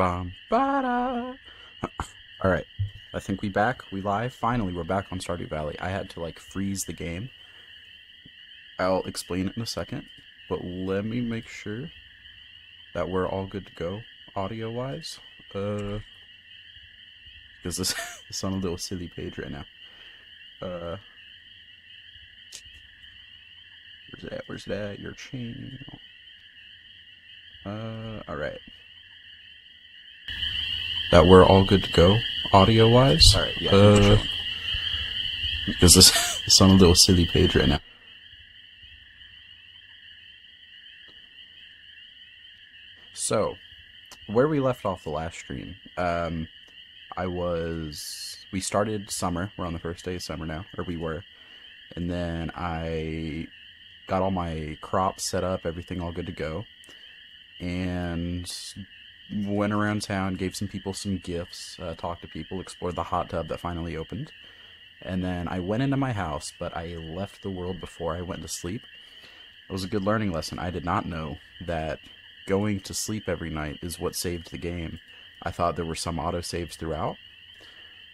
Bum, ba All right, I think we back. We live. Finally, we're back on Stardew Valley. I had to like freeze the game. I'll explain it in a second, but let me make sure that we're all good to go audio wise. Uh, because this is on a little silly page right now. Uh, where's that? Where's that? Your channel. Uh, all right that we're all good to go audio wise. All right, yeah. Uh, because this is on a little silly page right now. So, where we left off the last stream, um, I was we started summer. We're on the first day of summer now, or we were, and then I got all my crops set up, everything all good to go, and went around town, gave some people some gifts, uh, talked to people, explored the hot tub that finally opened. And then I went into my house, but I left the world before I went to sleep. It was a good learning lesson. I did not know that going to sleep every night is what saved the game. I thought there were some autosaves throughout.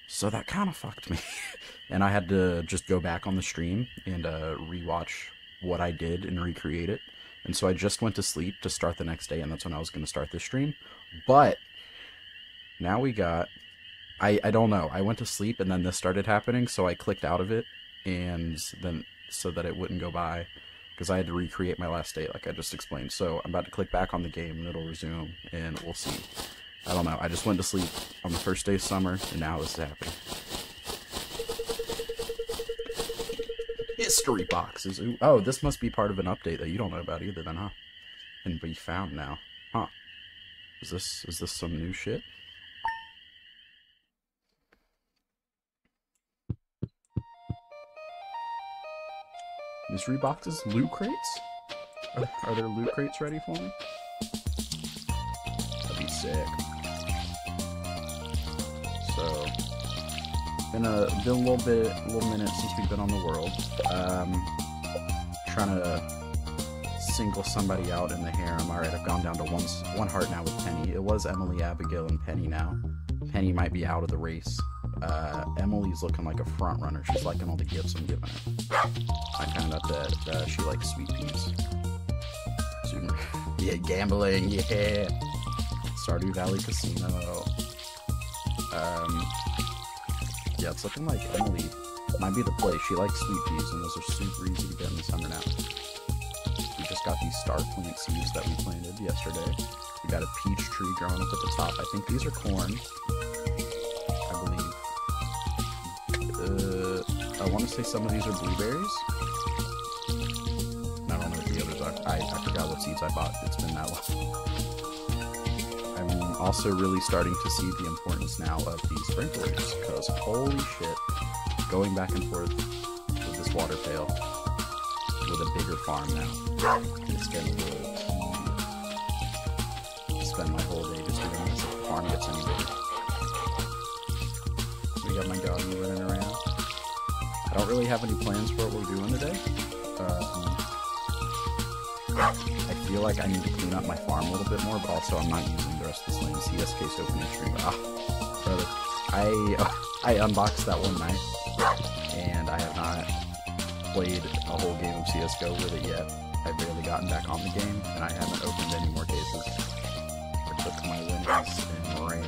So that kind of fucked me. and I had to just go back on the stream and uh, rewatch what I did and recreate it. And so I just went to sleep to start the next day, and that's when I was going to start this stream. But now we got. I, I don't know. I went to sleep and then this started happening, so I clicked out of it and then so that it wouldn't go by because I had to recreate my last state like I just explained. So I'm about to click back on the game and it'll resume and we'll see. I don't know. I just went to sleep on the first day of summer and now this is happening. Mystery boxes. Oh, this must be part of an update that you don't know about either then, huh? And be found now. Huh. Is this is this some new shit? Mystery boxes? Loot crates? Are, are there loot crates ready for me? That'd be sick. So, been a been a little bit, a little minute since we've been on the world. Um, trying to single somebody out in the harem. Alright, I've gone down to one, one heart now with Penny. It was Emily, Abigail, and Penny now. Penny might be out of the race. Uh, Emily's looking like a front runner. She's liking all the gifts I'm giving her. I found out that uh, she likes sweet peas. yeah, gambling, yeah. Stardew Valley Casino. Um, yeah, it's looking like Emily might be the play. She likes sweet peas, and those are super easy to get in the summer now got these star plant seeds that we planted yesterday. We got a peach tree growing up at the top. I think these are corn. I believe. Uh, I want to say some of these are blueberries. I don't know what the others are. I, I forgot what seeds I bought. It's been that long. I'm also really starting to see the importance now of these sprinklers because holy shit, going back and forth with this water pail with a bigger farm now. Getting a spend my whole day just doing this if the farm gets any bigger. We got my dog running around. I don't really have any plans for what we're doing today. Um, I feel like I need to clean up my farm a little bit more, but also I'm not using the rest of this lane CSK opening stream. Ah, brother. I I unboxed that one night, and I have not played a whole game of CSGO with it yet. I've barely gotten back on the game, and I haven't opened any more cases. I took my winnings and ran.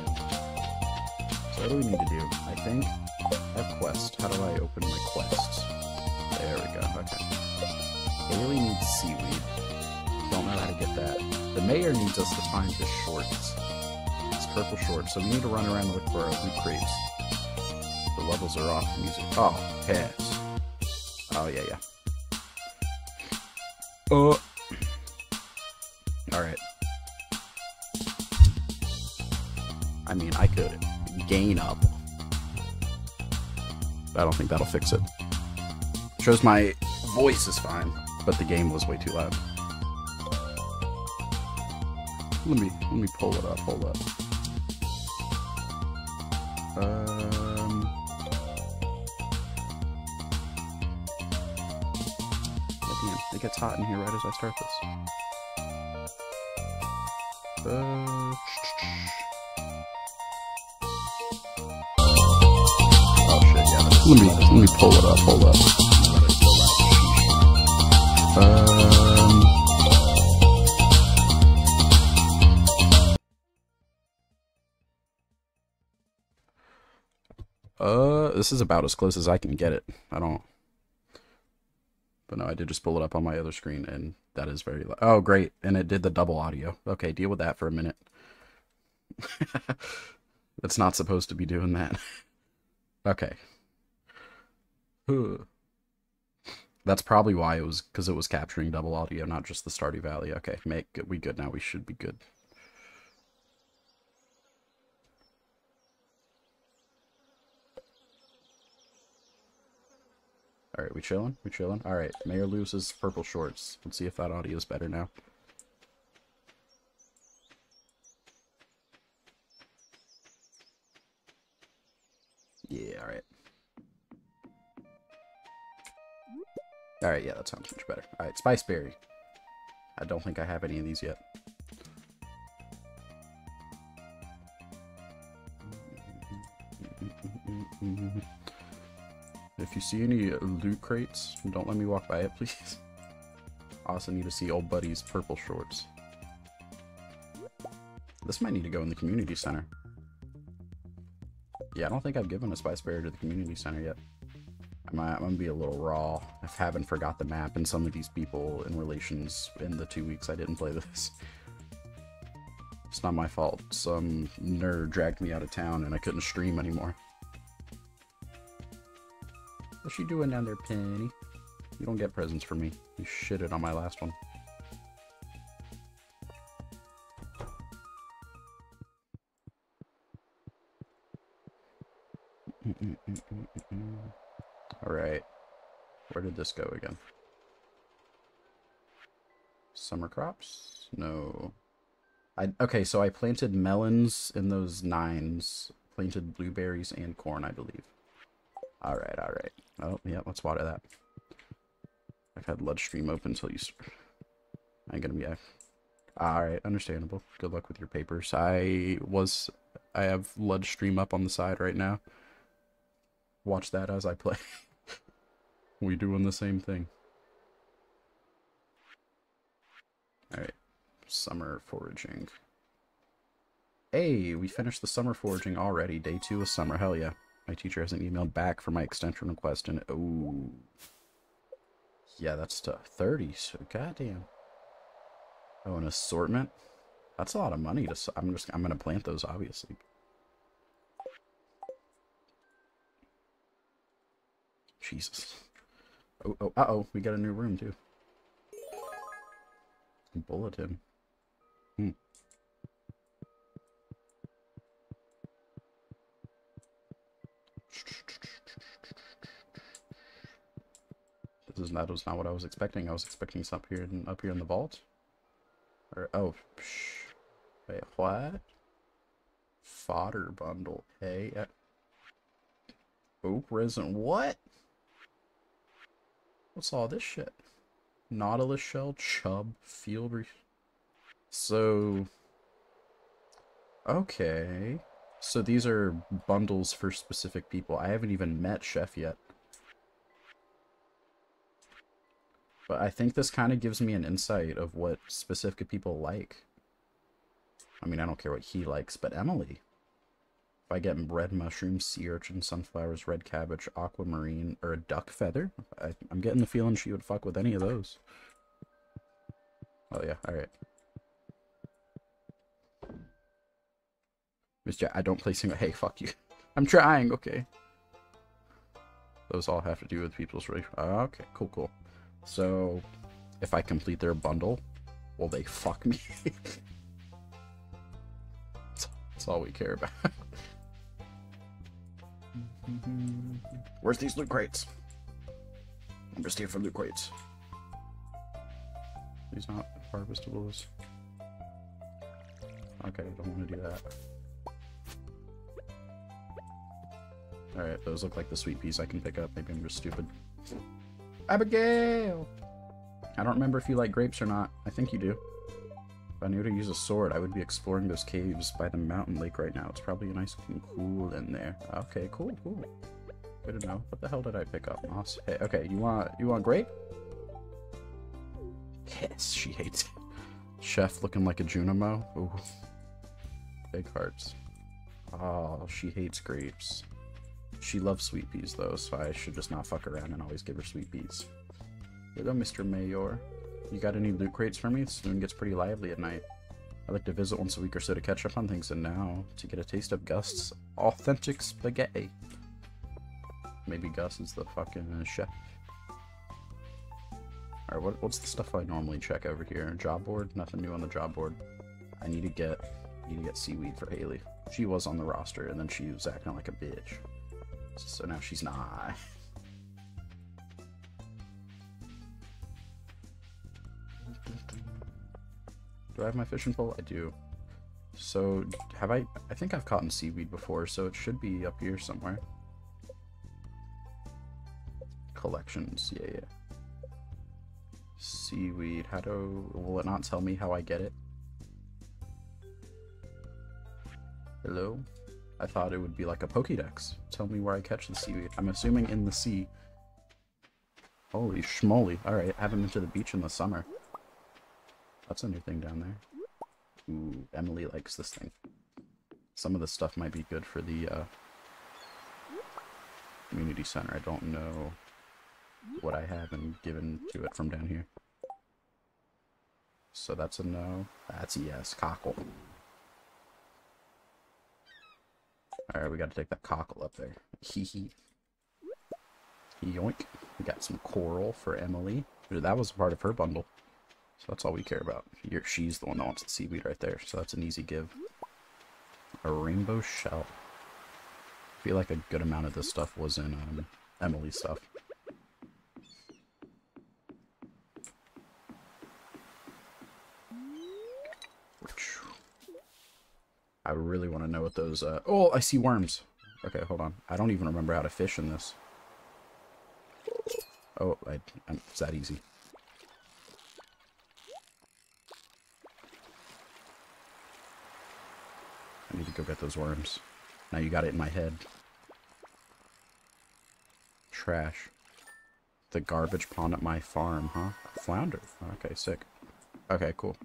So what do we need to do? I think I have quest. How do I open my quests? There we go, okay. I really need seaweed. Don't know how to get that. The mayor needs us to find the shorts. It's purple shorts, so we need to run around and look for our loot crates. The levels are off music. Oh, pass. Oh, yeah, yeah. Oh. Alright. I mean, I could gain up. I don't think that'll fix it. Shows my voice is fine, but the game was way too loud. Let me let me pull it up. Hold up. Um. it gets hot in here right as I start this. Uh. Let me, let me pull it up, hold up. Um, uh, this is about as close as I can get it. I don't... But no, I did just pull it up on my other screen, and that is very. Oh, great! And it did the double audio. Okay, deal with that for a minute. That's not supposed to be doing that. okay. That's probably why it was because it was capturing double audio, not just the Stardew Valley. Okay, make we good now. We should be good. All right, we chilling? We chilling? All right, Mayor loses purple shorts. Let's see if that audio is better now. Yeah, all right. All right, yeah, that sounds much better. All right, Spice Berry. I don't think I have any of these yet. Mm-hmm, mm-hmm, mm-hmm, If you see any loot crates, don't let me walk by it, please. I also need to see old buddy's purple shorts. This might need to go in the community center. Yeah, I don't think I've given a Spice Berry to the community center yet. I might, I'm gonna be a little raw. I haven't forgot the map and some of these people in relations in the two weeks I didn't play this. It's not my fault. Some nerd dragged me out of town and I couldn't stream anymore. What's she doing down there, Penny? You don't get presents for me. You shitted on my last one. Alright. Where did this go again? Summer crops? No. I Okay, so I planted melons in those nines. Planted blueberries and corn, I believe. Alright, alright. Oh, yeah, let's water that. I've had Ludstream open until you... I ain't gonna be... Alright, understandable. Good luck with your papers. I was... I have Ludstream up on the side right now. Watch that as I play. we doing the same thing. Alright. Summer foraging. Hey, we finished the summer foraging already. Day two of summer. Hell yeah. My teacher hasn't emailed back for my extension request and oh yeah, that's to 30. So goddamn. Oh, an assortment. That's a lot of money to. I'm just. I'm gonna plant those, obviously. Jesus. Oh, oh, uh oh. We got a new room too. Bulletin. Hmm. That was not what I was expecting. I was expecting something here in, up here in the vault. Or oh, psh, wait, what? Fodder bundle. Hey, uh, oak resin. What? What's all this shit? Nautilus shell, chub, field. So, okay. So these are bundles for specific people. I haven't even met Chef yet. But I think this kind of gives me an insight of what specific people like. I mean, I don't care what he likes, but Emily. If I get red mushrooms, sea urchin, sunflowers, red cabbage, aquamarine, or a duck feather, I, I'm getting the feeling she would fuck with any of those. Oh yeah, alright. Jack, I don't play single. Hey, fuck you. I'm trying, okay. Those all have to do with people's race. okay, cool, cool. So, if I complete their bundle, will they fuck me? That's all we care about. Where's these loot crates? I'm just here for loot crates. These not harvestables. Okay, don't want to do that. Alright, those look like the sweet peas I can pick up. Maybe I'm just stupid. Abigail! I don't remember if you like grapes or not. I think you do. If I knew to use a sword, I would be exploring those caves by the mountain lake right now. It's probably nice and cool in there. Okay, cool, cool. Good to know. What the hell did I pick up? Moss. Hey, okay, you want you want grape? Yes, she hates it. Chef looking like a Junimo. Ooh. Big hearts. Oh, she hates grapes. She loves sweet peas though, so I should just not fuck around and always give her sweet peas. Hello, Mr. Mayor. You got any loot crates for me? The spoon gets pretty lively at night. I like to visit once a week or so to catch up on things, and now to get a taste of Gus's authentic spaghetti. Maybe Gus is the fucking chef. Alright, what, what's the stuff I normally check over here? Job board? Nothing new on the job board. I need to get I need to get seaweed for Haley. She was on the roster, and then she was acting like a bitch. So now she's not. Do I have my fishing pole? I do. So, have I... I think I've caught in seaweed before, so it should be up here somewhere. Collections, yeah, yeah. Seaweed, how do... Will it not tell me how I get it? Hello? I thought it would be like a Pokédex. Tell me where I catch the seaweed. I'm assuming in the sea. Holy schmoly. Alright, haven't been to the beach in the summer. That's a new thing down there. Ooh, Emily likes this thing. Some of the stuff might be good for the uh, community center. I don't know what I haven't given to it from down here. So that's a no. That's a yes. Cockle. Alright, we gotta take that cockle up there. Hee hee. Yoink. We got some coral for Emily. That was part of her bundle. So that's all we care about. You're, she's the one that wants the seaweed right there, so that's an easy give. A rainbow shell. I feel like a good amount of this stuff was in um, Emily's stuff. I really want to know what those, uh... Oh, I see worms! Okay, hold on. I don't even remember how to fish in this. Oh, I, I'm, it's that easy. I need to go get those worms. Now you got it in my head. Trash. The garbage pond at my farm, huh? Flounder. Okay, sick. Okay, cool.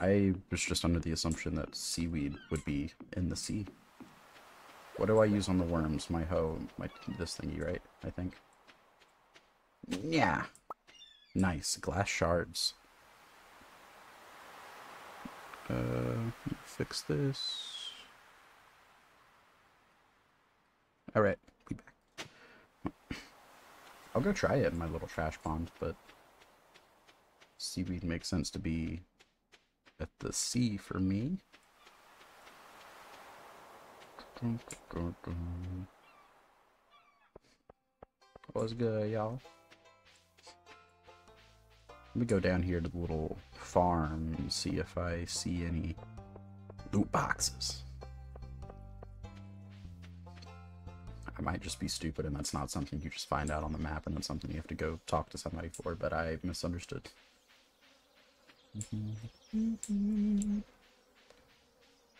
I was just under the assumption that seaweed would be in the sea. What do I use on the worms? My hoe, my this thingy, right? I think. Yeah. Nice. Glass shards. Uh, fix this. Alright, be back. I'll go try it in my little trash pond, but seaweed makes sense to be at the sea for me. What's good, y'all? Let me go down here to the little farm and see if I see any loot boxes. I might just be stupid and that's not something you just find out on the map and it's something you have to go talk to somebody for, but I misunderstood.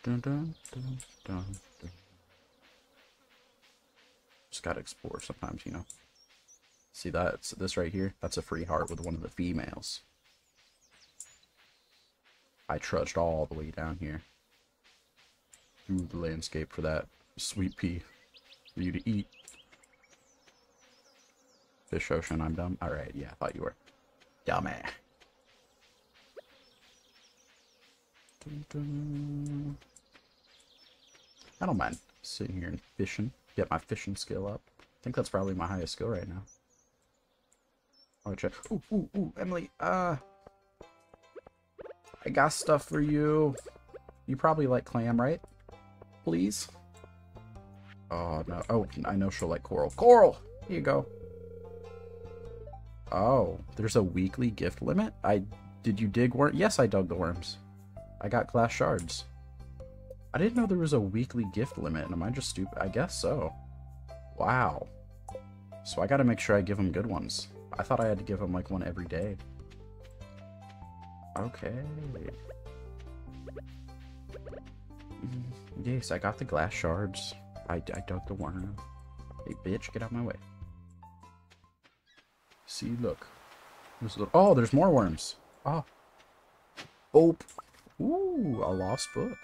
Dun, dun, dun, dun, just gotta explore sometimes, you know. See that's This right here? That's a free heart with one of the females. I trudged all the way down here. Through the landscape for that sweet pea. For you to eat. Fish ocean, I'm dumb. Alright, yeah, I thought you were. Dummy. Dun, dun. I don't mind sitting here and fishing. Get my fishing skill up. I think that's probably my highest skill right now. Oh, check. Ooh, ooh, ooh, Emily, uh... I got stuff for you. You probably like clam, right? Please? Oh, no. Oh, I know she'll like coral. Coral! Here you go. Oh, there's a weekly gift limit? I... Did you dig worm? Yes, I dug the worms. I got glass shards. I didn't know there was a weekly gift limit. And am I just stupid? I guess so. Wow. So I gotta make sure I give them good ones. I thought I had to give them like one every day. Okay. Mm, yes, I got the glass shards. I, I dug the worm. Hey, bitch, get out of my way. See, look. There's a, oh, there's more worms. Oh. Oh. Ooh, a lost book.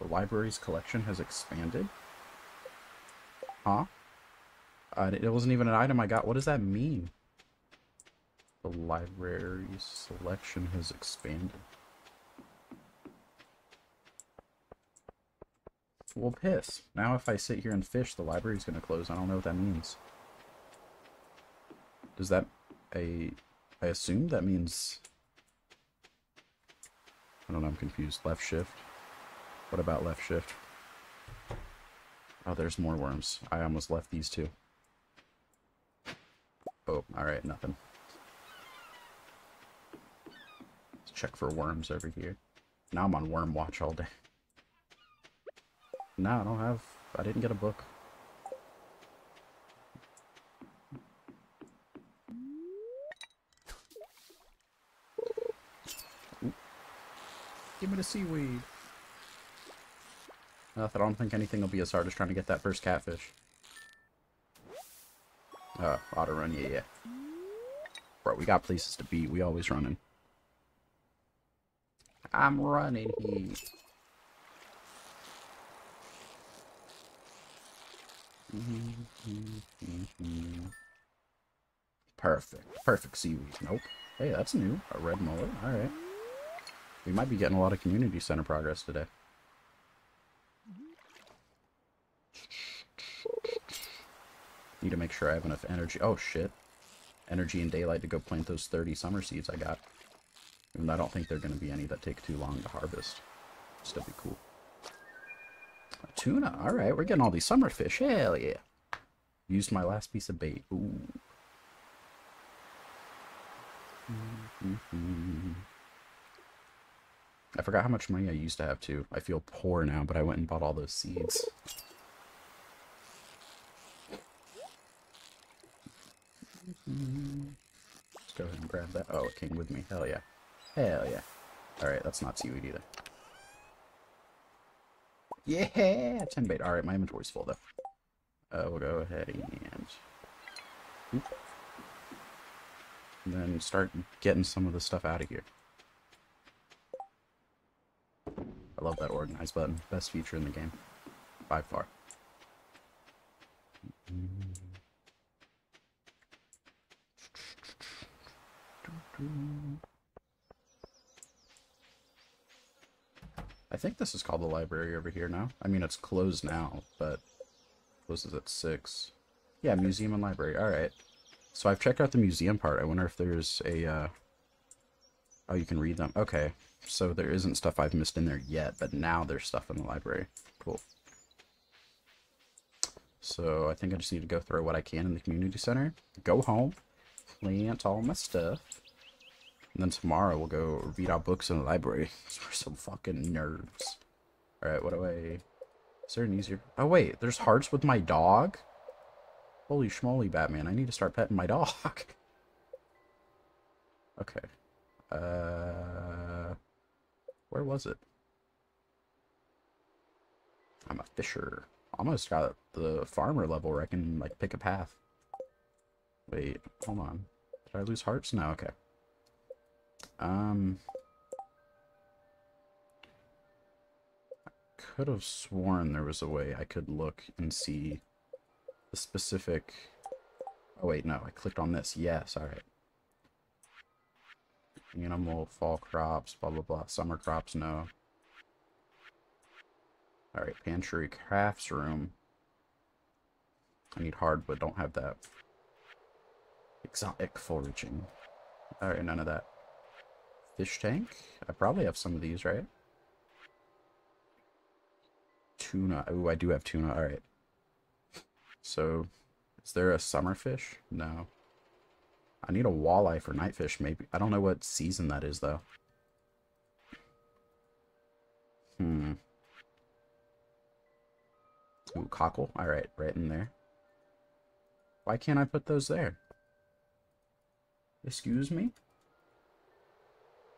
The library's collection has expanded. Huh? Uh, it wasn't even an item I got. What does that mean? The library's selection has expanded. Well, piss. Now if I sit here and fish, the library's going to close. I don't know what that means. Does that... I, I assume that means... I don't know, I'm confused. Left shift? What about left shift? Oh, there's more worms. I almost left these two. Oh, alright, nothing. Let's check for worms over here. Now I'm on worm watch all day. No, I don't have... I didn't get a book. The seaweed. I don't think anything will be as hard as trying to get that first catfish. Uh, auto run, yeah, yeah. Bro, we got places to be. We always running. I'm running here. Perfect. Perfect seaweed. Nope. Hey, that's new. A red mullet. Alright. We might be getting a lot of community center progress today. Need to make sure I have enough energy. Oh, shit. Energy and daylight to go plant those 30 summer seeds I got. Even I don't think there are going to be any that take too long to harvest. Still be cool. A tuna. Alright, we're getting all these summer fish. Hell yeah. Used my last piece of bait. Ooh. Mm-hmm. I forgot how much money I used to have too. I feel poor now, but I went and bought all those seeds. Let's go ahead and grab that. Oh, it came with me. Hell yeah. Hell yeah. Alright, that's not seaweed either. Yeah! 10 bait. Alright, my inventory's full though. Uh, we'll go ahead and... And then start getting some of the stuff out of here. I love that organize button. Best feature in the game. By far. I think this is called the library over here now. I mean, it's closed now, but closes at 6. Yeah, museum and library. Alright. So I've checked out the museum part. I wonder if there's a, uh... Oh, you can read them. Okay. So there isn't stuff I've missed in there yet, but now there's stuff in the library. Cool. So I think I just need to go throw what I can in the community center. Go home. Plant all my stuff. And then tomorrow we'll go read our books in the library. We're some fucking nerds. Alright, what do I... Is there an easier... Oh, wait. There's hearts with my dog? Holy schmoly, Batman. I need to start petting my dog. okay. Uh... Where was it? I'm a fisher. Almost got the farmer level where I can, like, pick a path. Wait, hold on. Did I lose hearts? No, okay. Um, I could have sworn there was a way I could look and see the specific... Oh wait, no, I clicked on this. Yes, alright. Animal, fall crops, blah blah blah. Summer crops, no. Alright, pantry crafts room. I need hardwood, don't have that. Exotic foraging. Alright, none of that. Fish tank? I probably have some of these, right? Tuna. Oh, I do have tuna. Alright. So, is there a summer fish? No. I need a walleye for nightfish, maybe. I don't know what season that is, though. Hmm. Ooh, cockle. Alright, right in there. Why can't I put those there? Excuse me?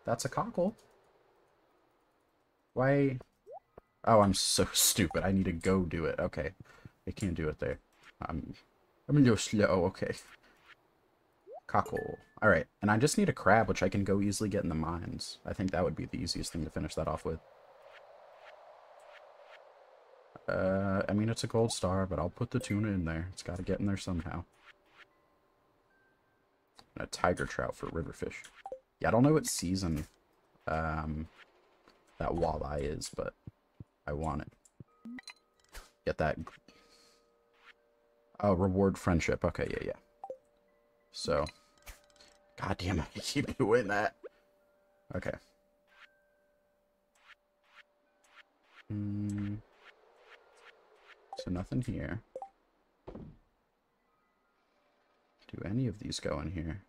That's a cockle. Why? Oh, I'm so stupid. I need to go do it. Okay. I can't do it there. I'm, I'm gonna go slow. Okay. Cockle. Alright, and I just need a crab, which I can go easily get in the mines. I think that would be the easiest thing to finish that off with. Uh, I mean, it's a gold star, but I'll put the tuna in there. It's got to get in there somehow. And a tiger trout for river fish. Yeah, I don't know what season um, that walleye is, but I want it. Get that. Oh, reward friendship. Okay, yeah, yeah. So, God damn it, I keep doing that. Okay. Hmm. So nothing here. Do any of these go in here?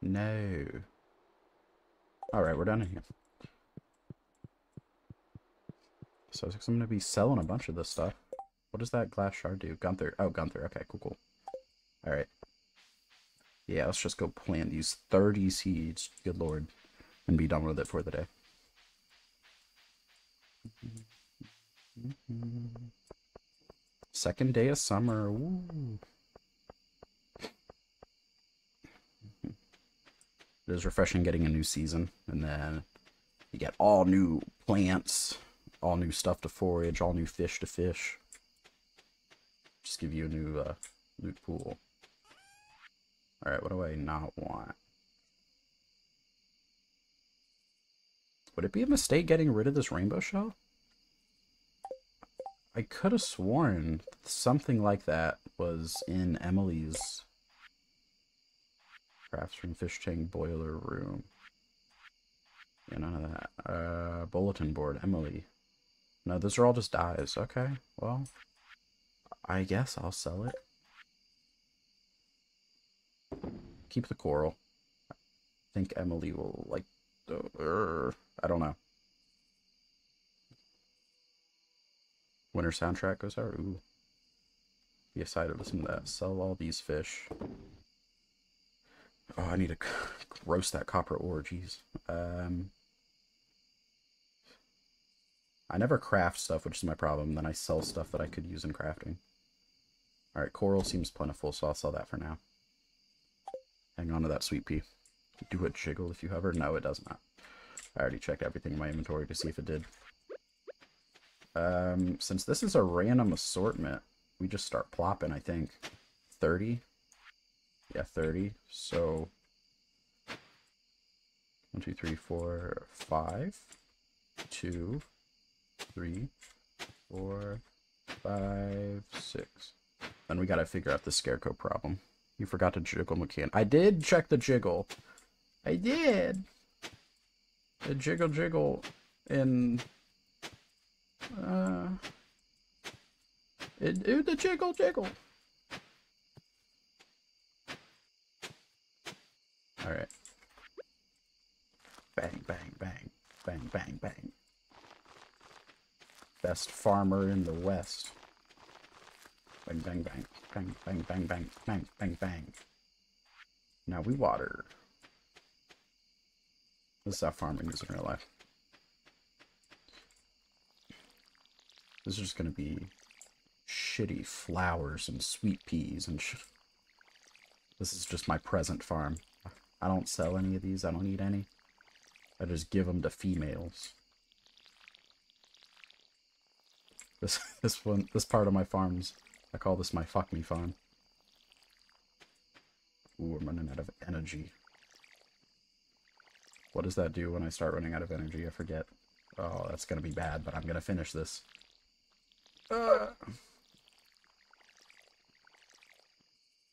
No. Alright, we're done in here. So I'm to be selling a bunch of this stuff. What does that glass shard do? Gunther. Oh, Gunther. Okay, cool, cool. Alright. Yeah, let's just go plant these 30 seeds. Good lord. And be done with it for the day. Second day of summer. Woo. It is refreshing getting a new season, and then you get all new plants, all new stuff to forage, all new fish to fish. Just give you a new uh, loot pool. Alright, what do I not want? Would it be a mistake getting rid of this rainbow shell? I could have sworn something like that was in Emily's crafts room, fish tank, boiler room. Yeah, none of that. Uh, bulletin board, Emily. No, those are all just dyes. Okay, well, I guess I'll sell it. Keep the coral. I think Emily will like. Uh, I don't know. Winter soundtrack goes out. Ooh. Be excited to listen to that. Sell all these fish. Oh, I need to roast that copper ore. Jeez. Um, I never craft stuff, which is my problem. Then I sell stuff that I could use in crafting. Alright, coral seems plentiful, so I'll sell that for now. Hang on to that sweet pea. Do it jiggle if you hover? No, it does not. I already checked everything in my inventory to see if it did. Um, since this is a random assortment, we just start plopping, I think. 30? Yeah, 30. So, one, two, three, four, five, two, three, four, five, six. Then we gotta figure out the scarecrow problem. You forgot to jiggle McCann. I did check the jiggle. I did. The jiggle jiggle in uh it, it the jiggle jiggle. Alright. Bang, bang, bang. Bang, bang, bang. Best farmer in the West. Bang, bang, bang. Bang, bang, bang, bang, bang, bang, bang. Now we water. This is how farming is in real life. This is just to be shitty flowers and sweet peas and This is just my present farm. I don't sell any of these. I don't eat any. I just give them to females. This this one this part of my farms, I call this my fuck me farm. Ooh, I'm running out of energy. What does that do when I start running out of energy? I forget. Oh, that's gonna be bad, but I'm gonna finish this. Uh.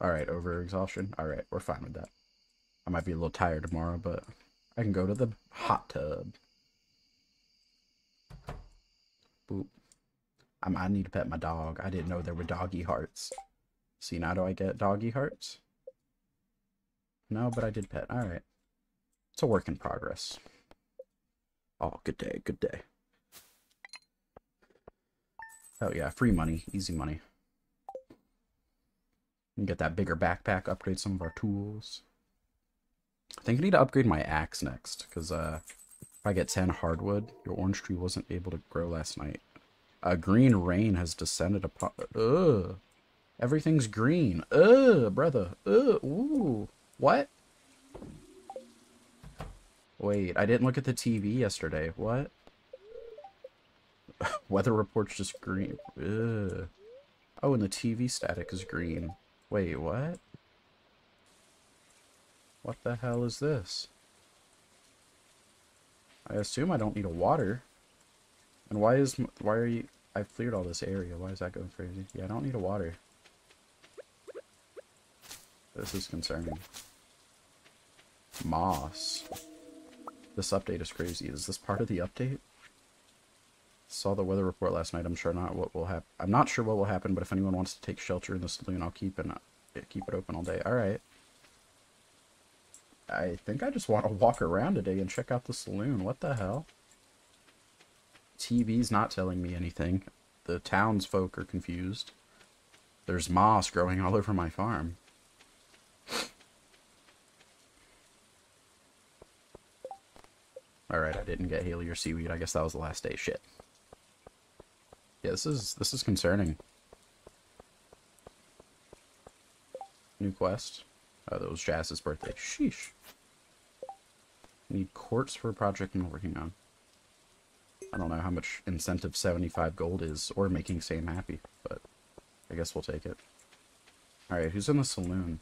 Alright, over exhaustion. Alright, we're fine with that. I might be a little tired tomorrow, but I can go to the hot tub. Boop. I'm, I need to pet my dog. I didn't know there were doggy hearts. See, now do I get doggy hearts? No, but I did pet. Alright. It's a work in progress. Oh, good day, good day. Oh yeah, free money, easy money. Get that bigger backpack, upgrade some of our tools. I think I need to upgrade my axe next, because uh, If I get 10 hardwood, your orange tree wasn't able to grow last night. A green rain has descended upon... Ugh. Everything's green. Ugh, brother. Ugh, ooh. What? Wait, I didn't look at the TV yesterday. What? Weather report's just green. Ugh. Oh, and the TV static is green. Wait, what? What the hell is this? I assume I don't need a water. And why is... Why are you... I've cleared all this area. Why is that going crazy? Yeah, I don't need a water. This is concerning. Moss. This update is crazy. Is this part of the update? Saw the weather report last night. I'm sure not what will happen. I'm not sure what will happen, but if anyone wants to take shelter in the saloon, I'll keep it, eh, keep it open all day. All right. I think I just want to walk around today and check out the saloon. What the hell? TV's not telling me anything. The townsfolk are confused. There's moss growing all over my farm. Alright, I didn't get Haley or seaweed. I guess that was the last day. Shit. Yeah, this is this is concerning. New quest. Oh, that was Jas's birthday. Sheesh. Need quartz for a project I'm working on. I don't know how much incentive 75 gold is, or making Sam happy, but I guess we'll take it. Alright, who's in the saloon?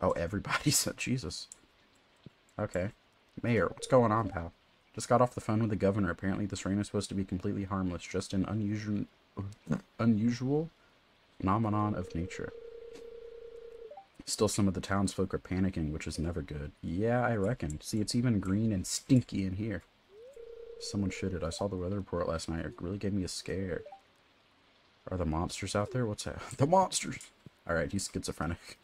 Oh, everybody said Jesus. Okay. Mayor, what's going on, pal? Just got off the phone with the governor. Apparently this rain is supposed to be completely harmless, just an unusual, unusual phenomenon of nature. Still, some of the townsfolk are panicking, which is never good. Yeah, I reckon. See, it's even green and stinky in here. Someone shitted. I saw the weather report last night. It really gave me a scare. Are the monsters out there? What's that? The monsters! Alright, he's schizophrenic.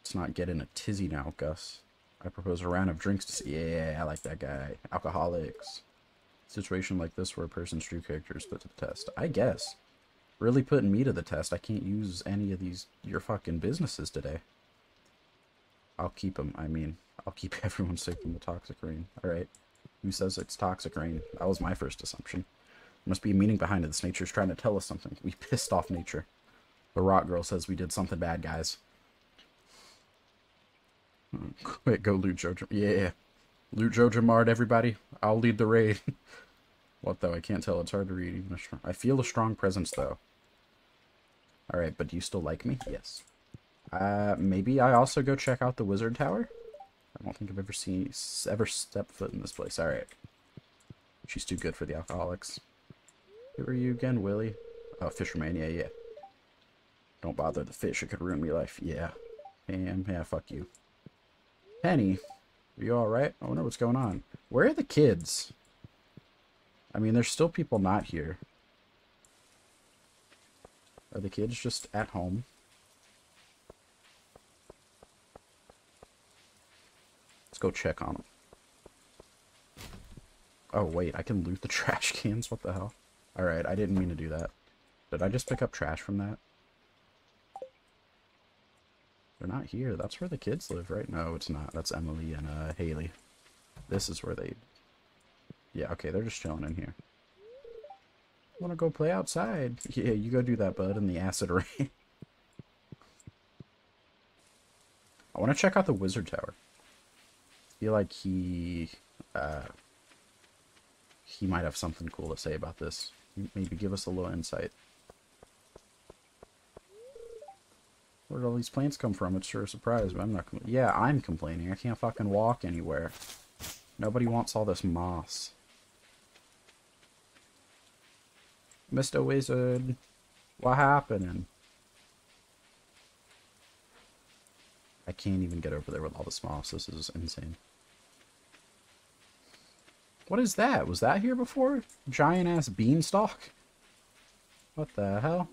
Let's not get in a tizzy now, Gus. I propose a round of drinks to see. Yeah, I like that guy. Alcoholics. Situation like this where a person's true character is put to the test. I guess. Really putting me to the test. I can't use any of these your fucking businesses today. I'll keep them. I mean, I'll keep everyone safe from the toxic rain. Alright. Who says it's toxic rain? That was my first assumption. There must be a meaning behind it. This nature's trying to tell us something. We pissed off nature. The rock girl says we did something bad, guys. Quick, go loot Joja. Yeah. Loot JojaMart, everybody. I'll lead the raid. what, though? I can't tell. It's hard to read. I feel a strong presence, though. Alright, but do you still like me? Yes. Uh, maybe I also go check out the Wizard Tower? I don't think I've ever seen, ever stepped foot in this place. Alright. She's too good for the alcoholics. Who are you again, Willy? Oh, Fisherman, yeah. Don't bother the fish, it could ruin me life. Yeah. Pam, yeah, fuck you. Penny, are you alright? Oh, I wonder what's going on. Where are the kids? I mean, there's still people not here. Are the kids just at home? Let's go check on them. Oh, wait, I can loot the trash cans? What the hell? Alright, I didn't mean to do that. Did I just pick up trash from that? They're not here. That's where the kids live, right? No, it's not. That's Emily and uh, Haley. This is where they... Yeah, okay, they're just chilling in here. Want to go play outside? Yeah, you go do that, bud, in the acid rain. I want to check out the wizard tower. Feel like he... Uh, he might have something cool to say about this. Maybe give us a little insight. Where did all these plants come from? It's sure a surprise, but I'm not... Yeah, I'm complaining. I can't fucking walk anywhere. Nobody wants all this moss. Mr. Wizard, what happening? I can't even get over there with all this moss. This is insane. What is that? Was that here before? Giant-ass beanstalk? What the hell?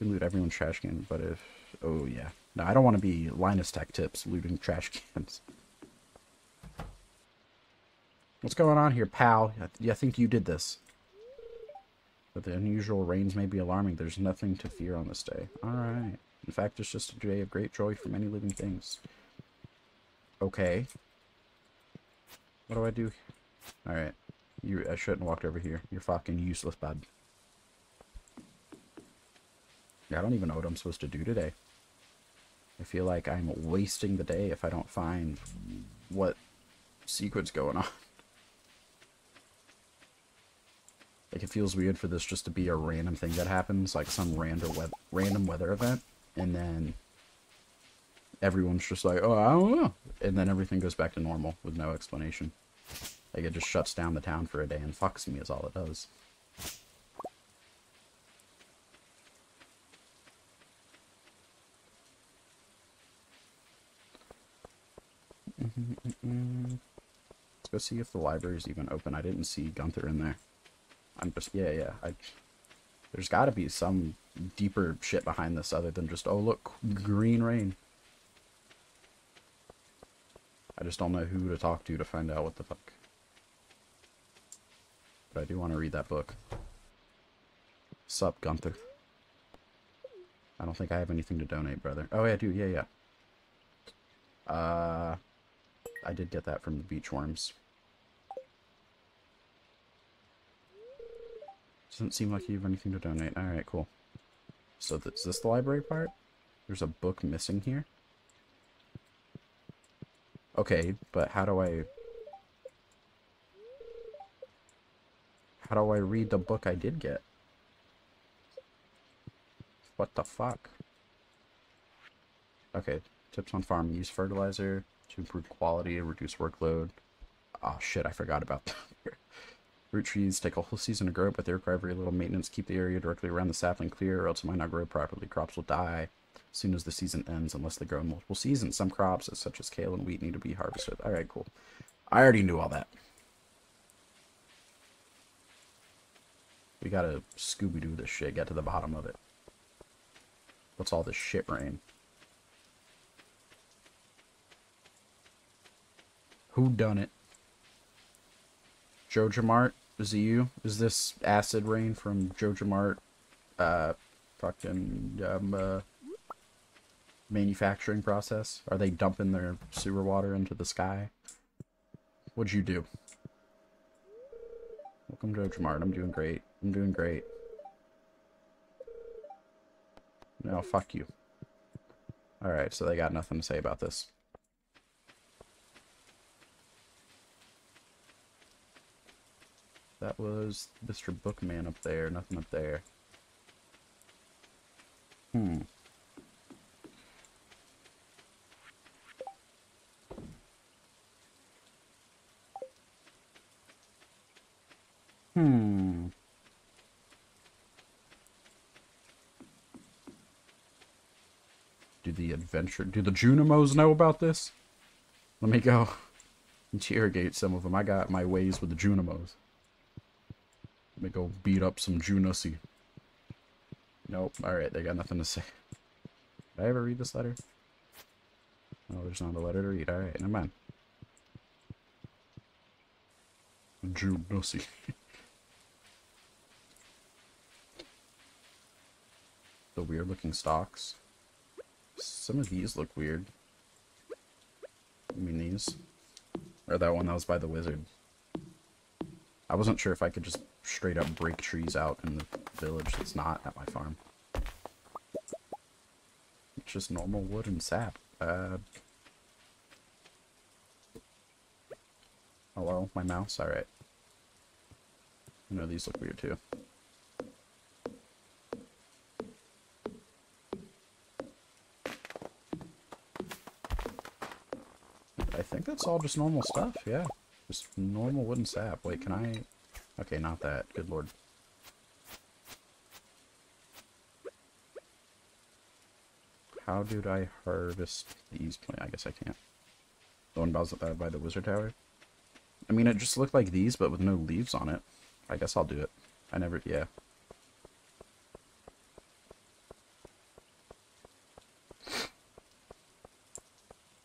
loot everyone's trash can, but if... Oh, yeah. No, I don't want to be Linus Tech Tips looting trash cans. What's going on here, pal? I, th I think you did this. But the unusual rains may be alarming. There's nothing to fear on this day. Alright. In fact, it's just a day of great joy for many living things. Okay. What do I do? Alright. You, I shouldn't have walked over here. You're fucking useless, bud. Yeah, I don't even know what I'm supposed to do today. I feel like I'm wasting the day if I don't find what sequence going on. Like, it feels weird for this just to be a random thing that happens, like some random, we random weather event, and then everyone's just like, oh, I don't know. And then everything goes back to normal with no explanation. Like, it just shuts down the town for a day and fucks me is all it does. Let's go see if the library is even open. I didn't see Gunther in there. I'm just, yeah, yeah. I, there's got to be some deeper shit behind this other than just, oh, look, green rain. I just don't know who to talk to to find out what the fuck. But I do want to read that book. Sup, Gunther. I don't think I have anything to donate, brother. Oh, yeah, I do. Yeah, yeah. Uh, I did get that from the beachworms. Doesn't seem like you have anything to donate. Alright, cool. So th is this the library part? There's a book missing here? Okay, but how do I... How do I read the book I did get? What the fuck? Okay, tips on farming. Use fertilizer to improve quality, and reduce workload. Oh shit, I forgot about that. Fruit trees take a whole season to grow, but they require very little maintenance. Keep the area directly around the sapling clear, or else it might not grow properly. Crops will die soon as the season ends, unless they grow in multiple seasons. Some crops, such as kale and wheat, need to be harvested. Alright, cool. I already knew all that. We gotta Scooby-Doo this shit, get to the bottom of it. What's all this shit rain? Who done it? JojaMart? Is it you? Is this acid rain from JojaMart? Uh, fucking, um, uh, manufacturing process? Are they dumping their sewer water into the sky? What'd you do? Welcome to JojaMart. I'm doing great. I'm doing great. No, fuck you. Alright, so they got nothing to say about this. That was Mr. Bookman up there. Nothing up there. Hmm. Do the adventure... Do the Junimos know about this? Let me go interrogate some of them. I got my ways with the Junimos. Let me go beat up some Junussy. Nope. Alright, they got nothing to say. Did I ever read this letter? Oh, there's not a letter to read. Alright, never mind. Junussy. the weird looking stalks. Some of these look weird. I mean these. Or that one that was by the wizard. I wasn't sure if I could just straight up break trees out in the village that's not at my farm. It's just normal wood and sap. Uh, hello, my mouse? Alright. I know these look weird too. I think that's all just normal stuff, yeah. Just normal wooden sap. Wait, can I... Okay, not that. Good lord. How did I harvest these plants? I guess I can't. The one by, by the wizard tower? I mean, it just looked like these, but with no leaves on it. I guess I'll do it. I never... Yeah.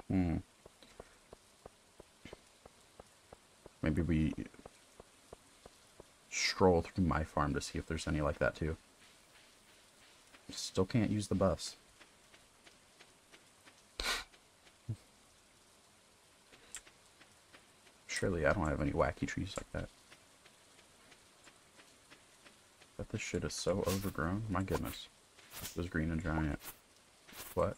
Hmm. Maybe we stroll through my farm to see if there's any like that too. Still can't use the bus. Surely I don't have any wacky trees like that. But this shit is so overgrown. My goodness. This is green and giant. What?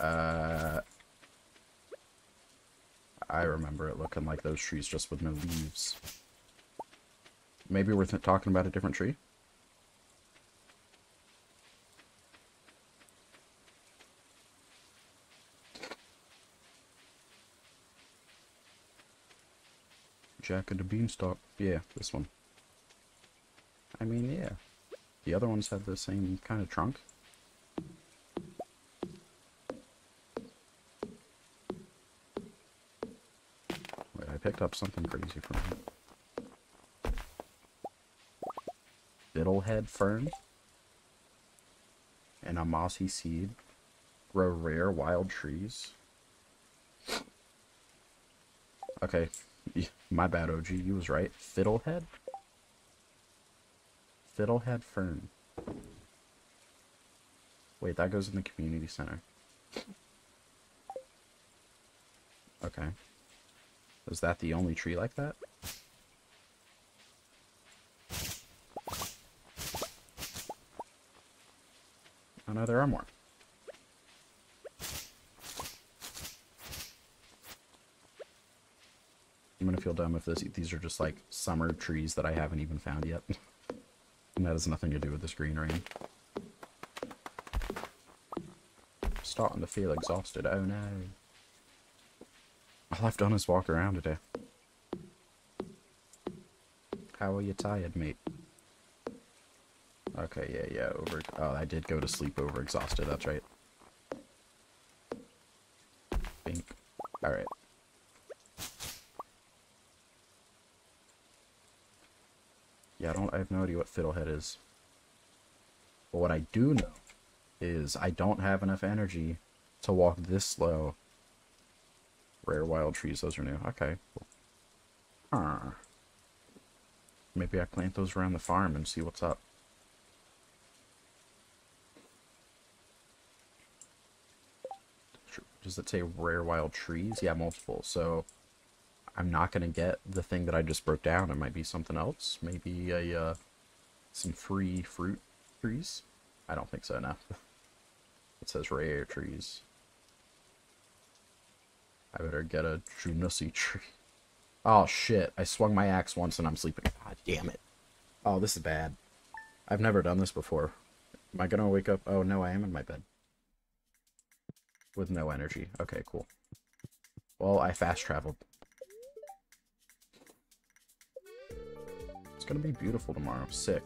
Uh, I remember it looking like those trees just with no leaves. Maybe we're talking about a different tree? Jack of the Beanstalk. Yeah, this one. I mean, yeah. The other ones have the same kind of trunk. Picked up something crazy from him. Fiddlehead fern. And a mossy seed. Grow rare wild trees. Okay, my bad, OG. You was right. Fiddlehead? Fiddlehead Fern. Wait, that goes in the community center. Okay. Is that the only tree like that? Oh no, there are more. I'm gonna feel dumb if this, these are just like summer trees that I haven't even found yet. and that has nothing to do with this green rain. Starting to feel exhausted. Oh no. All I've done is walk around today. How are you tired, mate? Okay, yeah, yeah, over... Oh, I did go to sleep over exhausted, that's right. Bink. Alright. Yeah, I don't. I have no idea what Fiddlehead is. But what I do know is I don't have enough energy to walk this slow. Rare wild trees, those are new. Okay. Huh. Maybe I plant those around the farm and see what's up. Does it say rare wild trees? Yeah, multiple. So I'm not going to get the thing that I just broke down. It might be something else. Maybe a, uh, some free fruit trees. I don't think so, no. it says rare trees. I better get a Junussi tree. Oh, shit. I swung my axe once and I'm sleeping. God damn it. Oh, this is bad. I've never done this before. Am I gonna wake up? Oh, no, I am in my bed. With no energy. Okay, cool. Well, I fast traveled. It's gonna be beautiful tomorrow. Sick.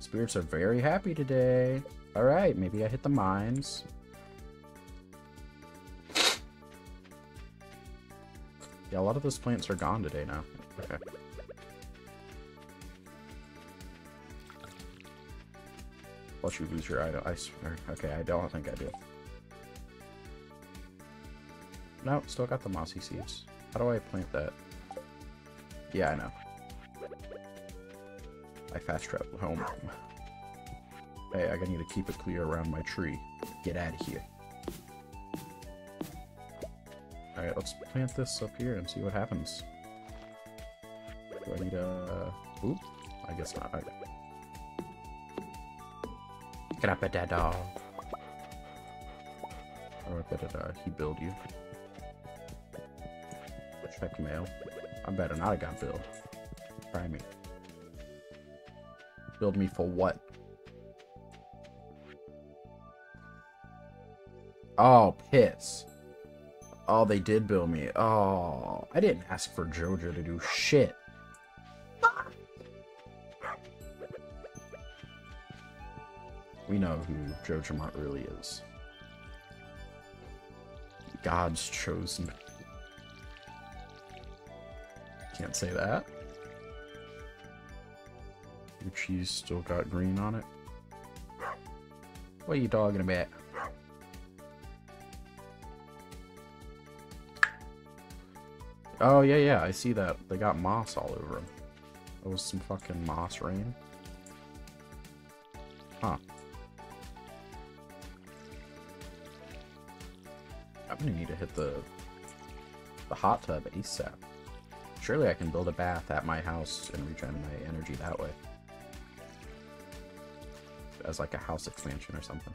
Spirits are very happy today. Alright, maybe I hit the mines. Yeah, a lot of those plants are gone today now. Okay. Plus you lose your item. I swear. Okay, I don't think I do. No, still got the mossy seeds. How do I plant that? Yeah, I know. I fast travel home. Hey, I need to keep it clear around my tree. Get out of here. Alright, let's plant this up here and see what happens. Do I need a... Oop? I guess not. Okay. Get up at that dog. Or did uh, he build you? Check mail. I better not have got build. Try me. Build me for what? Oh, piss. Oh, they did build me. Oh, I didn't ask for Joja to do shit. We know who JojaMart really is. God's chosen can't say that. Your cheese still got green on it. What are you talking about? Oh, yeah, yeah, I see that. They got moss all over them. It was some fucking moss rain. Huh. I'm gonna need to hit the the hot tub ASAP. Surely I can build a bath at my house and regen my energy that way. As like a house expansion or something.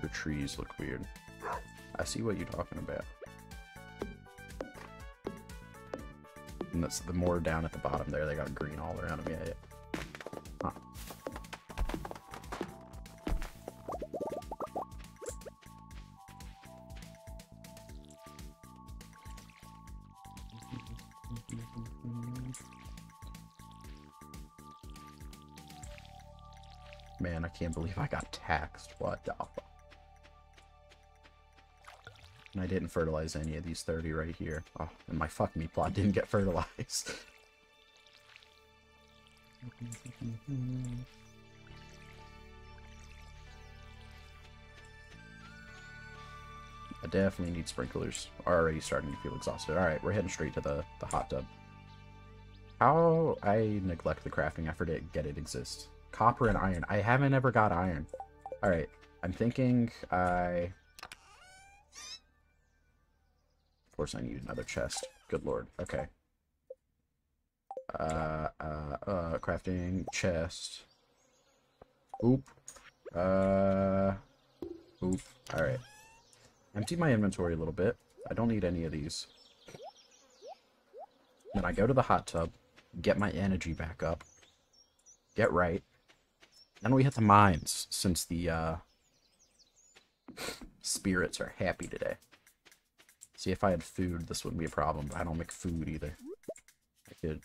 The trees look weird. I see what you're talking about. And that's the more down at the bottom there, they got green all around them. Yeah. Man, I can't believe I got taxed. What the? And I didn't fertilize any of these 30 right here. Oh, and my fuck me plot didn't get fertilized. I definitely need sprinklers. Already starting to feel exhausted. Alright, we're heading straight to the, the hot tub. How I neglect the crafting, I forget get it exists. Copper and iron. I haven't ever got iron. Alright, I'm thinking I... course I need another chest. Good lord. Okay. Uh, uh, uh, crafting chest. Oop. Uh, oop. Alright. Empty my inventory a little bit. I don't need any of these. Then I go to the hot tub, get my energy back up, get right. Then we hit the mines, since the, uh, spirits are happy today. See, if I had food, this wouldn't be a problem, but I don't make food either. I could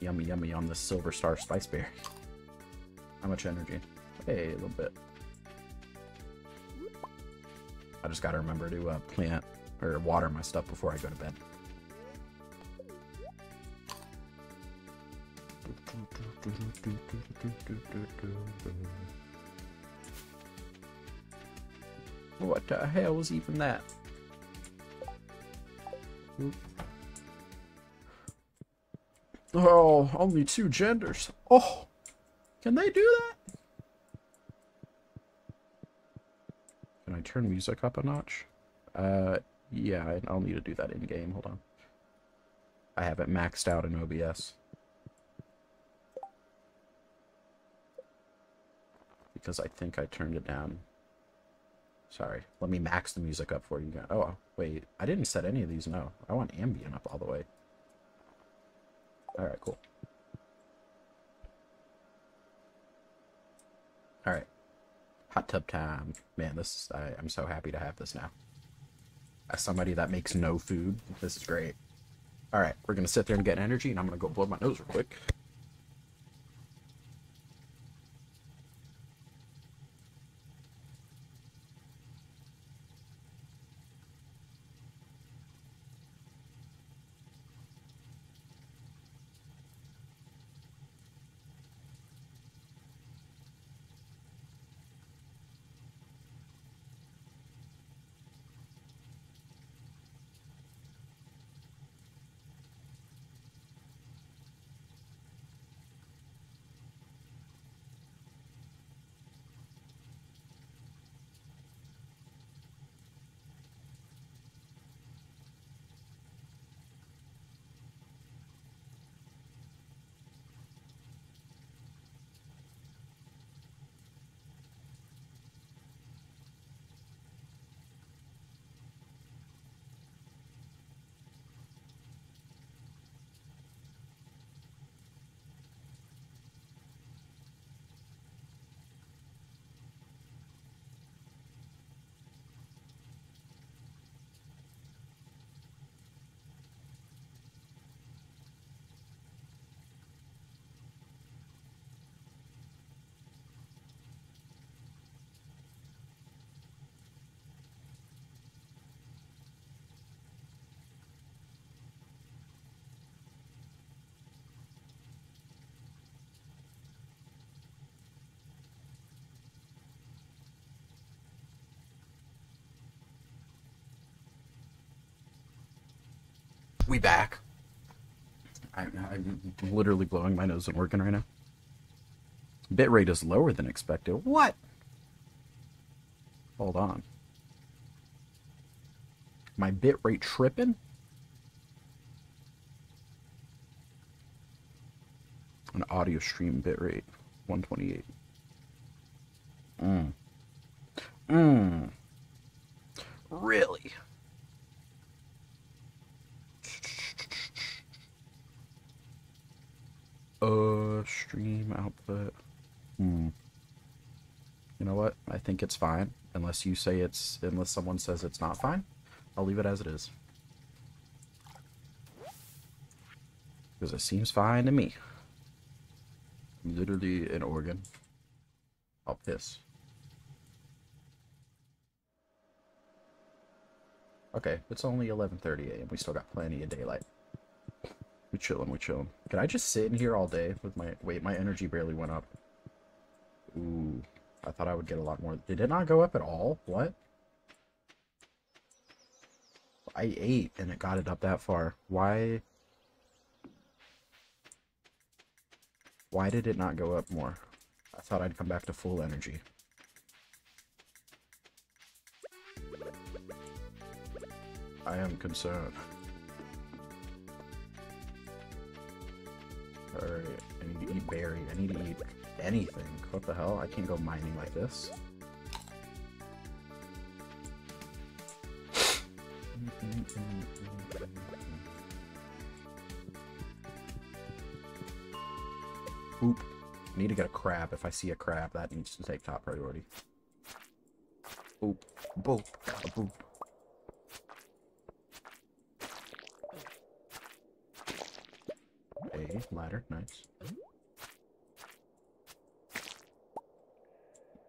yummy yummy on this silver star spice berry. How much energy? Hey, a little bit. I just gotta remember to uh, plant or water my stuff before I go to bed. What the hell was even that? Oh, only two genders. Oh, can they do that? Can I turn music up a notch? Uh, yeah, I'll need to do that in-game. Hold on. I have it maxed out in OBS. Because I think I turned it down. Sorry. Let me max the music up for you guys. Oh, wait. I didn't set any of these, no. I want ambient up all the way. Alright, cool. Alright. Hot tub time. Man, this I, I'm so happy to have this now. As somebody that makes no food, this is great. Alright, we're gonna sit there and get energy, and I'm gonna go blow my nose real quick. We back. I'm, I'm literally blowing my nose and working right now. Bitrate is lower than expected. What? Hold on. My bitrate tripping? An audio stream bitrate, 128. Mmm. Mmm. Really? Uh, stream output. Hmm. You know what? I think it's fine. Unless you say it's, unless someone says it's not fine. I'll leave it as it is. Because it seems fine to me. Literally an organ. I'll piss. Okay, it's only 11.30 a.m. We still got plenty of daylight. We chillin', we chillin'. Can I just sit in here all day with my... Wait, my energy barely went up. Ooh, I thought I would get a lot more. Did it not go up at all? What? I ate and it got it up that far. Why? Why did it not go up more? I thought I'd come back to full energy. I am concerned. Alright, I need to eat berry. I need to eat anything. What the hell? I can't go mining like this. Oop. I need to get a crab. If I see a crab, that needs to take top priority. Boop. Boop. Boop. A ladder. Nice.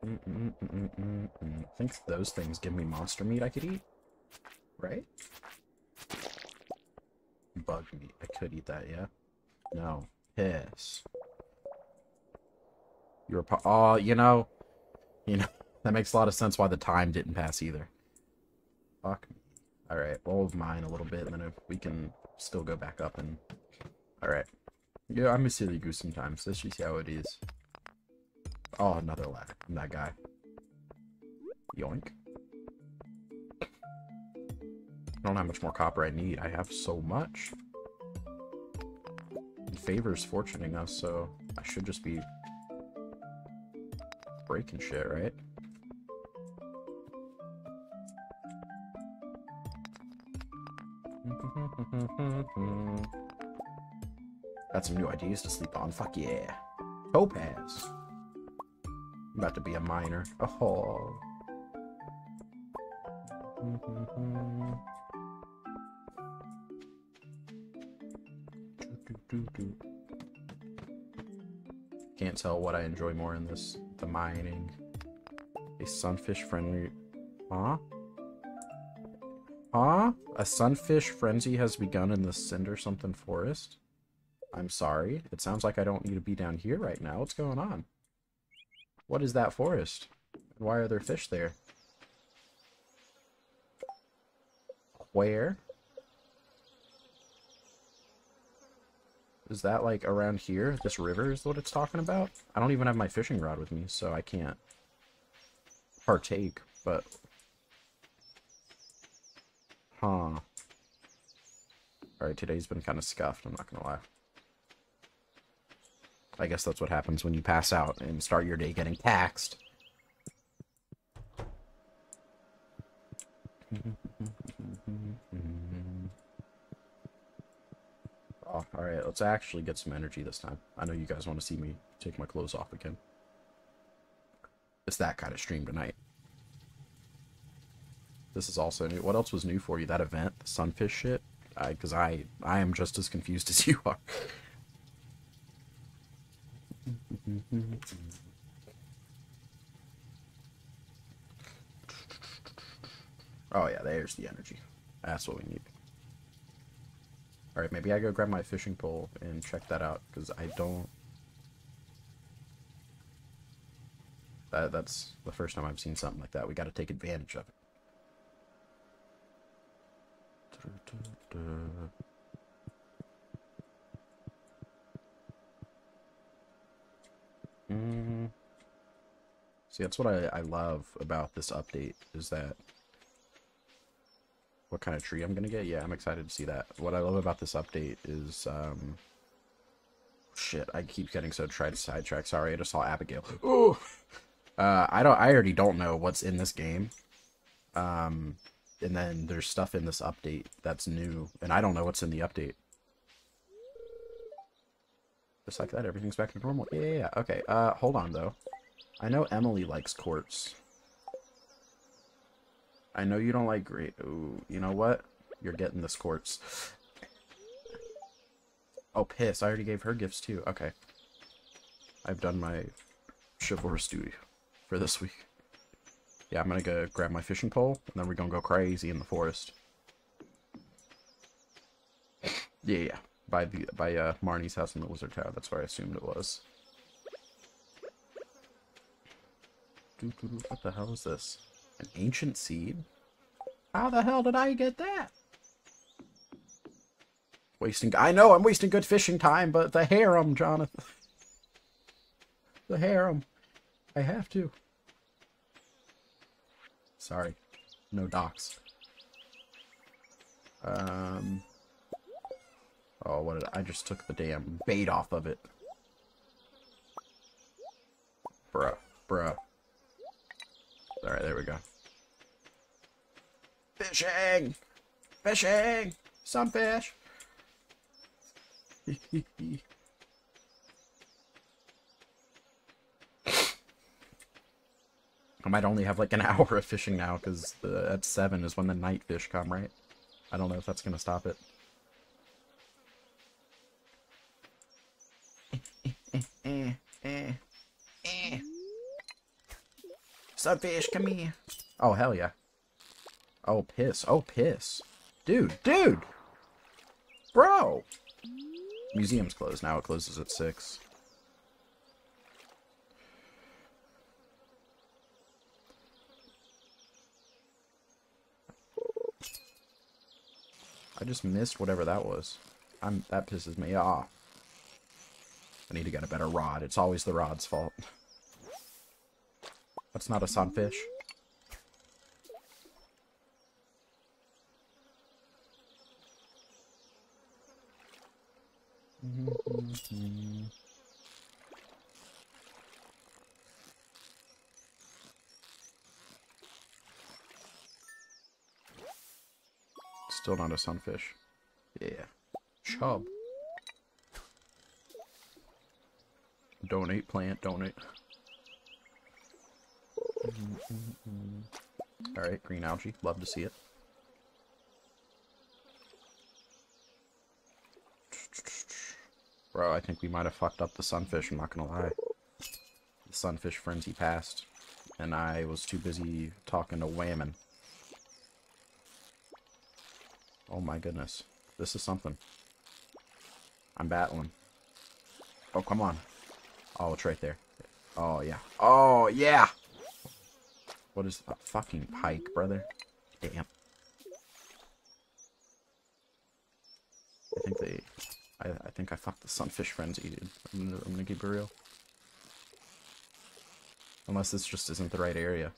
Mm -mm -mm I think those things give me monster meat I could eat. Right? Bug meat. I could eat that, yeah? No. Piss. You're a Oh, you know... You know, that makes a lot of sense why the time didn't pass either. Fuck me. Alright, we'll mine a little bit, and then if we can still go back up and... Alright. Yeah, I'm a silly goose sometimes. Let's just see how it is. Oh, another ladder. I'm that guy. Yoink. I don't have much more copper I need. I have so much. Favor's fortuning us, so I should just be breaking shit, right? Got some new ideas to sleep on. Fuck yeah. Topaz. I'm about to be a miner. Oh. Can't tell what I enjoy more in this. The mining. A sunfish friendly... Huh? Huh? A sunfish frenzy has begun in the cinder something forest? I'm sorry. It sounds like I don't need to be down here right now. What's going on? What is that forest? Why are there fish there? Where? Is that like around here? This river is what it's talking about? I don't even have my fishing rod with me, so I can't partake, but... Huh. Alright, today's been kind of scuffed, I'm not gonna lie. I guess that's what happens when you pass out and start your day getting taxed. Oh, alright, let's actually get some energy this time. I know you guys want to see me take my clothes off again. It's that kind of stream tonight. This is also new. What else was new for you? That event? The sunfish shit? Because I, I, I am just as confused as you are. Mm-hmm. oh yeah, there's the energy. That's what we need. Alright, maybe I go grab my fishing pole and check that out, because I don't... That, that's the first time I've seen something like that. We gotta take advantage of it. See, that's what I, I love about this update, is that... What kind of tree I'm gonna get? Yeah, I'm excited to see that. What I love about this update is, um... Shit, I keep getting so tried sidetracked. Sorry, I just saw Abigail. Ooh! Uh, I don't. I already don't know what's in this game. Um, and then there's stuff in this update that's new, and I don't know what's in the update. Just like that, everything's back to normal. Yeah, yeah, yeah. Okay, uh, hold on, though. I know Emily likes quartz. I know you don't like great. Ooh, you know what? You're getting this quartz. Oh, piss. I already gave her gifts, too. Okay. I've done my chivalrous duty for this week. Yeah, I'm gonna go grab my fishing pole, and then we're gonna go crazy in the forest. Yeah, yeah. By the by uh Marnie's house in the Wizard Tower, that's where I assumed it was. What the hell is this? An ancient seed? How the hell did I get that? Wasting I know I'm wasting good fishing time, but the harem, Jonathan. the harem. I have to. Sorry. No docks. Um. Oh, what I, just took the damn bait off of it. Bruh. Bruh. Alright, there we go. Fishing! Fishing! Sunfish! I might only have like an hour of fishing now because at 7 is when the night fish come, right? I don't know if that's going to stop it. Sunfish, come here. Oh, hell yeah. Oh, piss. Oh, piss. Dude, dude! Bro! Museum's closed now. It closes at 6. I just missed whatever that was. I'm that pisses me off. I need to get a better rod. It's always the rod's fault. That's not a sunfish. Still not a sunfish. Yeah. Chub. Donate plant, donate. Alright, green algae. Love to see it. Bro, I think we might have fucked up the sunfish, I'm not gonna lie. The sunfish frenzy passed, and I was too busy talking to Whammon. Oh my goodness. This is something. I'm battling. Oh, come on. Oh, it's right there. Oh, yeah. Oh, yeah! What is a fucking pike, brother? Damn. I think they... I, I think I fucked the sunfish frenzy, dude. I'm gonna, I'm gonna keep it real. Unless this just isn't the right area.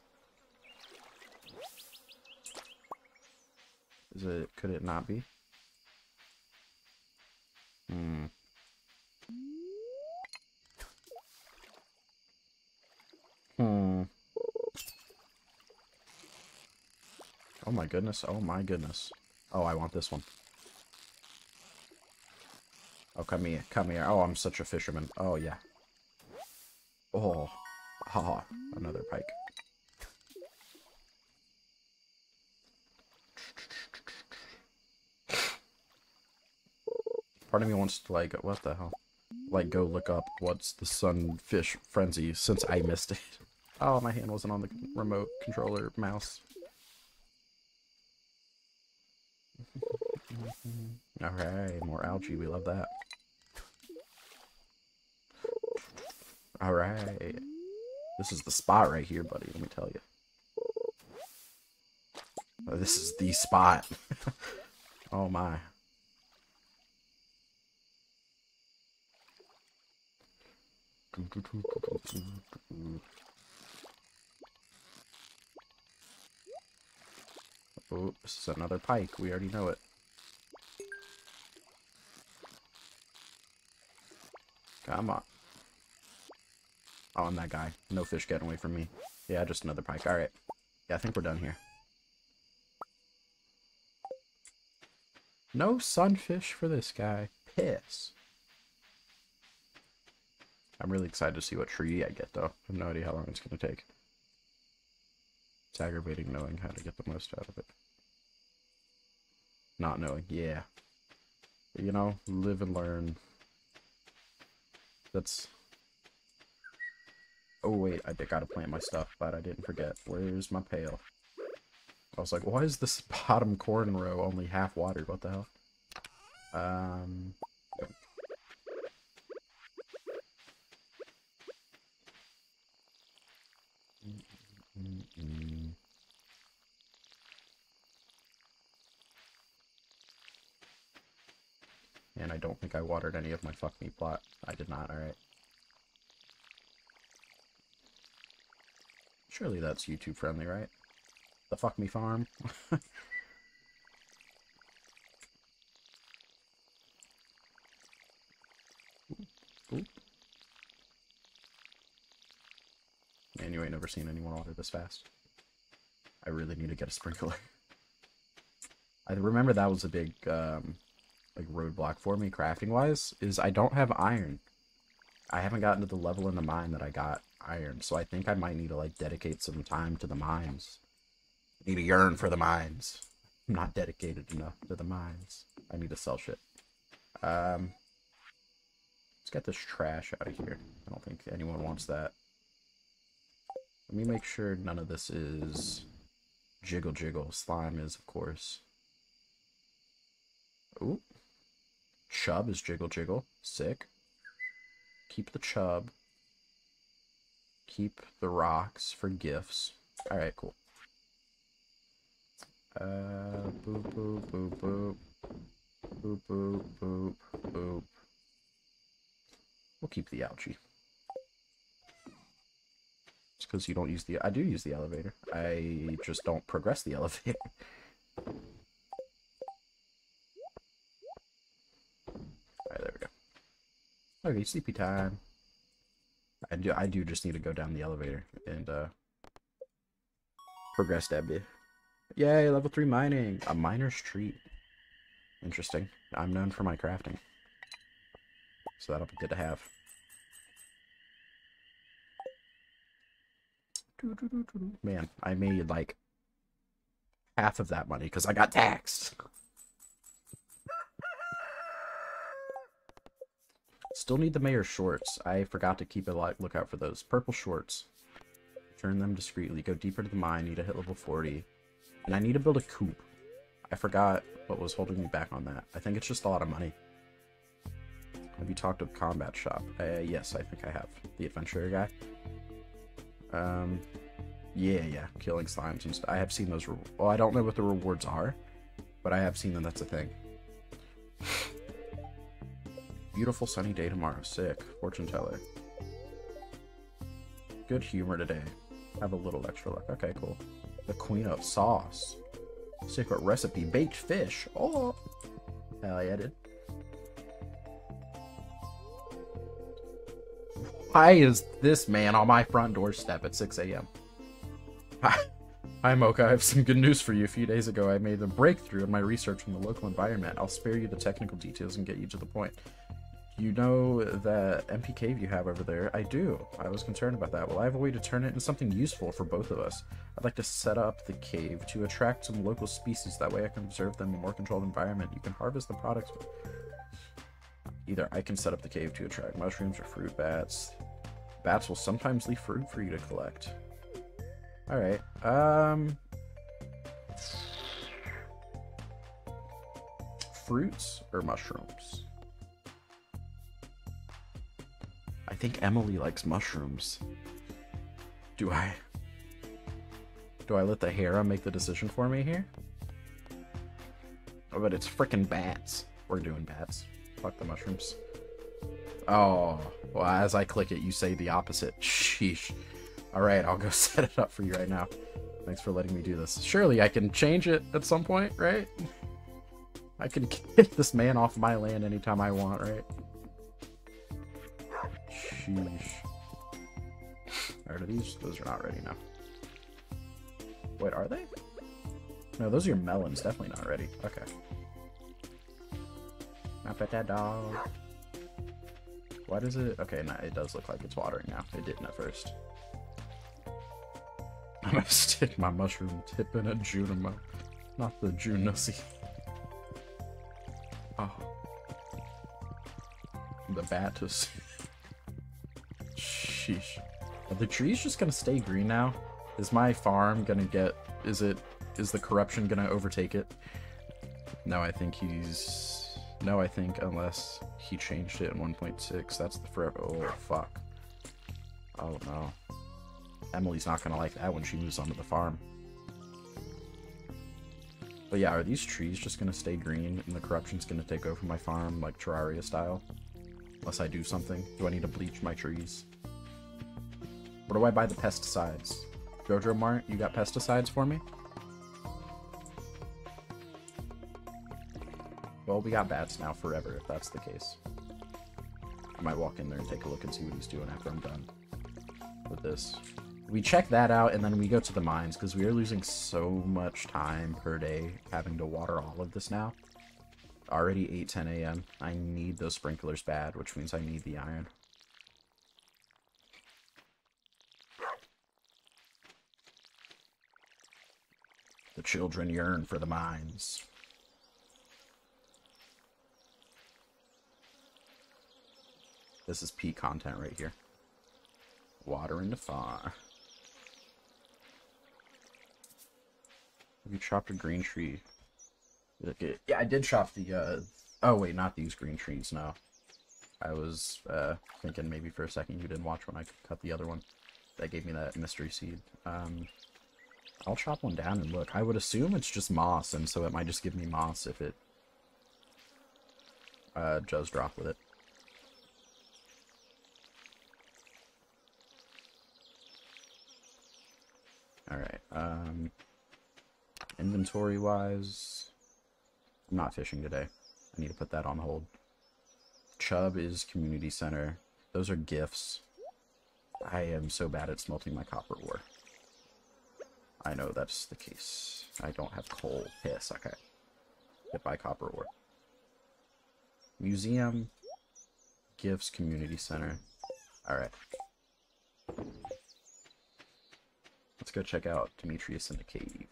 Is it, could it not be? Hmm. Hmm. Oh my goodness, oh my goodness. Oh, I want this one. Oh, come here, come here. Oh, I'm such a fisherman. Oh, yeah. Oh. Ha, another pike. Part of me wants to, like, what the hell? Like, go look up what's the sunfish frenzy since I missed it. Oh, my hand wasn't on the remote controller mouse. Alright, more algae, we love that. Alright. This is the spot right here, buddy, let me tell you. Oh, this is the spot. oh my. Oh, this is another pike. We already know it. Come on. Oh, I'm that guy. No fish getting away from me. Yeah, just another pike. Alright. Yeah, I think we're done here. No sunfish for this guy. Piss. I'm really excited to see what tree I get, though. I have no idea how long it's going to take. It's aggravating knowing how to get the most out of it. Not knowing, yeah. You know, live and learn. That's... Oh, wait, I gotta plant my stuff, but I didn't forget. Where's my pail? I was like, why is this bottom corn row only half watered? What the hell? Um... And I don't think I watered any of my fuck me plot. I did not, alright. Surely that's YouTube friendly, right? The fuck me farm? Man, you ain't never seen anyone water this fast. I really need to get a sprinkler. I remember that was a big, um, like, roadblock for me, crafting-wise, is I don't have iron. I haven't gotten to the level in the mine that I got iron, so I think I might need to, like, dedicate some time to the mines. I need to yearn for the mines. I'm not dedicated enough to the mines. I need to sell shit. Um, let's get this trash out of here. I don't think anyone wants that. Let me make sure none of this is jiggle jiggle. Slime is, of course. Ooh. Chub is jiggle jiggle. Sick. Keep the chub. Keep the rocks for gifts. Alright, cool. Uh, boop, boop, boop, boop. Boop, boop, boop, boop. We'll keep the algae. It's because you don't use the... I do use the elevator. I just don't progress the elevator. Alright, there we go. Okay, sleepy time. I do I do just need to go down the elevator and uh progress that bit. Yay, level 3 mining. A miner's treat. Interesting. I'm known for my crafting. So that'll be good to have. Man, I made like half of that money because I got taxed. Still need the mayor shorts. I forgot to keep a lookout for those. Purple shorts. Turn them discreetly. Go deeper to the mine. Need to hit level 40. And I need to build a coop. I forgot what was holding me back on that. I think it's just a lot of money. Have you talked the combat shop? Uh, yes, I think I have. The adventurer guy. Um, yeah, yeah, killing slimes and stuff. I have seen those. Well, I don't know what the rewards are, but I have seen them. That's a thing. Beautiful sunny day tomorrow. Sick. Fortune teller. Good humor today. Have a little extra luck. Okay, cool. The queen of sauce. Secret recipe. Baked fish. Oh. Hell yeah, dude. Why is this man on my front doorstep at 6 a.m.? Hi. Mocha. I have some good news for you. A few days ago, I made a breakthrough in my research in the local environment. I'll spare you the technical details and get you to the point. You know that empty cave you have over there? I do. I was concerned about that. Well, I have a way to turn it into something useful for both of us. I'd like to set up the cave to attract some local species. That way I can observe them in a more controlled environment. You can harvest the products. Either I can set up the cave to attract mushrooms or fruit bats. Bats will sometimes leave fruit for you to collect. Alright. Um... Fruits or mushrooms? I think Emily likes mushrooms. Do I... Do I let the Hera make the decision for me here? Oh, but it's frickin' bats. We're doing bats. Fuck the mushrooms. Oh, well, as I click it, you say the opposite. Sheesh. Alright, I'll go set it up for you right now. Thanks for letting me do this. Surely I can change it at some point, right? I can get this man off my land anytime I want, right? Sheesh. Are these? Those are not ready now. Wait, are they? No, those are your melons. Definitely not ready. Okay. Not bet that dog. Why does it? Okay, nah, it does look like it's watering now. It didn't at first. I'm gonna stick my mushroom tip in a Junimo. Not the Junussy. Oh. Ah. The Batus. Sheesh. Are the trees just gonna stay green now? Is my farm gonna get... Is it... Is the corruption gonna overtake it? No, I think he's... No, I think unless he changed it in 1.6. That's the forever... Oh, fuck. Oh, no. Emily's not gonna like that when she moves onto the farm. But yeah, are these trees just gonna stay green and the corruption's gonna take over my farm, like Terraria style? Unless I do something. Do I need to bleach my trees? Where do I buy the pesticides? JojaMart, you got pesticides for me? Well, we got bats now forever, if that's the case. I might walk in there and take a look and see what he's doing after I'm done with this. We check that out, and then we go to the mines, because we are losing so much time per day having to water all of this now. Already 8, 10 a.m. I need those sprinklers bad, which means I need the iron. The children yearn for the mines. This is peak content right here. Water in the farm. Have you chopped a green tree? Okay. Yeah, I did chop the, uh... Oh, wait, not these green trees, no. I was, uh, thinking maybe for a second you didn't watch when I cut the other one. That gave me that mystery seed. Um, I'll chop one down and look. I would assume it's just moss, and so it might just give me moss if it, uh, does drop with it. Alright, um, inventory-wise, I'm not fishing today. I need to put that on hold. Chub is community center. Those are gifts. I am so bad at smelting my copper ore. I know that's the case. I don't have coal. Piss, okay. Get by copper ore. Museum. Gifts, community center. Alright. Let's go check out Demetrius in the cave.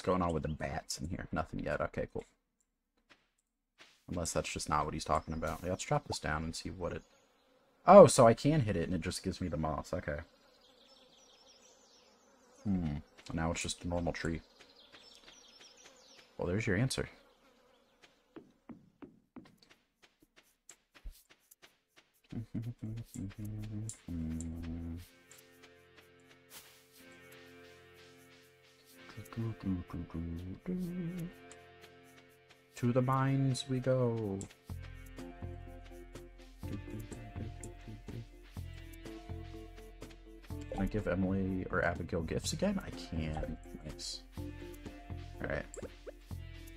What's going on with the bats in here? Nothing yet. Okay, cool. Unless that's just not what he's talking about. Yeah, let's drop this down and see what it... Oh, so I can hit it and it just gives me the moss. Okay. Hmm. Now it's just a normal tree. Well, there's your answer. To the mines we go. Can I give Emily or Abigail gifts again? I can. Nice. Alright.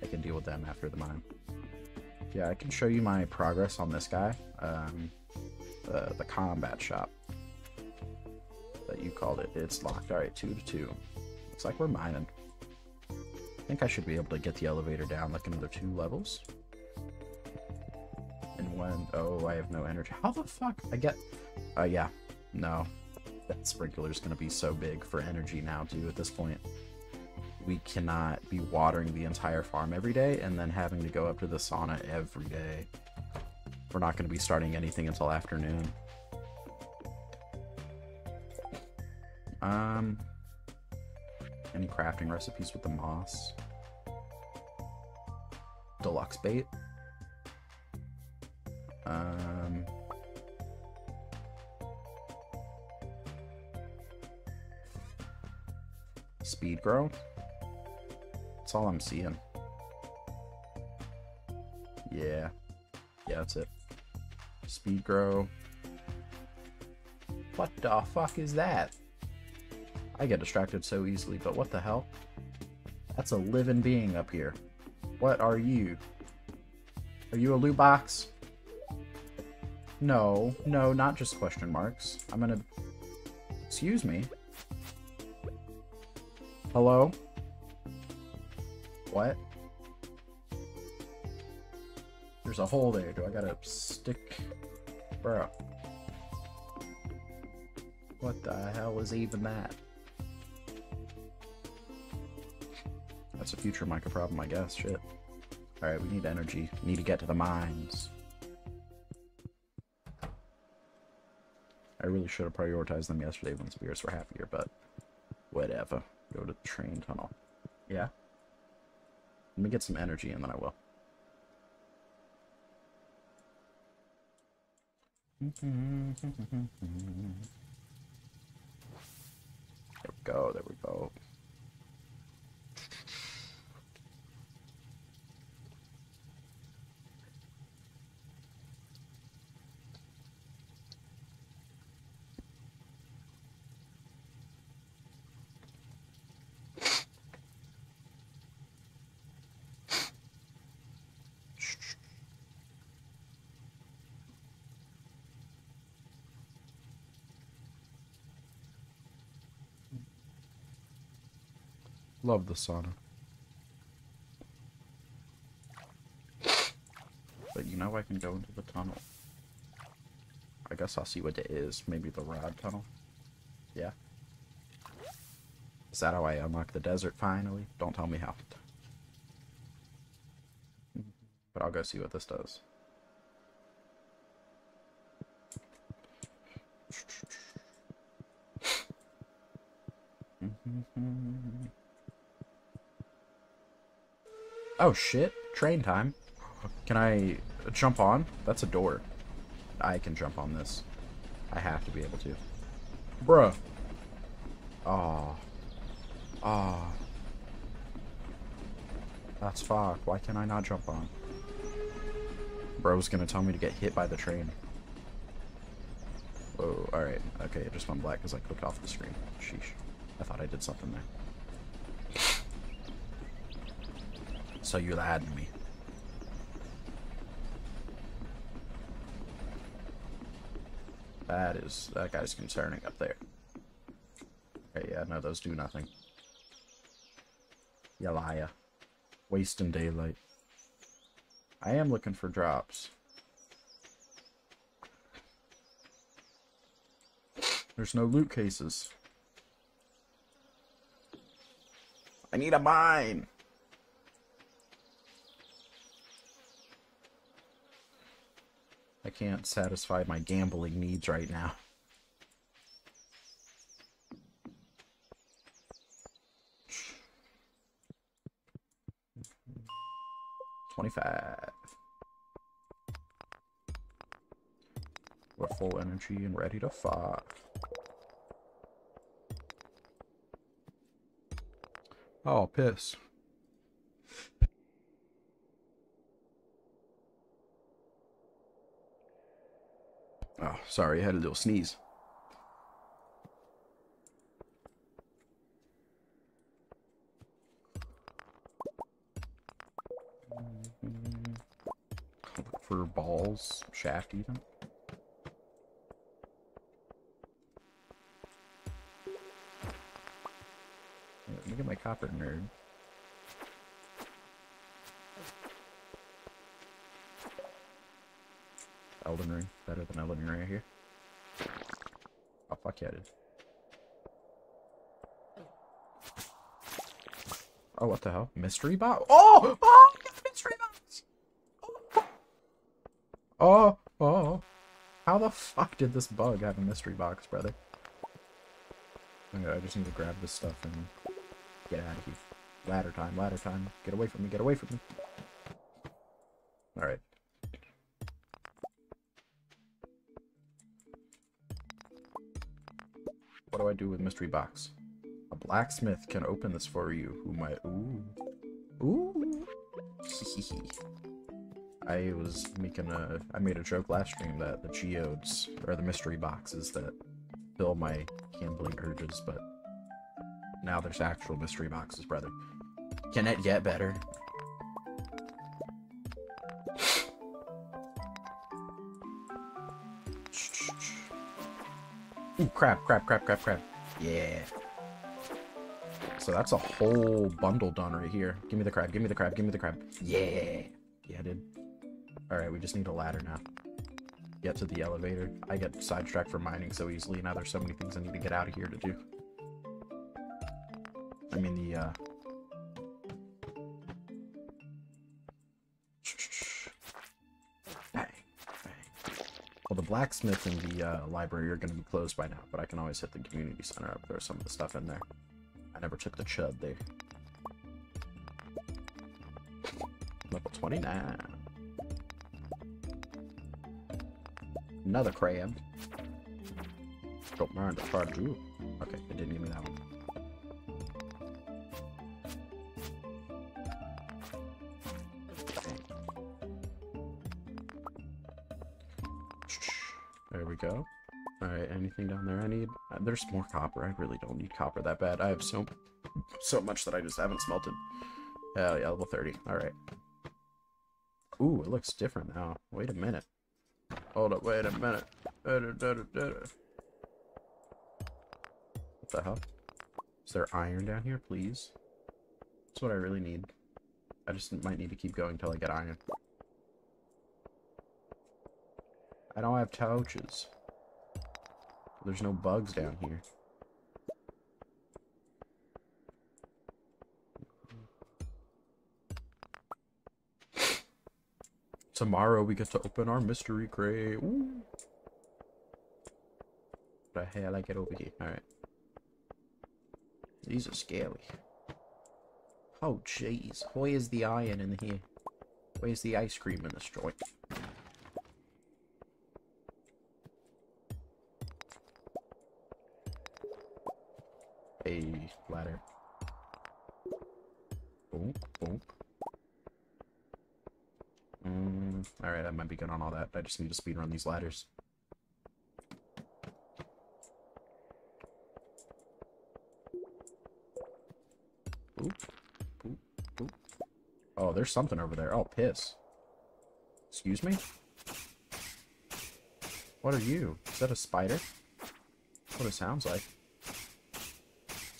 I can deal with them after the mine. Yeah, I can show you my progress on this guy. Um, the, the combat shop that you called it. It's locked. Alright, two to two. Looks like we're mining. I think I should be able to get the elevator down like another two levels. And when... Oh, I have no energy. How the fuck? I get... Uh, yeah. No. That sprinkler's gonna be so big for energy now, too, at this point. We cannot be watering the entire farm every day and then having to go up to the sauna every day. We're not to be starting anything until afternoon. Um, any crafting recipes with the moss? Deluxe bait? Um, speed grow? That's all I'm seeing. Yeah. Yeah, that's it speed grow. What the fuck is that? I get distracted so easily, but what the hell? That's a living being up here. What are you? Are you a loot box? No, no, not just question marks. I'm gonna... Excuse me? Hello? What? There's a hole there. Do I gotta stick... Bro. What the hell is even that? That's a future Micah problem, I guess. Shit. Alright, we need energy. We need to get to the mines. I really should have prioritized them yesterday when spirits were happier, but whatever. Go to the train tunnel. Yeah? Let me get some energy and then I will. There we go, there we go. Love the sauna. But you know I can go into the tunnel. I guess I'll see what it is. Maybe the rod tunnel? Yeah. Is that how I unlock the desert finally? Don't tell me how. But I'll go see what this does. Oh shit, train time. Can I jump on? That's a door. I can jump on this. I have to be able to. Bruh. Ah. Ah. That's fuck. Why can I not jump on? Bro's gonna tell me to get hit by the train. Oh, alright. Okay, it just went black because I clicked off the screen. Sheesh. I thought I did something there. So you're adding me. That is, that guy's concerning up there. Okay, yeah, no, those do nothing. You liar. Wasting daylight. I am looking for drops. There's no loot cases. I need a mine! I can't satisfy my gambling needs right now. Twenty-five. We're full energy and ready to fuck. Oh, piss. Sorry, I had a little sneeze. Look for balls, shaft even. Look at my copper nerd. Elden Ring. Better than Elden Ring right here. Oh, fuck yeah, dude. Oh, what the hell? Mystery box? Oh! Oh! Mystery box! Oh! Oh! Oh! How the fuck did this bug have a mystery box, brother? Okay, I just need to grab this stuff and get out of here. Ladder time, ladder time. Get away from me, get away from me. Do with mystery box? A blacksmith can open this for you. Who might? Ooh, ooh. I was making a. I made a joke last stream that the geodes are the mystery boxes that fill my gambling urges, but now there's actual mystery boxes, brother. Can it get better? Ooh, crap, crap, crap, crap, crap. Yeah. So that's a whole bundle done right here. Give me the crab, give me the crab, give me the crab. Yeah. Yeah, dude. Alright, we just need a ladder now. Get to the elevator. I get sidetracked from mining so easily. Now there's so many things I need to get out of here to do. I mean, the, uh... blacksmith and the uh, library are going to be closed by now, but I can always hit the community center up. There's some of the stuff in there. I never took the chud there. Level 29. Another crab. Don't mind the charge. Okay, it didn't give me that one. There's more copper. I really don't need copper that bad. I have so so much that I just haven't smelted. Hell yeah, level 30. Alright. Ooh, it looks different now. Wait a minute. Hold up, wait a minute. What the hell? Is there iron down here, please? That's what I really need. I just might need to keep going until I get iron. I don't have torches. There's no bugs down here. Tomorrow we get to open our mystery crate. Ooh. The hell I get over here? Alright. These are scary. Oh jeez. Where's the iron in here? Where's the ice cream in this joint? Ladder. Boom, boom. Mm, Alright, I might be good on all that. I just need to speed run these ladders. Oop, oop, oop. Oh, there's something over there. Oh, piss. Excuse me? What are you? Is that a spider? That's what it sounds like.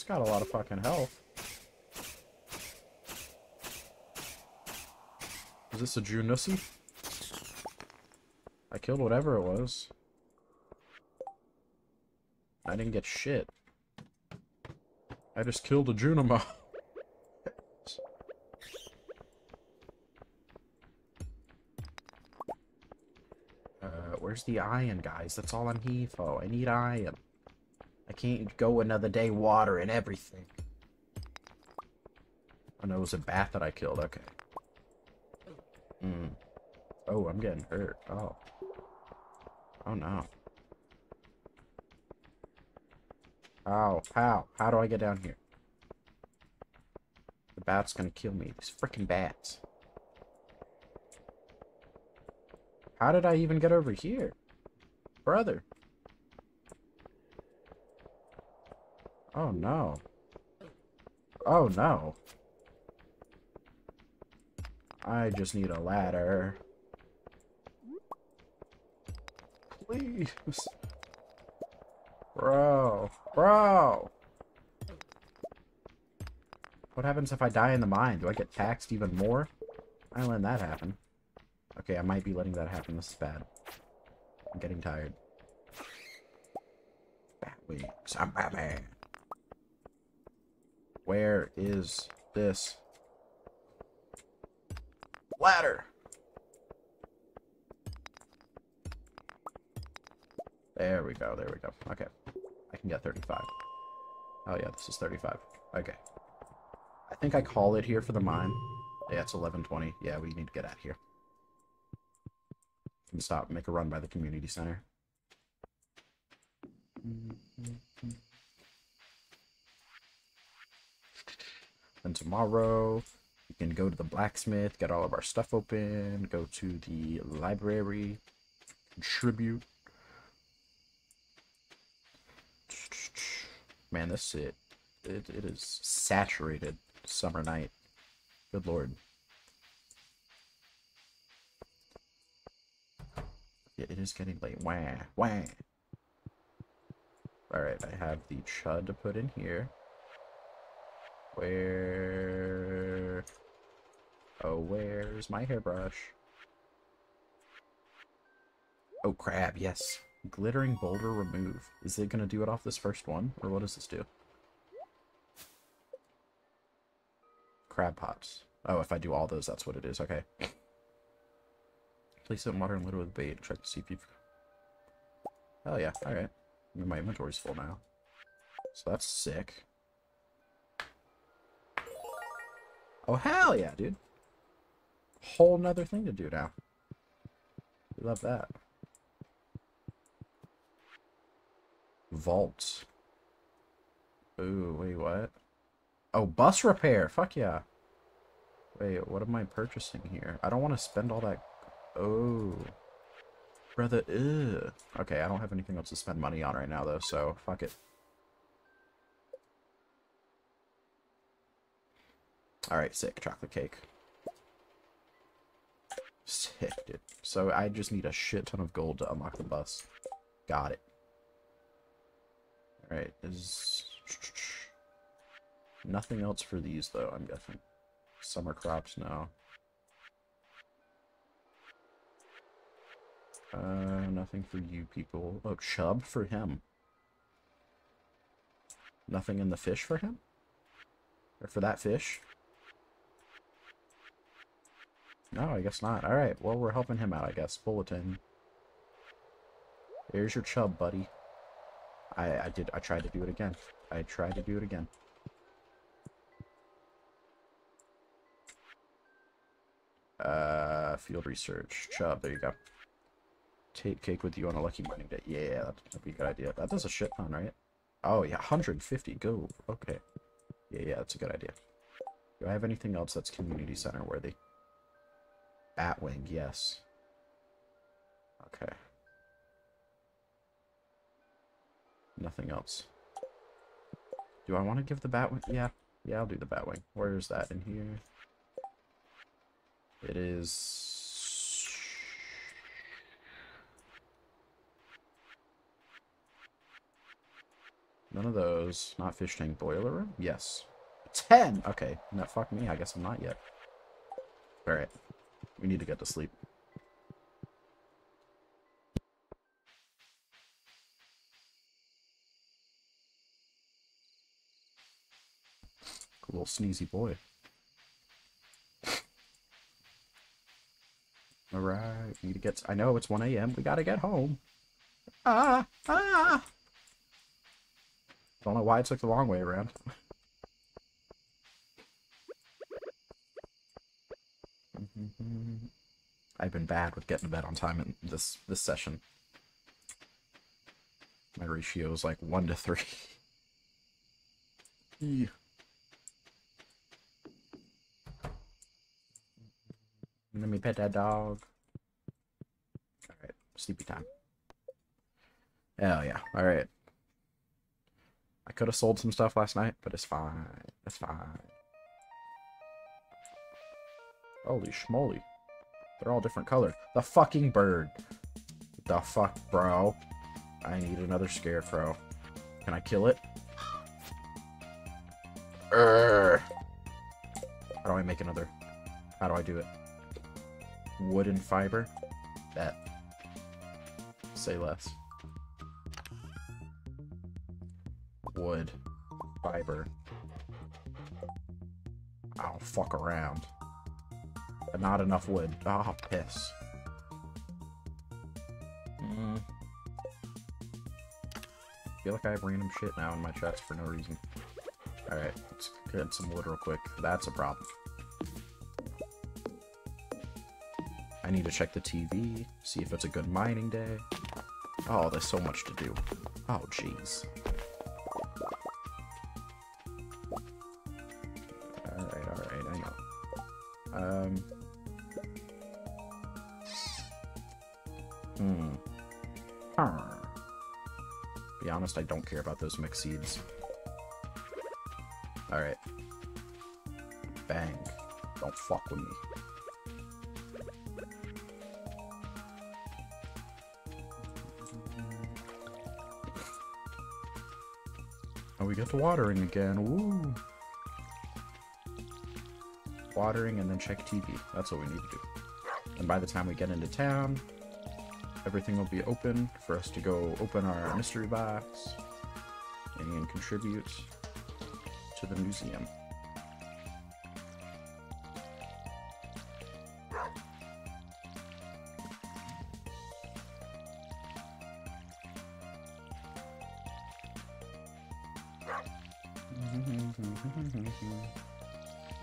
It's got a lot of fucking health. Is this a Junussi? I killed whatever it was. I didn't get shit. I just killed a Junimo. uh, where's the iron, guys? That's all I'm here for. I need iron. Can't go another day watering everything. Oh no, it was a bat that I killed. Okay. Hmm. Oh, I'm getting hurt. Oh. Oh no. How? How? How do I get down here? The bat's gonna kill me. These freaking bats. How did I even get over here? Brother. Oh no. Oh no. I just need a ladder. Please. Bro. Bro. What happens if I die in the mine? Do I get taxed even more? I let that happen. Okay, I might be letting that happen. This is bad. I'm getting tired. Batwings. I'm Batman. Where is this ladder? There we go, there we go. Okay. I can get 35. Oh yeah, this is 35. Okay. I think I call it here for the mine. Yeah, it's 11.20. Yeah, we need to get out here. Can stop, make a run by the community center. Mm-hmm. Then tomorrow, we can go to the blacksmith, get all of our stuff open, go to the library, contribute. Man, this it, it it is saturated summer night. Good lord. Yeah, it is getting late. Wah, wah. Alright, I have the chud to put in here. Where... Oh, where's my hairbrush? Oh, crab, yes. Glittering boulder remove. Is it going to do it off this first one? Or what does this do? Crab pots. Oh, if I do all those, that's what it is. Okay. Place it in water and litter with bait. Check to see if you've... Hell yeah. Alright. My inventory's full now. So that's sick. Oh, hell yeah, dude. Whole nother thing to do now. Love that. Vaults. Ooh, wait, what? Oh, bus repair. Fuck yeah. Wait, what am I purchasing here? I don't want to spend all that... Oh. Brother, ugh. Okay, I don't have anything else to spend money on right now, though, so fuck it. Alright, sick. Chocolate cake. Sick, dude. So I just need a shit ton of gold to unlock the bus. Got it. Alright, is... Nothing else for these, though, I'm guessing. Summer crops, no. Uh, nothing for you people. Oh, chub for him. Nothing in the fish for him? Or for that fish? No, I guess not. Alright, well, we're helping him out, I guess. Bulletin. Here's your chub, buddy. I, I did, I tried to do it again. I tried to do it again. Uh, field research. Chub, there you go. Take cake with you on a lucky mining day. Yeah, that'd be a good idea. That does a shit ton, right? Oh, yeah, 150 go. Okay. Yeah, yeah, that's a good idea. Do I have anything else that's community center worthy? Batwing, yes. Okay. Nothing else. Do I want to give the Batwing? Yeah. Yeah, I'll do the Batwing. Where is that? In here? It is... None of those. Not fish tank boiler room? Yes. 10! Okay. No, fuck me. I guess I'm not yet. Alright. We need to get to sleep. Little sneezy boy. Alright, we need to get... I know, it's 1 a.m. We gotta get home. Ah! Ah! Don't know why it took the long way around. Mm-hmm. I've been bad with getting to bed on time in this this session. My ratio is like 1 to 3. yeah. Let me pet that dog. Alright, sleepy time. Hell yeah. Alright. I could have sold some stuff last night, but it's fine. It's fine. Holy schmoly. They're all different color. The fucking bird. The fuck, bro? I need another scarecrow. Can I kill it? Urgh. How do I make another? How do I do it? Wood and fiber? Bet. Say less. Wood. Fiber. I'll fuck around. Not enough wood. Ah, oh, piss. Mm. I feel like I have random shit now in my chests for no reason. Alright, let's get some wood real quick. That's a problem. I need to check the TV, see if it's a good mining day. Oh, there's so much to do. Oh, jeez. I don't care about those mixed seeds. Alright. Bang. Don't fuck with me. Oh, we get the watering again. Woo! Watering and then check TV. That's what we need to do. And by the time we get into town, everything will be open for us to go open our mystery box and contribute to the museum.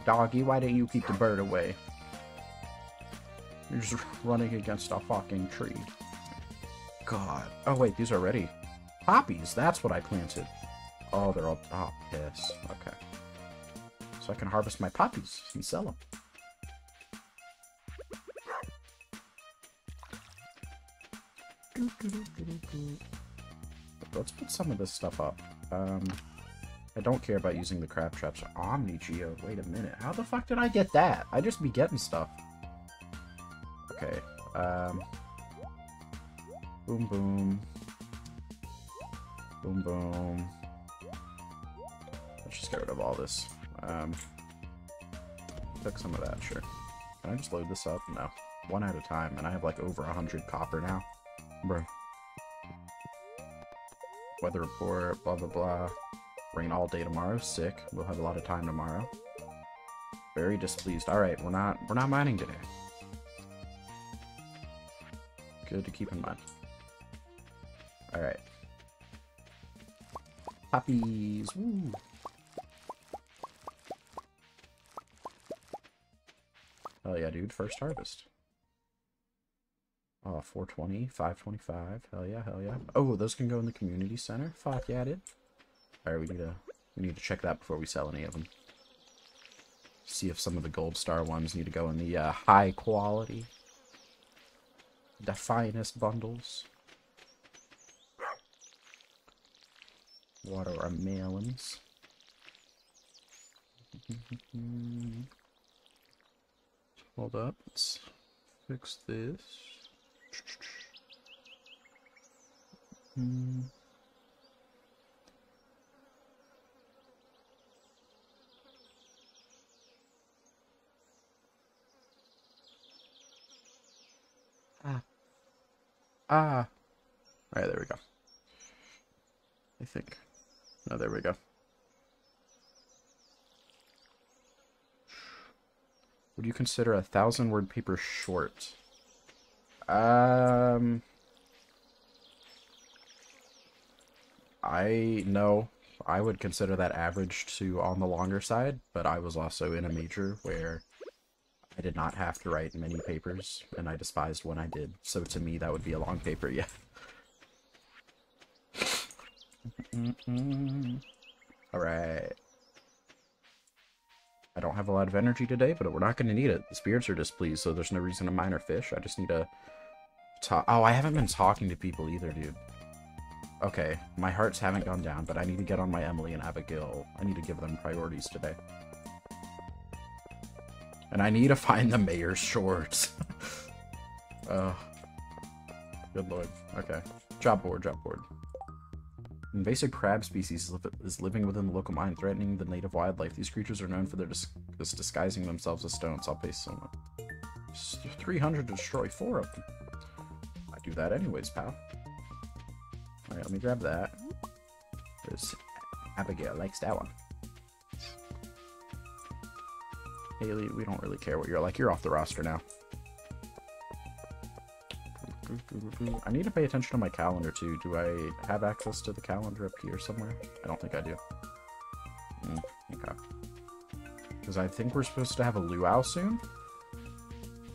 Doggy, why didn't you keep the bird away? You're just running against a fucking tree. God. Oh, wait, these are ready. Poppies, that's what I planted. Oh, they're all... Oh, piss. Okay. So I can harvest my poppies and sell them. Let's put some of this stuff up. Um, I don't care about using the crab traps. Omni Geo. Wait a minute. How the fuck did I get that? I just be getting stuff. Okay. Um. Boom, boom. Boom, boom. Let's just get rid of all this. Um. Took some of that, sure. Can I just load this up? No. One at a time, and I have like over a hundred copper now. Bro. Weather report, blah blah blah. Rain all day tomorrow. Sick. We'll have a lot of time tomorrow. Very displeased. Alright, we're not we're not mining today. Good to keep in mind. Poppies. Woo. Hell yeah, dude. First harvest. Oh, 420, 525. Hell yeah, hell yeah. Oh, those can go in the community center. Fuck yeah, dude. Alright, we need to we need to check that before we sell any of them. See if some of the gold star ones need to go in the uh, high quality. The finest bundles. Water our melons. Hold up, let's fix this. Ah. Ah. Alright, there we go. I think. Oh, there we go. Would you consider a thousand word paper short? Um... I know I would consider that average to on the longer side, but I was also in a major where I did not have to write many papers, and I despised when I did. So to me, that would be a long paper, yeah. Alright. I don't have a lot of energy today, but we're not going to need it. The spirits are displeased, so there's no reason to mine or fish. I just need to talk. Oh, I haven't been talking to people either, dude. Okay, my hearts haven't gone down, but I need to get on my Emily and Abigail. I need to give them priorities today. And I need to find the mayor's shorts. oh. Good lord. Okay. Job board, job board. Invasive crab species is living within the local mine, threatening the native wildlife. These creatures are known for their dis disguising themselves as stones. I'll pay someone. 300 to destroy four of them. I do that anyways, pal. Alright, let me grab that. There's Abigail likes that one. Haley, we don't really care what you're like. You're off the roster now. I need to pay attention to my calendar too. Do I have access to the calendar up here somewhere? I don't think I do. Mm, okay. Because I think we're supposed to have a luau soon.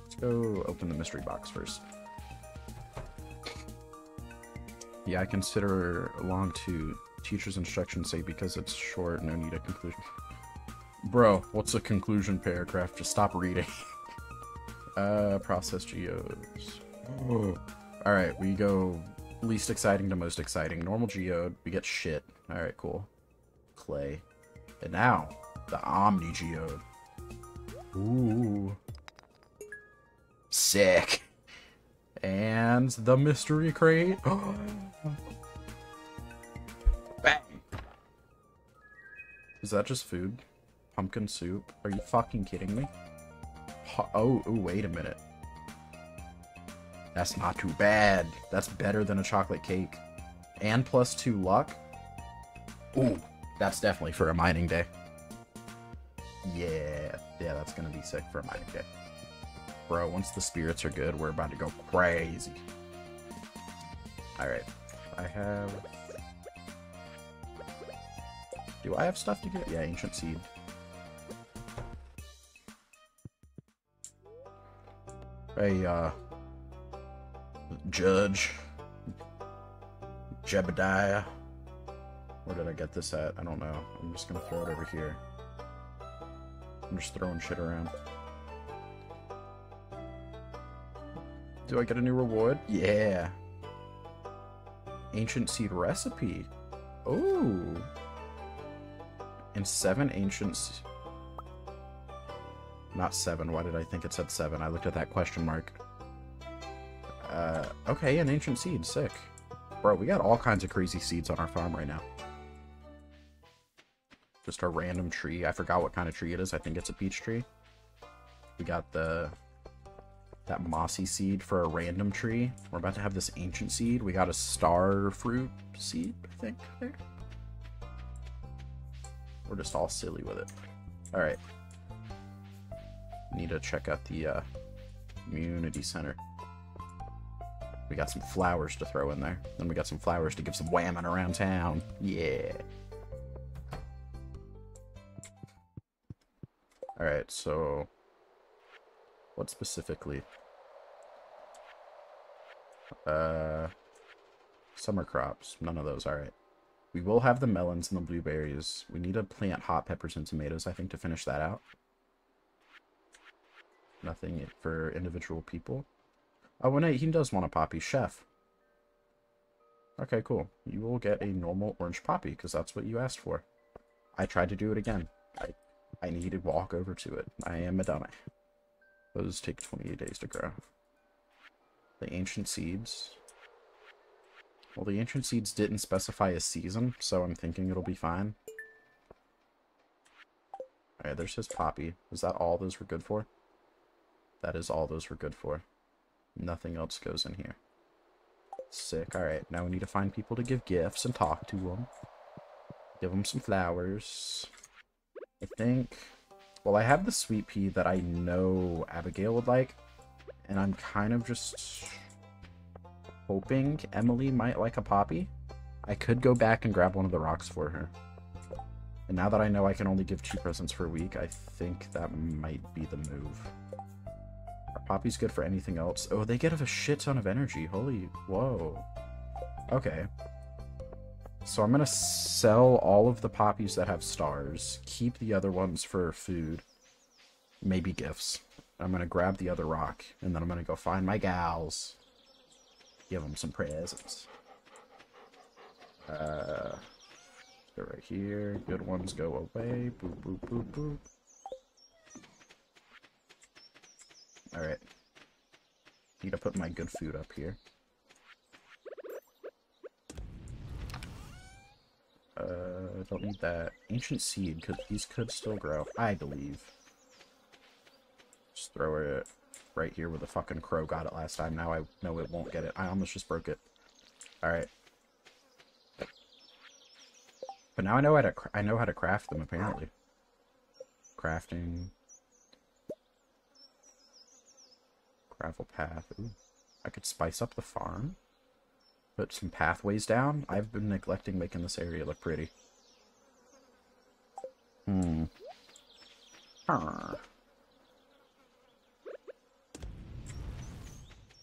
Let's go open the mystery box first. Yeah, I consider long to teacher's instructions say because it's short, no need a conclusion. Bro, what's a conclusion paragraph? Just stop reading. uh, process geodes. Alright, we go least exciting to most exciting. Normal geode, we get shit. Alright, cool. Clay. And now, The Omni Geode. Ooh. Sick. And the mystery crate. Bang. Is that just food? Pumpkin soup? Are you fucking kidding me? Oh, oh, wait a minute. That's not too bad. That's better than a chocolate cake. And plus two luck. Ooh, that's definitely for a mining day. Yeah, yeah, that's gonna be sick for a mining day. Bro, once the spirits are good, we're about to go crazy. Alright, I have... Do I have stuff to get? Yeah, Ancient Seed. Hey, uh... Judge. Jebediah. Where did I get this at? I don't know. I'm just gonna throw it over here. I'm just throwing shit around. Do I get a new reward? Yeah. Ancient seed recipe. Oh. And seven ancients. Not seven. Why did I think it said seven? I looked at that question mark. Uh, okay, an ancient seed. Sick. Bro, we got all kinds of crazy seeds on our farm right now. Just a random tree. I forgot what kind of tree it is. I think it's a peach tree. We got the that mossy seed for a random tree. We're about to have this ancient seed. We got a star fruit seed, I think, there. We're just all silly with it. Alright. Need to check out the uh, community center. We got some flowers to throw in there. Then we got some flowers to give some whamming around town. Yeah. Alright, so... What specifically? Uh... Summer crops. None of those, alright. We will have the melons and the blueberries. We need to plant hot peppers and tomatoes, I think, to finish that out. Nothing for individual people. Oh, well, no, he does want a poppy. Chef. Okay, cool. You will get a normal orange poppy, because that's what you asked for. I tried to do it again. I I need to walk over to it. I am a dummy. Those take 28 days to grow. The ancient seeds. Well, the ancient seeds didn't specify a season, so I'm thinking it'll be fine. Alright, there's his poppy. Is that all those were good for? That is all those were good for. Nothing else goes in here. Sick. Alright, now we need to find people to give gifts and talk to them. Give them some flowers. I think... Well, I have the sweet pea that I know Abigail would like. And I'm kind of just hoping Emily might like a poppy. I could go back and grab one of the rocks for her. And now that I know I can only give two presents per week, I think that might be the move. Are poppies good for anything else? Oh, they get a shit ton of energy. Holy, whoa. Okay. So I'm to sell all of the poppies that have stars, keep the other ones for food, maybe gifts. I'm to grab the other rock, and then I'm to go find my gals, give them some presents. Uh, go right here. Good ones go away. Boop, boop, boop, boop. Alright. Need to put my good food up here. Uh, don't need that. Ancient seed, because these could still grow. I believe. Just throw it right here where the fucking crow got it last time. Now I know it won't get it. I almost just broke it. Alright. But now I know how to I know how to craft them, apparently. Crafting. Gravel path. Ooh. I could spice up the farm put some pathways down. I've been neglecting making this area look pretty. Hmm.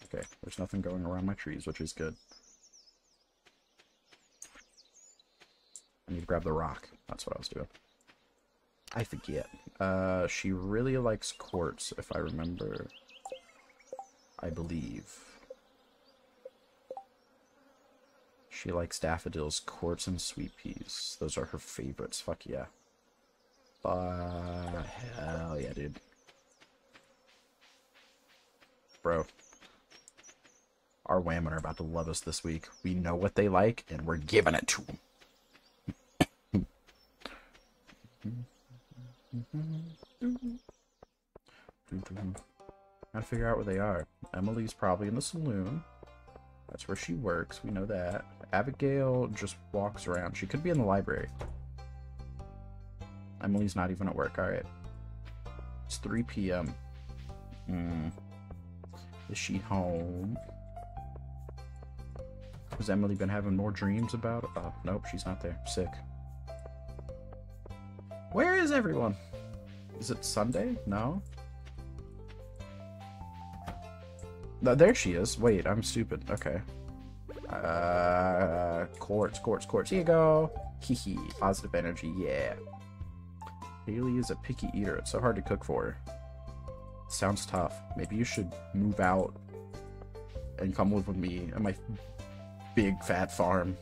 Okay, there's nothing going around my trees, which is good. I need to grab the rock. That's what I was doing. I forget. Uh, she really likes quartz, if I remember. I believe. She likes daffodils, quartz, and sweet peas. Those are her favorites. Fuck yeah. Uh, hell yeah, dude. Bro. Our women are about to love us this week. We know what they like, and we're giving it to them. Gotta figure out where they are. Emily's probably in the saloon. That's where she works. We know that. Abigail just walks around. She could be in the library. Emily's not even at work. Alright. It's 3 p.m. Hmm. Is she home? Has Emily been having more dreams about it? Oh, nope, she's not there. Sick. Where is everyone? Is it Sunday? No? There she is. Wait, I'm stupid. Okay. Uh, quartz, quartz, quartz. Here you go. Hee hee. Positive energy. Yeah. Haley is a picky eater. It's so hard to cook for her. Sounds tough. Maybe you should move out and come live with me at my big fat farm.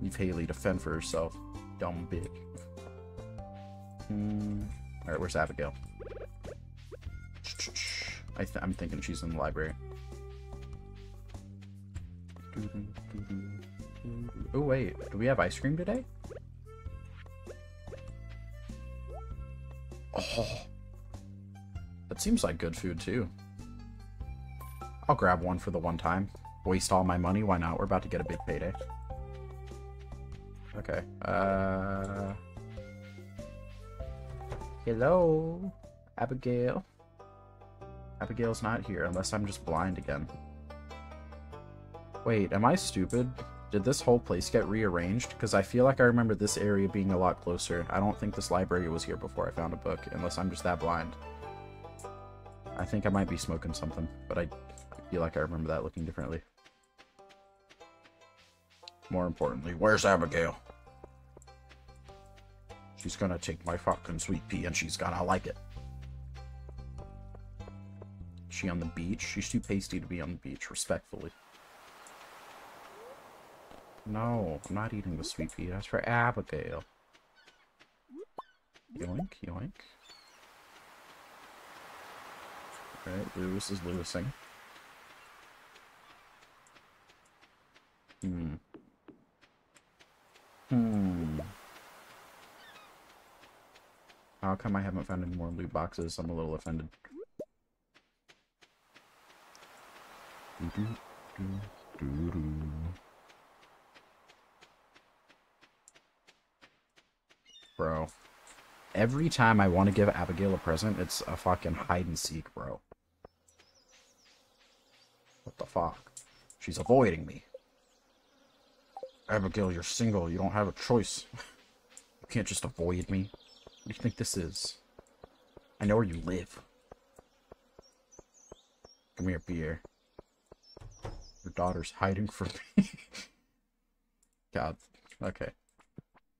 Leave Haley to fend for herself. Dumb bitch. Hmm. Alright, where's Abigail? I th I'm thinking she's in the library. Oh wait, do we have ice cream today? Oh, that seems like good food too. I'll grab one for the one time. Waste all my money, why not? We're about to get a big payday. Okay, uh... Hello? Abigail? Abigail's not here, unless I'm just blind again. Wait, am I stupid? Did this whole place get rearranged? Because I feel like I remember this area being a lot closer. I don't think this library was here before I found a book, unless I'm just that blind. I think I might be smoking something, but I, feel like I remember that looking differently. More importantly, where's Abigail? She's gonna take my fucking sweet pea and she's gonna like it. She on the beach? She's too pasty to be on the beach, respectfully. No, I'm not eating the sweet pea. That's for Abigail. Yoink, yoink. Alright, Lewis is Lewising. Hmm. Hmm. How come I haven't found any more loot boxes? I'm a little offended. Bro. Every time I want to give Abigail a present, it's a fucking hide and seek, bro. What the fuck? She's avoiding me. Abigail, you're single. You don't have a choice. you can't just avoid me. What do you think this is? I know where you live. Come here, beer. Your daughter's hiding from me. God. Okay.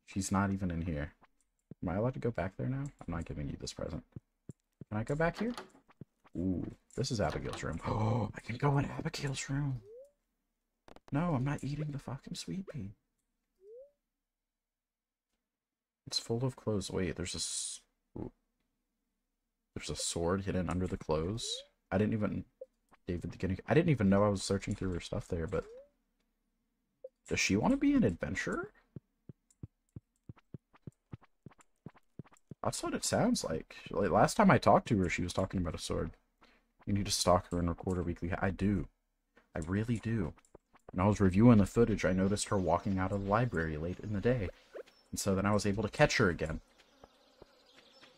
She's not even in here. Am I allowed to go back there now? I'm not giving you this present. Can I go back here? Ooh, this is Abigail's room. Oh, I can go in Abigail's room. No, I'm not eating the fucking sweet pea. It's full of clothes. Wait, there's a... There's a sword hidden under the clothes. I didn't even... David the Guinea... I didn't even know I was searching through her stuff there, but... Does she want to be an adventurer? That's what it sounds like. Like last time I talked to her, she was talking about a sword. You need to stalk her and record her weekly. I do. I really do. When I was reviewing the footage, I noticed her walking out of the library late in the day. And so then I was able to catch her again.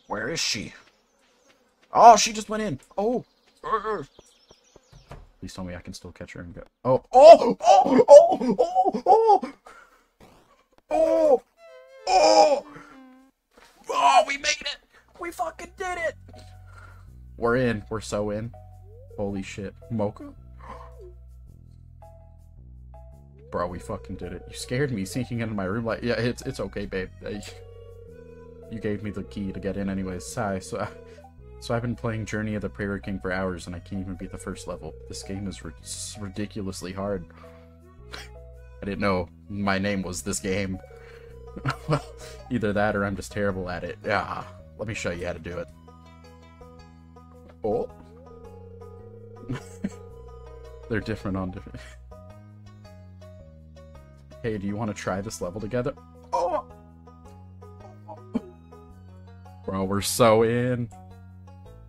Where is she? Oh, she just went in. Oh. Er, er. Please tell me I can still catch her and go. Oh. Oh! Oh! Oh! Oh! Oh! Oh! Oh! Oh, we made it! We fucking did it! We're in. We're so in. Holy shit. Mocha? Bro, we fucking did it. You scared me sneaking into my room like, yeah, it's it's okay, babe. You gave me the key to get in anyways. Sigh, so, so I've been playing Journey of the Prairie King for hours and I can't even beat the first level. This game is ridiculously hard. I didn't know my name was this game. well, either that or I'm just terrible at it. Yeah, let me show you how to do it. Oh. They're different on different... hey, do you want to try this level together? Oh! Bro, we're so in.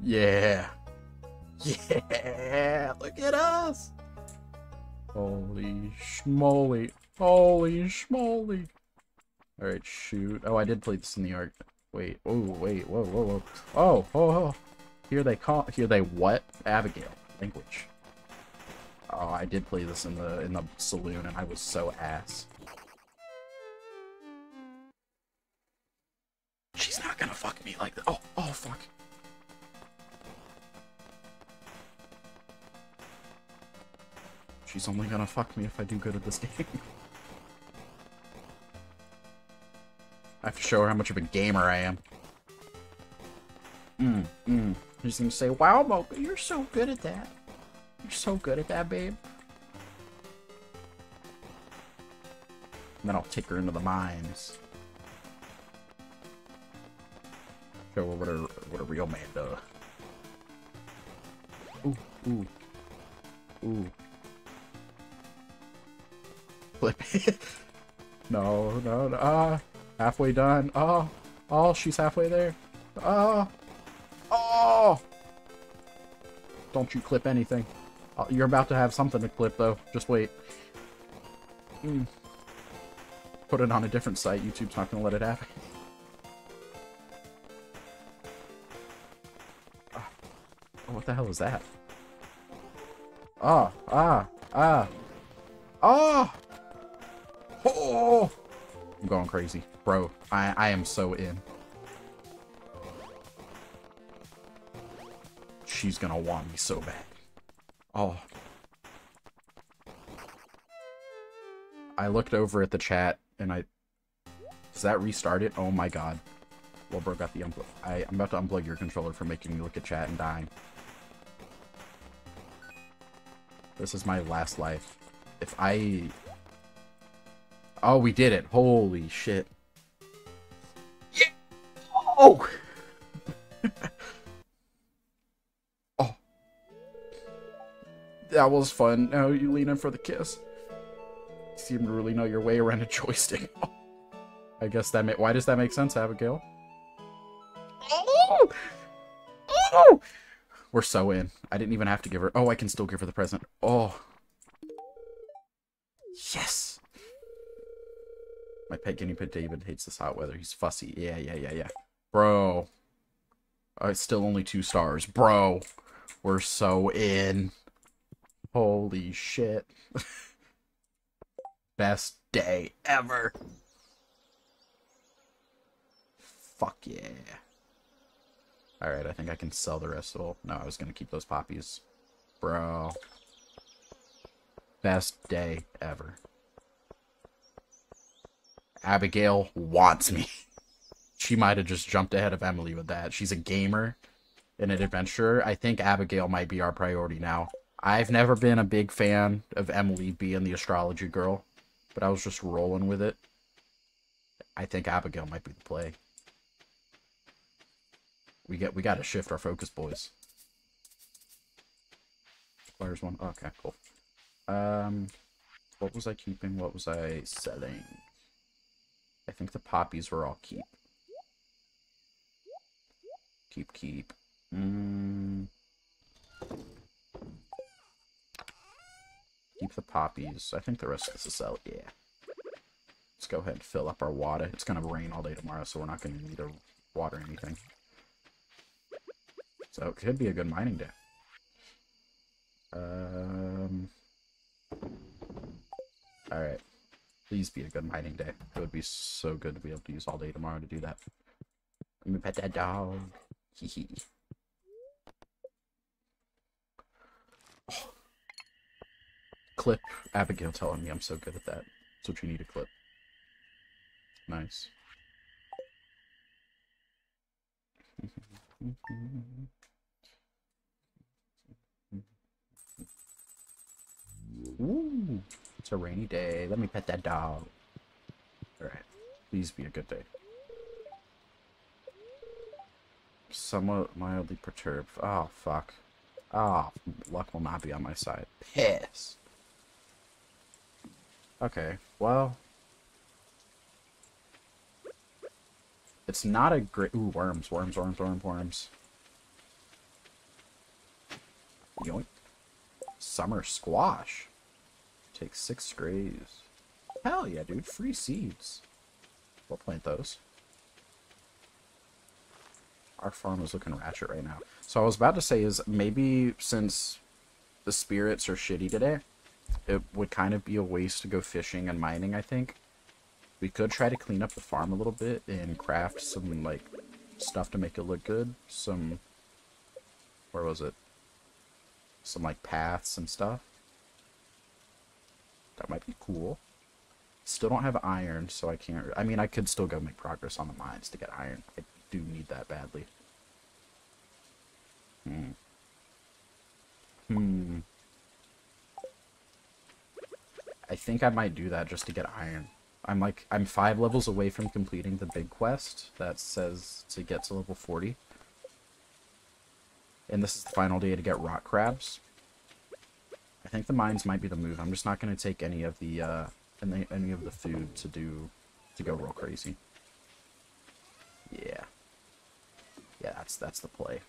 Yeah. Yeah, look at us. Holy schmoly. Holy schmoly. Alright, shoot. Oh, I did play this in the art. Wait, oh, wait, whoa, whoa, whoa. Oh, oh, oh. Here they call, here they what? Abigail. Language. Oh, I did play this in the, in the saloon and I was so ass. She's not gonna fuck me like that. Oh, oh, fuck. She's only gonna fuck me if I do good at this game. I have to show her how much of a gamer I am. Mm, mm. She's gonna say, wow, Mocha, you're so good at that. You're so good at that, babe. And then I'll take her into the mines. Show her what a, what a real man does. Ooh, ooh. Ooh. It. no, no, no. Ah, halfway done. Oh, oh, she's halfway there. Oh, oh. Don't you clip anything. Oh, you're about to have something to clip, though. Just wait. Mm. Put it on a different site. YouTube's not going to let it happen. oh, what the hell is that? Ah, ah, ah. Ah! Oh! I'm going crazy. Bro, I, I am so in. She's gonna want me so bad. Oh. I looked over at the chat and I... Does that restart it? Oh my god. Well, bro, got the unplug. I, I'm about to unplug your controller for making me look at chat and dying. This is my last life. If I Oh, we did it. Holy shit. Yeah. Oh! oh. That was fun. Now you lean in for the kiss. You seem to really know your way around a joystick. I guess that may- Why does that make sense, Abigail? Oh! Oh! We're so in. I didn't even have to give her- Oh, I can still give her the present. Oh. Yes! My pet guinea pig David hates this hot weather. He's fussy. Yeah, yeah, yeah, yeah. Bro. Uh, still only two stars. Bro. We're so in. Holy shit. Best day ever. Fuck yeah. Alright, I think I can sell the rest of all. No, I was to keep those poppies. Bro. Best day ever. Abigail wants me. she might have just jumped ahead of Emily with that. She's a gamer and an adventurer. I think Abigail might be our priority now. I've never been a big fan of Emily being the astrology girl, but I was just rolling with it. I think Abigail might be the play. We get we got to shift our focus, boys. Players one. Okay, cool. Um, what was I keeping? What was I selling? I think the poppies were all keep. Keep, keep. Mm. Keep the poppies. I think the rest of this is out. Yeah. Let's go ahead and fill up our water. It's going to rain all day tomorrow, so we're not going to need to water anything. So it could be a good mining day. Um. Alright. Please be a good mining day. It would be so good to be able to use all day tomorrow to do that. Let me pet that dog. Hee hee. Clip Abigail telling me I'm so good at that. That's what you need to clip. Nice. Ooh. A rainy day. Let me pet that dog. Alright. Please be a good day. Somewhat mildly perturbed. Oh, fuck. Oh, luck will not be on my side. Piss. Okay, well... It's not a great... Ooh, worms, worms, worms, worms, worms. Yoink. Summer squash. Take six sprays. Hell yeah, dude. Free seeds. We'll plant those. Our farm is looking ratchet right now. So I was about to say is maybe since the spirits are shitty today, it would kind of be a waste to go fishing and mining, I think. We could try to clean up the farm a little bit and craft some, like, stuff to make it look good. Some, where was it? Some, like, paths and stuff. That might be cool. Still don't have iron, so I can't... I mean, I could still go make progress on the mines to get iron. I do need that badly. Hmm. Hmm. I think I might do that just to get iron. I'm like, I'm five levels away from completing the big quest that says to get to level 40. And this is the final day to get rock crabs. I think the mines might be the move. I'm just not going to take any of the, uh, any, any of the food to do, to go real crazy. Yeah. Yeah, that's, that's the play.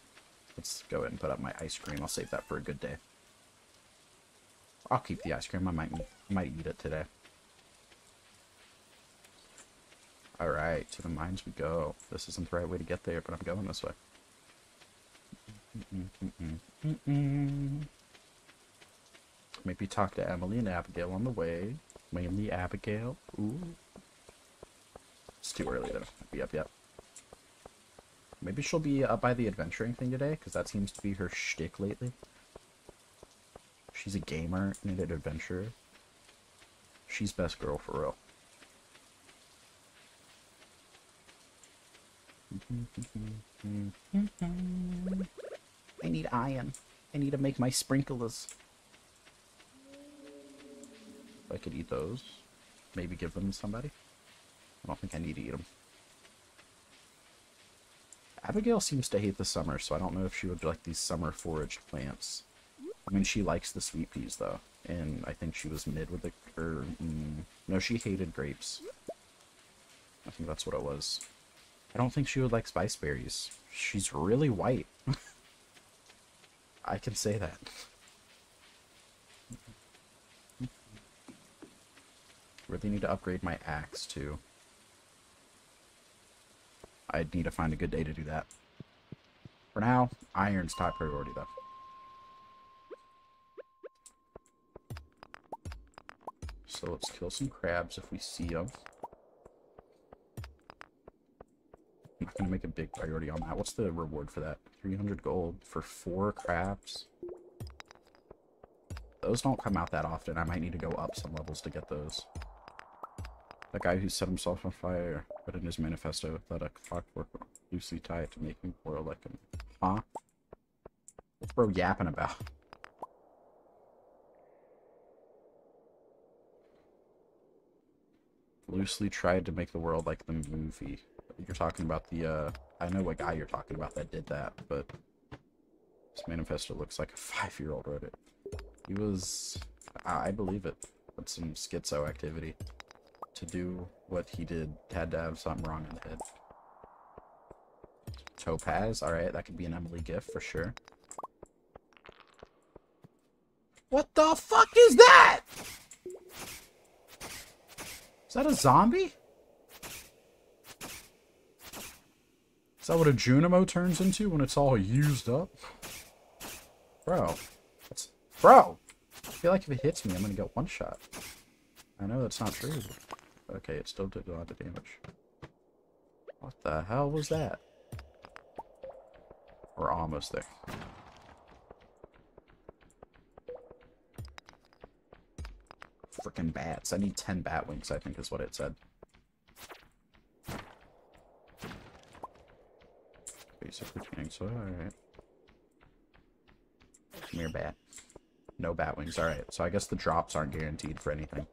Let's go ahead and put up my ice cream. I'll save that for a good day. I'll keep the ice cream. I might, might eat it today. Alright, to the mines we go. This isn't the right way to get there, but I'm going this way. Maybe talk to Emily and Abigail on the way. Mainly Abigail. Ooh. It's too early to be up yet. Maybe she'll be up by the adventuring thing today, because that seems to be her shtick lately. She's a gamer and an adventurer. She's best girl for real. I need iron. I need to make my sprinklers. I could eat those. Maybe give them to somebody. I don't think I need to eat them. Abigail seems to hate the summer, so I don't know if she would like these summer foraged plants. I mean, she likes the sweet peas, though. And I think she was mid with the... Or, mm, no, she hated grapes. I think that's what it was. I don't think she would like spice berries. She's really white. I can say that. Really need to upgrade my axe, too. I'd need to find a good day to do that. For now, iron's top priority, though. So let's kill some crabs if we see them. I'm not going to make a big priority on that. What's the reward for that? 300 gold for four crabs? Those don't come out that often. I might need to go up some levels to get those. That guy who set himself on fire, but in his manifesto that a clockwork loosely tied to make him boil like him. Huh? What's bro yapping about? Loosely tried to make the world like the movie. You're talking about the, uh, I know what guy you're talking about that did that, but this manifesto looks like a five-year-old wrote it. He was, I believe it, but some schizo activity. To do what he did, had to have something wrong in the head. Topaz, alright, that could be an Emily gift for sure. What the fuck is that? Is that a zombie? Is that what a Junimo turns into when it's all used up? Bro. That's, bro! I feel like if it hits me, I'm gonna get one shot. I know that's not true. Okay, it still did a lot of damage. What the hell was that? We're almost there. Freaking bats. I need 10 bat wings, I think is what it said. Basically so alright. Come here, bat. No bat wings, alright. So I guess the drops aren't guaranteed for anything.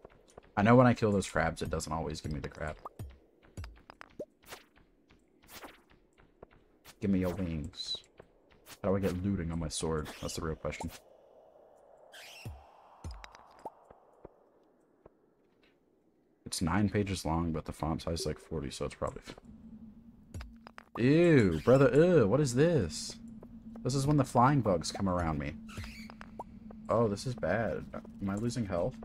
I know when I kill those crabs, it doesn't always give me the crab. Give me your wings. How do I get looting on my sword? That's the real question. It's nine pages long, but the font size is like 40, so it's probably... Ew, brother, ew, what is this? This is when the flying bugs come around me. Oh, this is bad. Am I losing health?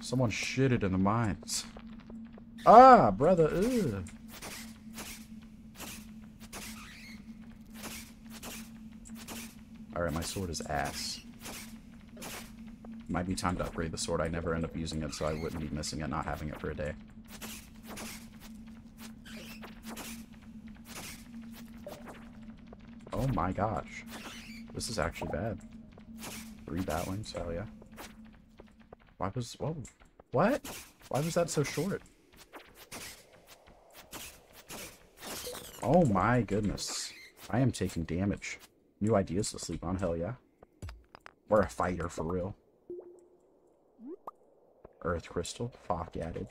Someone shitted in the mines. Ah, brother, ew. Alright, my sword is ass. Might be time to upgrade the sword. I never end up using it, so I wouldn't be missing it not having it for a day. Oh my gosh. This is actually bad. Three batwings, hell yeah. Why was... Whoa. What? Why was that so short? Oh my goodness. I am taking damage. New ideas to sleep on, hell yeah. We're a fighter for real. Earth crystal, fuck dude.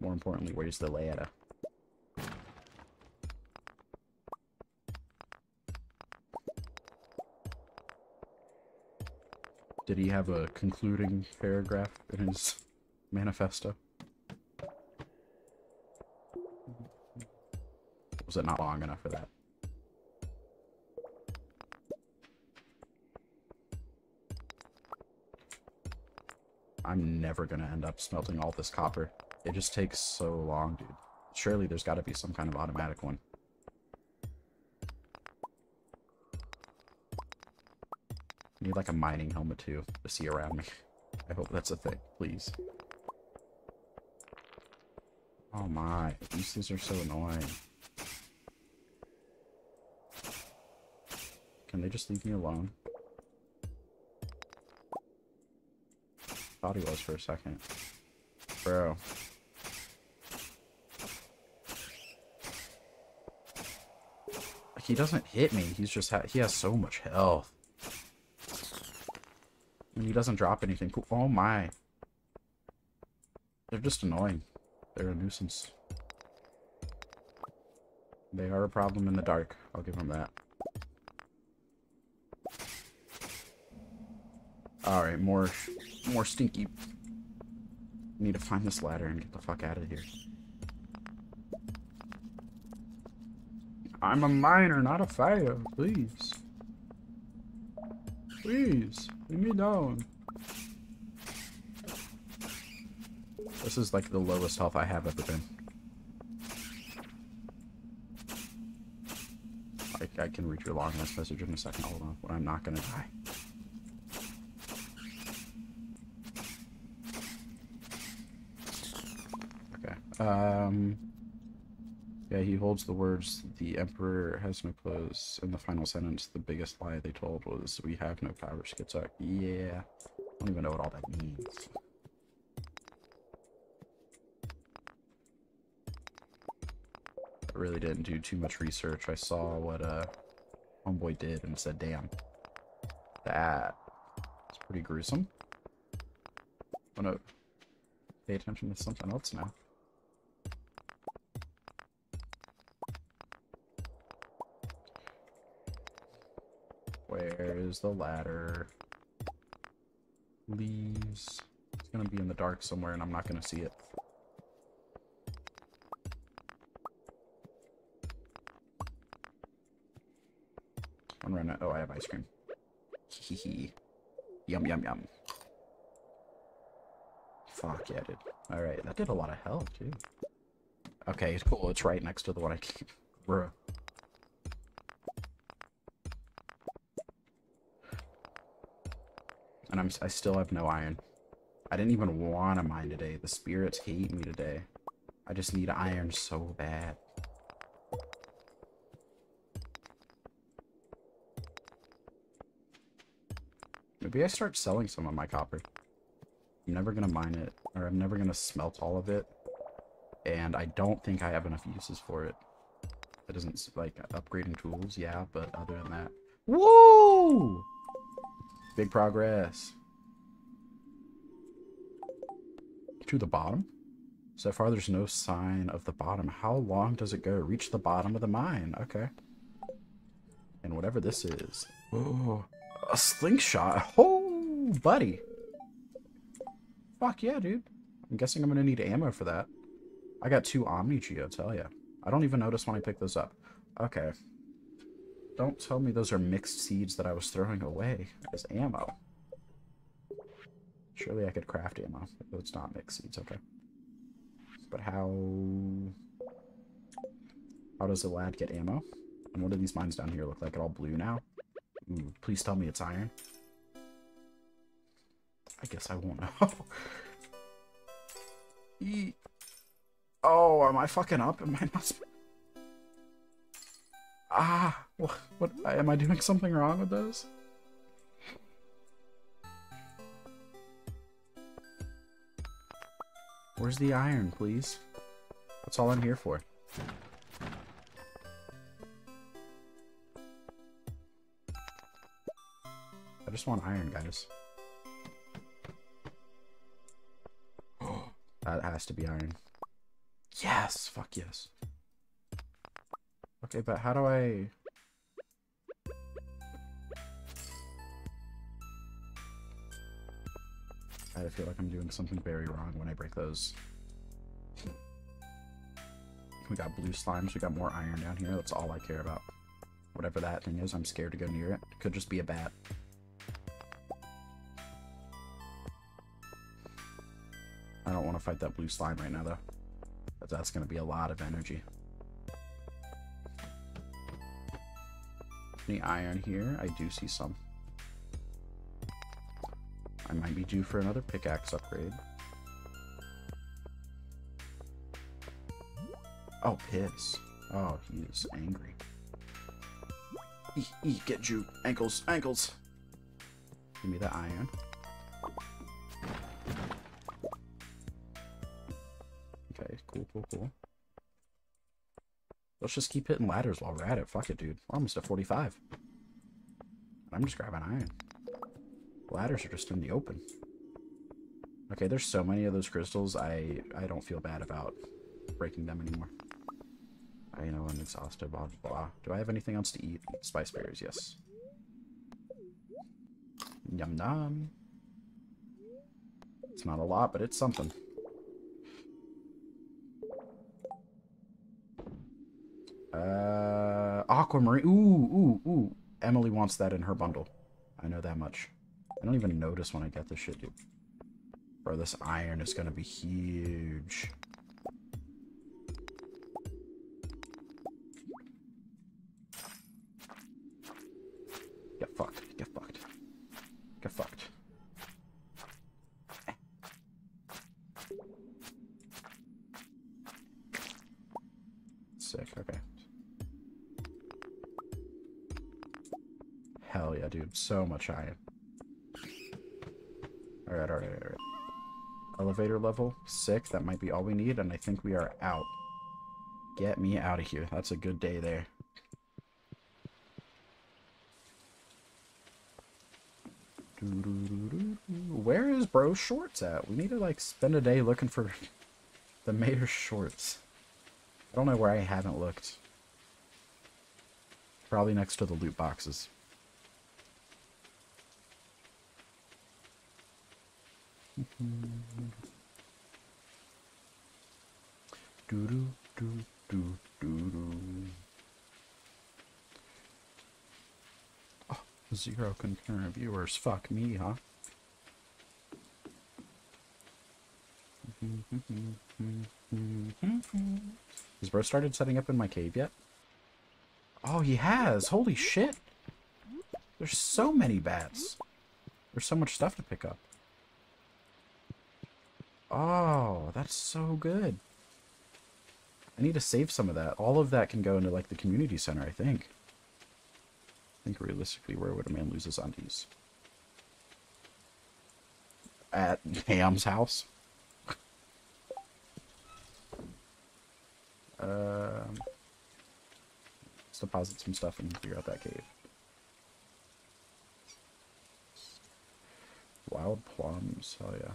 More importantly, where's the ladder? Did he have a concluding paragraph in his manifesto? Was it not long enough for that? I'm never gonna end up smelting all this copper. It just takes so long, dude. Surely there's gotta be some kind of automatic one. Need like a mining helmet too to see around me. I hope that's a thing, please. Oh my, these things are so annoying. Can they just leave me alone? Thought he was for a second. Bro. He doesn't hit me, he's just he has so much health. He doesn't drop anything. Oh my. They're just annoying. They're a nuisance. They are a problem in the dark. I'll give them that. Alright, more more stinky. Need to find this ladder and get the fuck out of here. I'm a miner, not a fire, Please. Please, leave me down. This is like the lowest health I have ever been. I, I can read your long message in a second. Hold on, but I'm not gonna die. Okay. Um. Yeah, he holds the words, the Emperor has no clothes. In the final sentence, the biggest lie they told was, we have no power, Schizarch. Yeah, I don't even know what all that means. I really didn't do too much research. I saw what uh, Homeboy did and said, damn, that is pretty gruesome. I'm gonna pay attention to something else now. Where is the ladder? Leaves. It's gonna be in the dark somewhere and I'm not gonna see it. I'm running. Oh, I have ice cream. Hee Yum, yum, yum. Fuck yeah, dude. Alright, that did a lot of health, too. Okay, it's cool. It's right next to the one I keep. Bruh. I'm, I still have no iron. I didn't even want to mine today. The spirits hate me today. I just need iron so bad. Maybe I start selling some of my copper. I'm never going to mine it, or I'm never going to smelt all of it. And I don't think I have enough uses for it. It isn't, like, upgrading tools, yeah, but other than that... Woo! Big progress. To the bottom? So far, there's no sign of the bottom. How long does it go? Reach the bottom of the mine. Okay. And whatever this is. Oh, a slingshot. Oh, buddy. Fuck yeah, dude. I'm guessing I'm going to need ammo for that. I got two Omni Geodes, hell yeah. I don't even notice when I pick those up. Okay. Don't tell me those are mixed seeds that I was throwing away as ammo. Surely I could craft ammo. It's not mixed seeds, okay. But how... How does a lad get ammo? And what do these mines down here look like? It all blue now? Ooh, please tell me it's iron. I guess I won't know. e oh, am I fucking up? Am I not... Ah, what, what? Am I doing something wrong with those? Where's the iron, please? That's all I'm here for. I just want iron, guys. that has to be iron. Yes! Fuck yes. Okay, but how do I... I feel like I'm doing something very wrong when I break those. We got blue slimes, we got more iron down here, that's all I care about. Whatever that thing is, I'm scared to go near it. It could just be a bat. I don't want to fight that blue slime right now, though. But that's going to be a lot of energy. Any iron here? I do see some. I might be due for another pickaxe upgrade. Oh, piss. Oh, he is angry. Eek, get you. Ankles, ankles. Give me the iron. Okay, cool, cool, cool. Let's just keep hitting ladders while we're at it. Fuck it, dude. Almost at 45. I'm just grabbing iron. Ladders are just in the open. Okay, there's so many of those crystals, I, I don't feel bad about breaking them anymore. I know I'm exhausted, blah, blah, blah. Do I have anything else to eat? Spice berries, yes. Yum yum. It's not a lot, but it's something. Uh, aquamarine. Ooh, ooh, ooh. Emily wants that in her bundle. I know that much. I don't even notice when I get this shit, dude. Bro, this iron is gonna be huge. So. Alright, alright, alright. Elevator level. Sick. That might be all we need, and I think we are out. Get me out of here. That's a good day there. Where is bro shorts at? We need to like spend a day looking for the mayor's shorts. I don't know where I haven't looked. Probably next to the loot boxes. Do do do do do do. Oh, zero concurrent viewers. Fuck me, huh? Has bro started setting up in my cave yet? Oh, he has. Holy shit. There's so many bats. There's so much stuff to pick up. Oh, that's so good. I need to save some of that. All of that can go into, like, the community center, I think. I think realistically, where would a man lose his undies? At Ham's house? um, let's deposit some stuff and figure out that cave. Wild plums, oh yeah.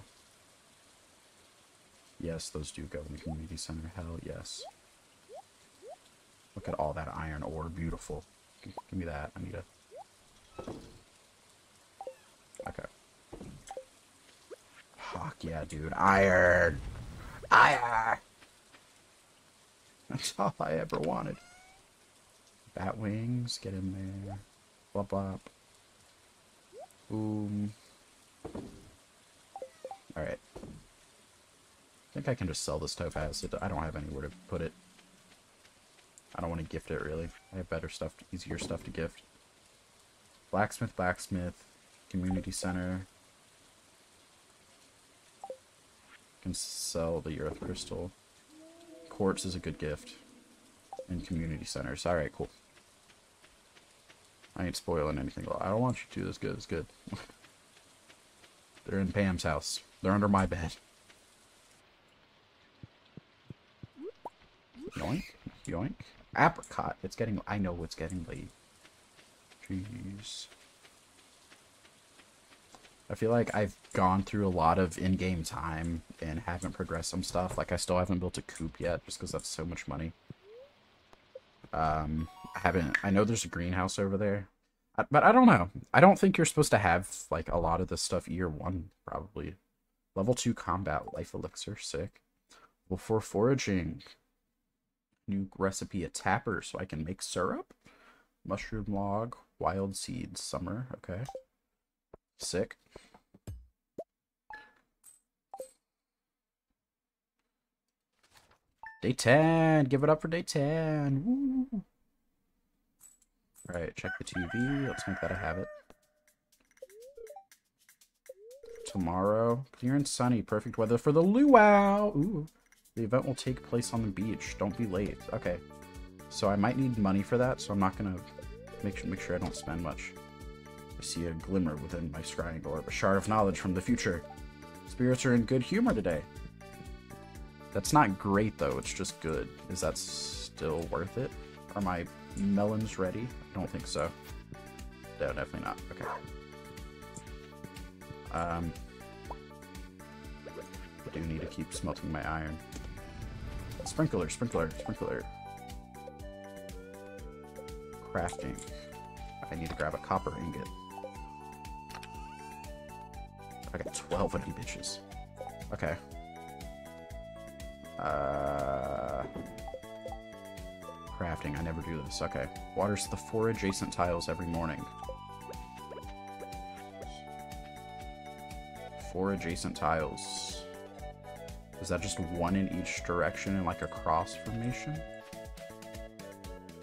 Yes, those do go in the community center. Hell yes. Look at all that iron ore. Beautiful. Give me that. I need a... Okay. Fuck yeah, dude. Iron! Iron! That's all I ever wanted. Bat wings, get in there. Blop blop. Boom. Alright. I think I can just sell this topaz. I don't have anywhere to put it. I don't want to gift it, really. I have better stuff, easier stuff to gift. Blacksmith, blacksmith, community center. Can sell the earth crystal. Quartz is a good gift. And community centers. Alright, cool. I ain't spoiling anything. I don't want you to. That's good. That's good. They're in Pam's house. They're under my bed. Yoink. Yoink. Apricot. It's getting... I know it's getting late. Jeez. I feel like I've gone through a lot of in-game time and haven't progressed some stuff. Like, I still haven't built a coop yet, just because that's so much money. Um, I haven't... I know there's a greenhouse over there. But I don't know. I don't think you're supposed to have, like, a lot of this stuff year one, probably. Level 2 combat life elixir, sick. Level 4 foraging. New recipe, a tapper, so I can make syrup. Mushroom log, wild seeds, summer, okay. Sick. Day 10! Give it up for day 10! Woo. Alright, check the TV. Let's make that a habit. Tomorrow, clear and sunny. Perfect weather for the luau! Ooh. The event will take place on the beach. Don't be late. Okay. So I might need money for that, so I'm not gonna make sure, make sure I don't spend much. I see a glimmer within my scrying orb, a shard of knowledge from the future. Spirits are in good humor today. That's not great, though. It's just good. Is that still worth it? Are my melons ready? I don't think so. No, definitely not. Okay. Um, I do need to keep smelting my iron. Sprinkler, sprinkler, sprinkler. Crafting. I need to grab a copper ingot. I got 12 of them bitches. Okay. Uh, crafting. I never do this. Okay. Waters the four adjacent tiles every morning. Four adjacent tiles. Is that just one in each direction in like a cross formation?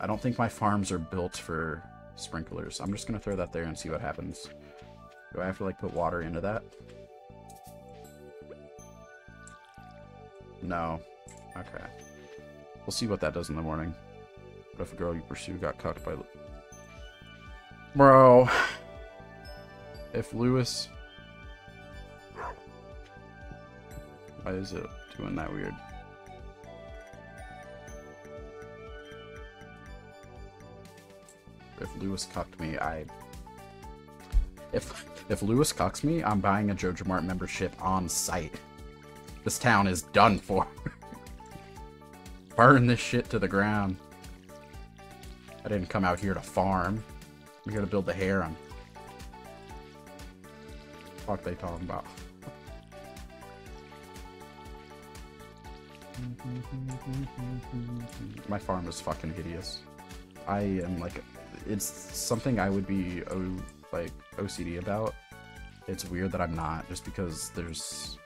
I don't think my farms are built for sprinklers. I'm just to throw that there and see what happens. Do I have to like put water into that? No. Okay. We'll see what that does in the morning. What if a girl you pursue got cucked by... Bro. If Lewis... Why is it doing that weird? If Lewis cucked me, I... If, if Lewis cucks me, I'm buying a JojaMart membership on site. This town is done for. Burn this shit to the ground. I didn't come out here to farm. I'm here to build the harem. What they talking about? My farm is fucking hideous. I am like, it's something I would be like OCD about. It's weird that I'm not, just because there's.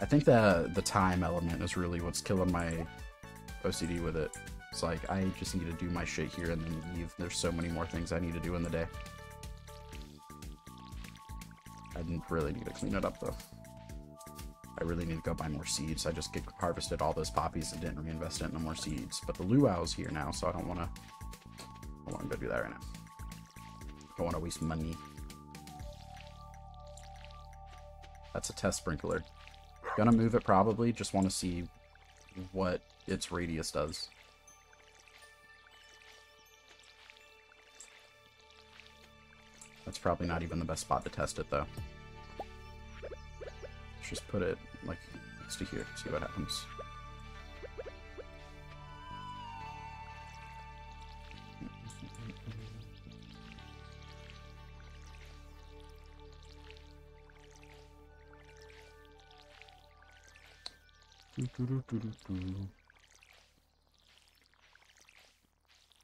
I think that the time element is really what's killing my OCD with it. It's like I just need to do my shit here and then leave. There's so many more things I need to do in the day. I didn't really need to clean it up though. I really need to go buy more seeds. I just get harvested all those poppies and didn't reinvest it in more seeds. But the luau's here now, so I don't want to. I want to go do that right now. I Don't want to waste money. That's a test sprinkler. Gonna move it probably. Just want to see what its radius does. That's probably not even the best spot to test it though. Let's just put it like next to here. See what happens.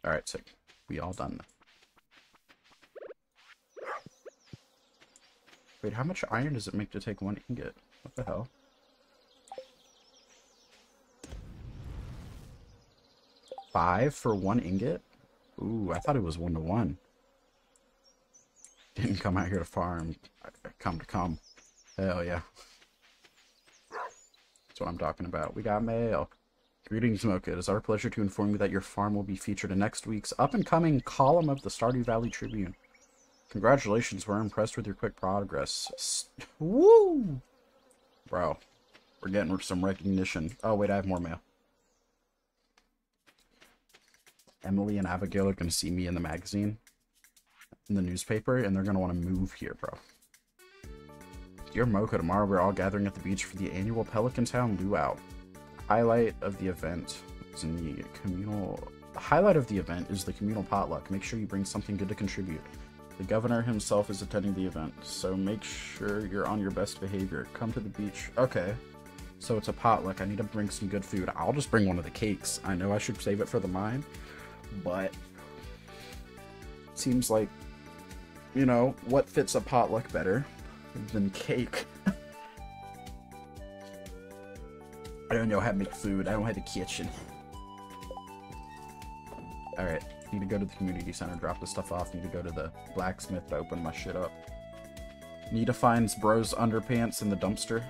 Alright, sick. We all done. Wait, how much iron does it make to take one ingot? What the hell? Five for one ingot? Ooh, I thought it was one to one. Didn't come out here to farm. Come to come. Hell yeah. That's what I'm talking about. We got mail. Greetings, Mocha. It is our pleasure to inform you that your farm will be featured in next week's up-and-coming column of the Stardew Valley Tribune. Congratulations, we're impressed with your quick progress. Woo! Bro, we're getting some recognition. Oh, wait, I have more mail. Emily and Abigail are going to see me in the magazine, in the newspaper, and they're going to want to move here, bro. Dear Mocha, tomorrow we're all gathering at the beach for the annual Pelican Town Luau. Highlight of the event is in the communal... The highlight of the event is the communal potluck. Make sure you bring something good to contribute. The governor himself is attending the event, so make sure you're on your best behavior. Come to the beach. Okay. So it's a potluck. I need to bring some good food. I'll just bring one of the cakes. I know I should save it for the mine, but seems like, you know, what fits a potluck better than cake? I don't know how to make food. I don't have a kitchen. Alright. Need to go to the community center, drop the stuff off. Need to go to the blacksmith to open my shit up. Need to find bro's underpants in the dumpster.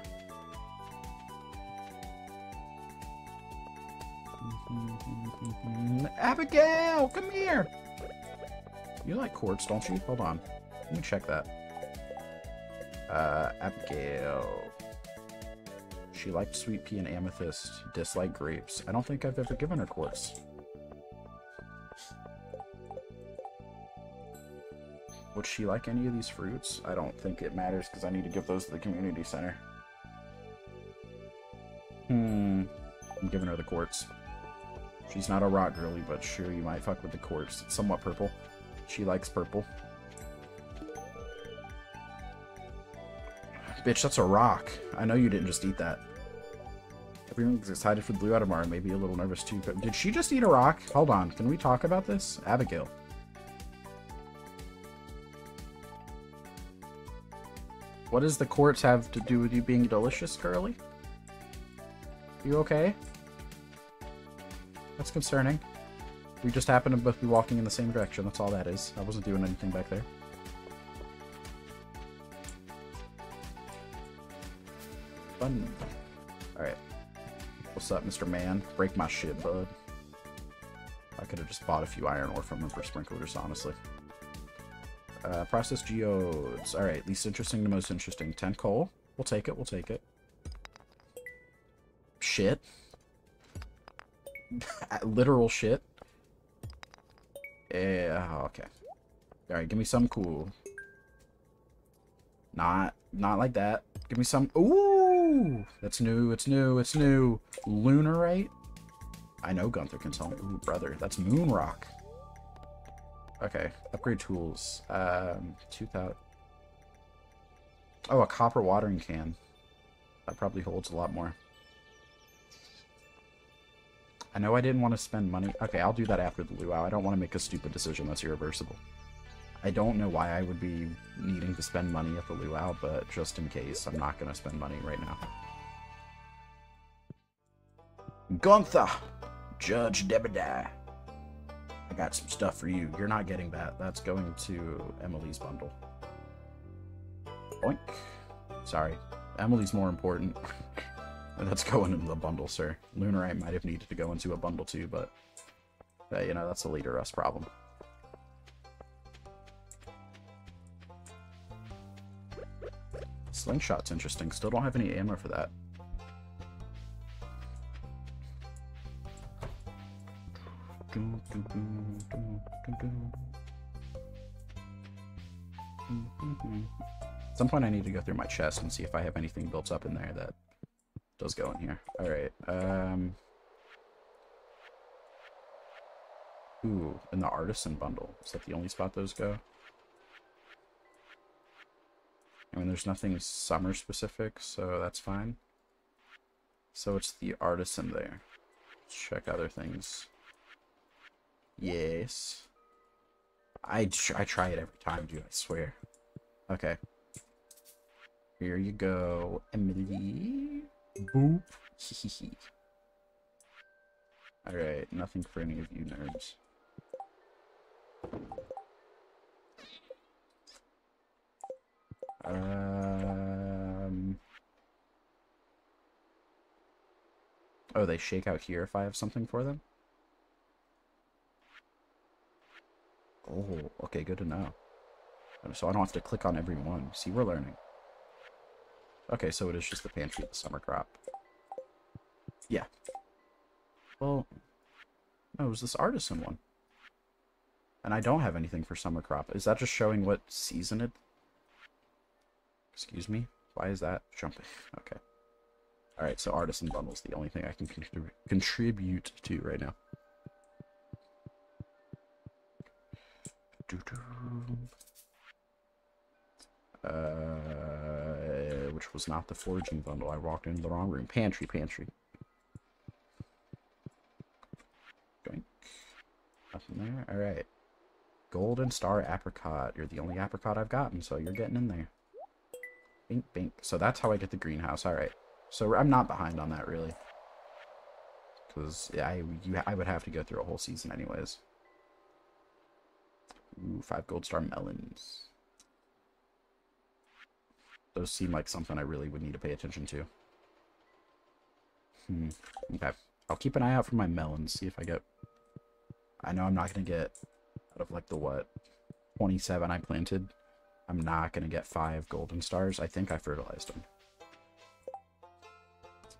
Abigail, come here! You like quartz, don't you? Hold on. Let me check that. Uh, Abigail. She liked sweet pea and amethyst, disliked grapes. I don't think I've ever given her quartz. Would she like any of these fruits? I don't think it matters because I need to give those to the community center. Hmm. I'm giving her the quartz. She's not a rock girly, but sure, you might fuck with the quartz. It's somewhat purple. She likes purple. Bitch, that's a rock. I know you didn't just eat that. Everyone's excited for the luau tomorrow, maybe a little nervous too. But did she just eat a rock? Hold on, can we talk about this? Abigail. What does the quartz have to do with you being delicious, girly? You okay? That's concerning. We just happen to both be walking in the same direction, that's all that is. I wasn't doing anything back there. Fun. Alright. What's up, Mr. Man? Break my shit, bud. I could have just bought a few iron ore from him for sprinklers, honestly. Uh, process geodes. Alright, least interesting to most interesting. 10 coal. We'll take it, we'll take it. Shit. Literal shit. Yeah, okay. Alright, give me some cool. Not, not like that. Give me some, ooh! That's new, it's new, it's new. Lunarite? I know Gunther can tell me. Ooh, brother, that's moon rock. Okay, upgrade tools. Um, 2000. Oh, a copper watering can. That probably holds a lot more. I know I didn't want to spend money. Okay, I'll do that after the luau. I don't want to make a stupid decision that's irreversible. I don't know why I would be needing to spend money at the luau, but just in case, I'm not going to spend money right now. Gunther! Judge Debedai. I got some stuff for you. You're not getting that. That's going to Emily's bundle. Boink. Sorry. Emily's more important. that's going into the bundle, sir. Lunarite might have needed to go into a bundle too, but... You know, that's a leader us problem. Slingshot's interesting. Still don't have any ammo for that. At some point I need to go through my chest and see if I have anything built up in there that does go in here. Alright, um... Ooh, in the artisan bundle. Is that the only spot those go? I mean, there's nothing summer specific, so that's fine. So it's the artisan there. Let's check other things. Yes. I, tr I try it every time, dude, I swear. Okay. Here you go, Emily. Boop. Alright, nothing for any of you nerds. Um... Oh, they shake out here if I have something for them? Oh, okay, good to know. So I don't have to click on every one. See, we're learning. Okay, so it is just the pantry of the summer crop. Yeah. Well, no, it was this artisan one. And I don't have anything for summer crop. Is that just showing what season it... Excuse me? Why is that jumping? Okay. Alright, so artisan bundle's the only thing I can contrib contribute to right now. Uh, which was not the foraging bundle. I walked into the wrong room. Pantry, pantry. Doink. Nothing there. Alright. Golden Star Apricot. You're the only apricot I've gotten, so you're getting in there. Bink, bink. So that's how I get the greenhouse. Alright. So I'm not behind on that, really. Because yeah, I, I would have to go through a whole season anyways. Ooh, five gold star melons. Those seem like something I really would need to pay attention to. Hmm. Okay. I'll keep an eye out for my melons, see if I get... I know I'm not going to get out of like the what 27 I planted I'm not gonna get five golden stars I think I fertilized them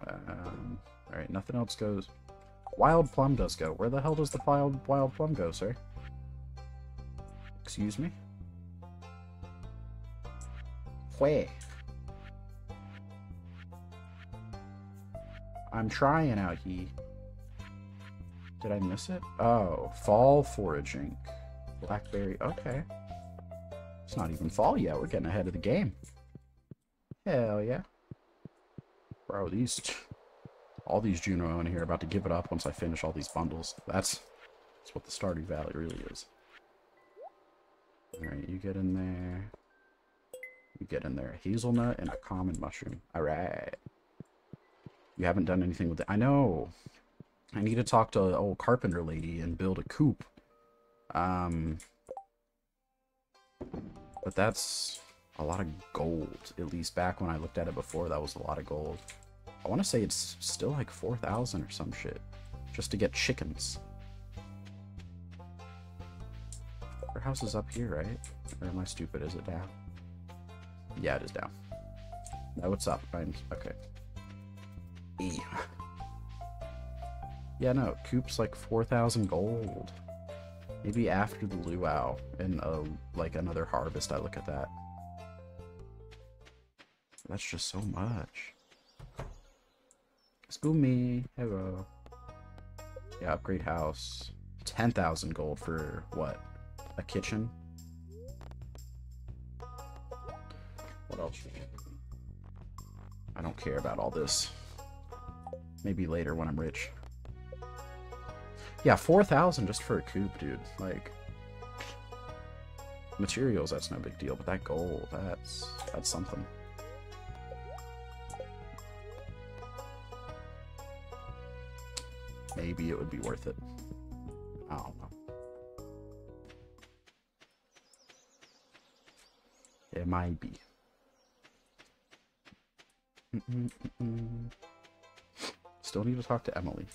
um, all right nothing else goes wild plum does go where the hell does the wild wild plum go sir excuse me where I'm trying out here did I miss it? Oh, fall foraging. Blackberry. Okay. It's not even fall yet. We're getting ahead of the game. Hell yeah. Bro, these... All these Juno in here about to give it up once I finish all these bundles. That's, that's what the Stardew Valley really is. Alright, you get in there. You get in there. A Hazelnut and a common mushroom. Alright. You haven't done anything with it. I know. I need to talk to an old carpenter lady and build a coop. Um, but that's a lot of gold. At least back when I looked at it before, that was a lot of gold. I want to say it's still like 4,000 or some shit. Just to get chickens. Our house is up here, right? Or am I stupid? Is it down? Yeah, it is down. Now what's up? I'm, okay. E. yeah, no, Coop's like 4,000 gold. Maybe after the luau and uh, like another harvest, I look at that. That's just so much. Spoomy, hello. Yeah, upgrade house. 10,000 gold for what? A kitchen? What else? I don't care about all this. Maybe later when I'm rich. Yeah, 4,000 just for a coop, dude. Like, materials, that's no big deal, but that gold, that's, that's something. Maybe it would be worth it. I don't know. It might be. Mm -mm -mm Still need to talk to Emily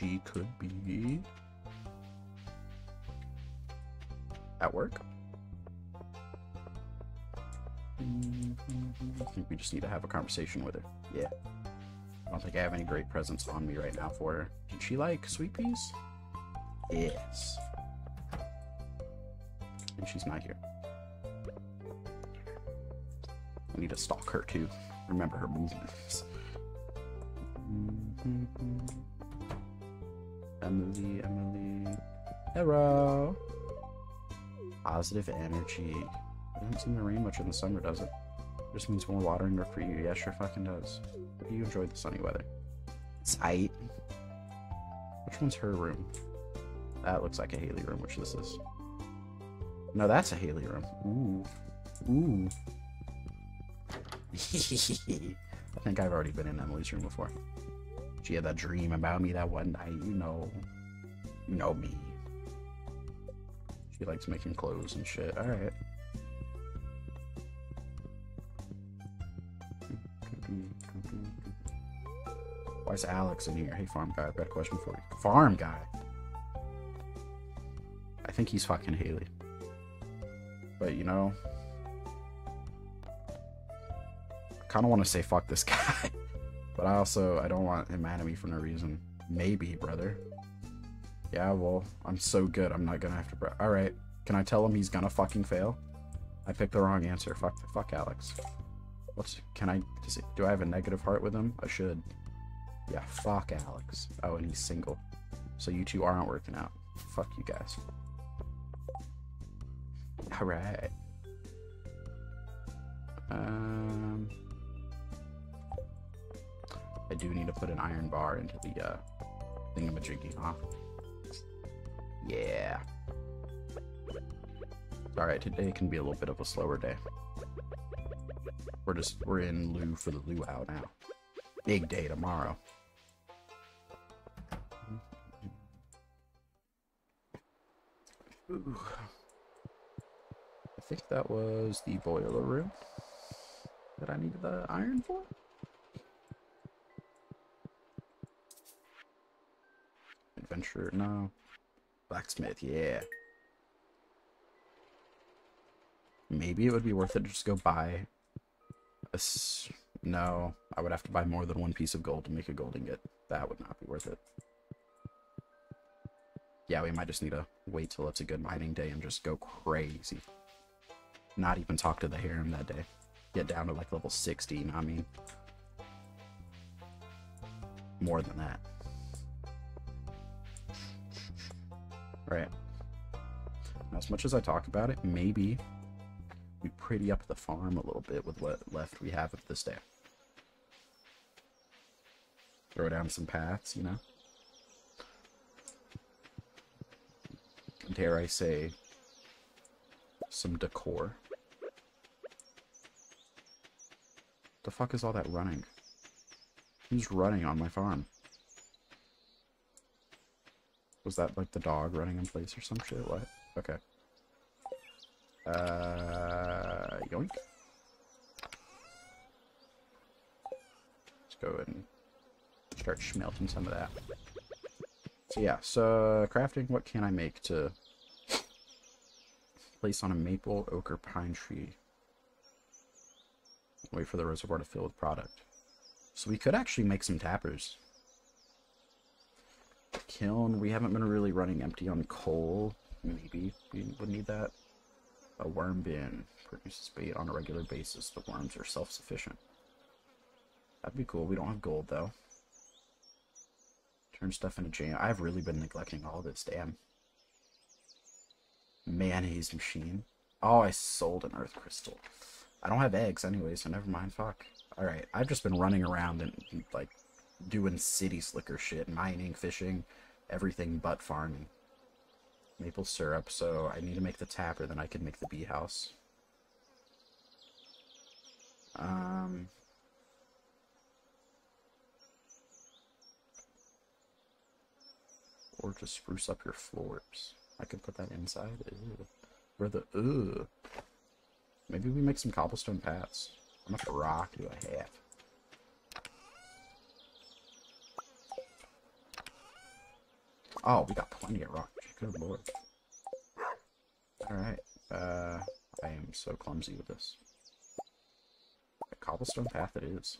she could be at work. I think we just need to have a conversation with her. Yeah. I don't think I have any great presents on me right now for her. Did she like sweet peas? Yes. And she's not here. I need to stalk her too. remember her movements. Mm-hmm. Emily, Emily. Hello. Positive energy. It doesn't seem to rain much in the summer, does it? Just means more watering work for you. Yeah, sure fucking does. You enjoyed the sunny weather. Tight. Which one's her room? That looks like a Haley room, which this is. No, that's a Haley room. Ooh. Ooh. I think I've already been in Emily's room before. She had that dream about me that one night, you know. You know me. She likes making clothes and shit. Alright. Why is Alex in here? Hey, farm guy, I've got a question for you. Farm guy? I think he's fucking Haley. But, you know... I kind of want to say fuck this guy. but I also, I don't want him mad at me for no reason. Maybe, brother. Yeah, well, I'm so good, I'm not gonna have to... Alright, can I tell him he's gonna fucking fail? I picked the wrong answer. Fuck, fuck Alex. What's... Can I... It, do I have a negative heart with him? I should. Yeah, fuck Alex. Oh, and he's single. So you two aren't working out. Fuck you guys. Alright. Um, I do need to put an iron bar into the uh, thingamajiggy, huh? Yeah. Alright, today can be a little bit of a slower day. We're just, we're in lieu for the luau now. Big day tomorrow. Ooh. I think that was the boiler room that I needed the iron for. Adventure, no. Blacksmith, yeah. Maybe it would be worth it to just go buy a... S no, I would have to buy more than one piece of gold to make a gold ingot. That would not be worth it yeah, we might just need to wait till it's a good mining day and just go crazy. Not even talk to the harem that day. Get down to like level 16, I mean. More than that. Right. As much as I talk about it, maybe we pretty up the farm a little bit with what left we have of this day. Throw down some paths, you know? dare I say, some decor. The fuck is all that running? Who's running on my farm? Was that like the dog running in place or some shit? What? Okay. Uh, yoink. Let's go ahead and start smelting some of that. So yeah, so crafting, what can I make to place on a maple, oak, or pine tree? Wait for the reservoir to fill with product. So we could actually make some tappers. Kiln, we haven't been really running empty on coal. Maybe we would need that. A worm bin produces bait on a regular basis. The worms are self-sufficient. That'd be cool. We don't have gold, though. Turn stuff into jam. I've really been neglecting all this, damn. Mayonnaise machine. Oh, I sold an earth crystal. I don't have eggs anyway, so never mind, fuck. Alright, I've just been running around and, like, doing city slicker shit. Mining, fishing, everything but farming. Maple syrup, so I need to make the tapper, then I can make the bee house. Um... or to spruce up your floors. I could put that inside. Ew. Where the ugh. Maybe we make some cobblestone paths. How much rock do I have? Oh, we got plenty of rock. Good lord. Alright. Uh, I am so clumsy with this. A cobblestone path it is.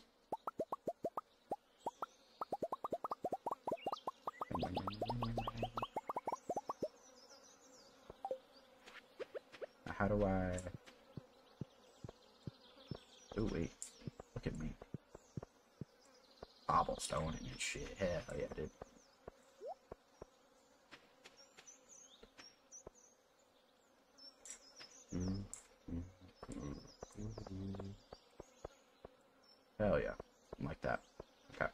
How do I... Oh, wait. Look at me. cobblestone and shit. Hell yeah, dude. Hell yeah. I'm Like that. Okay.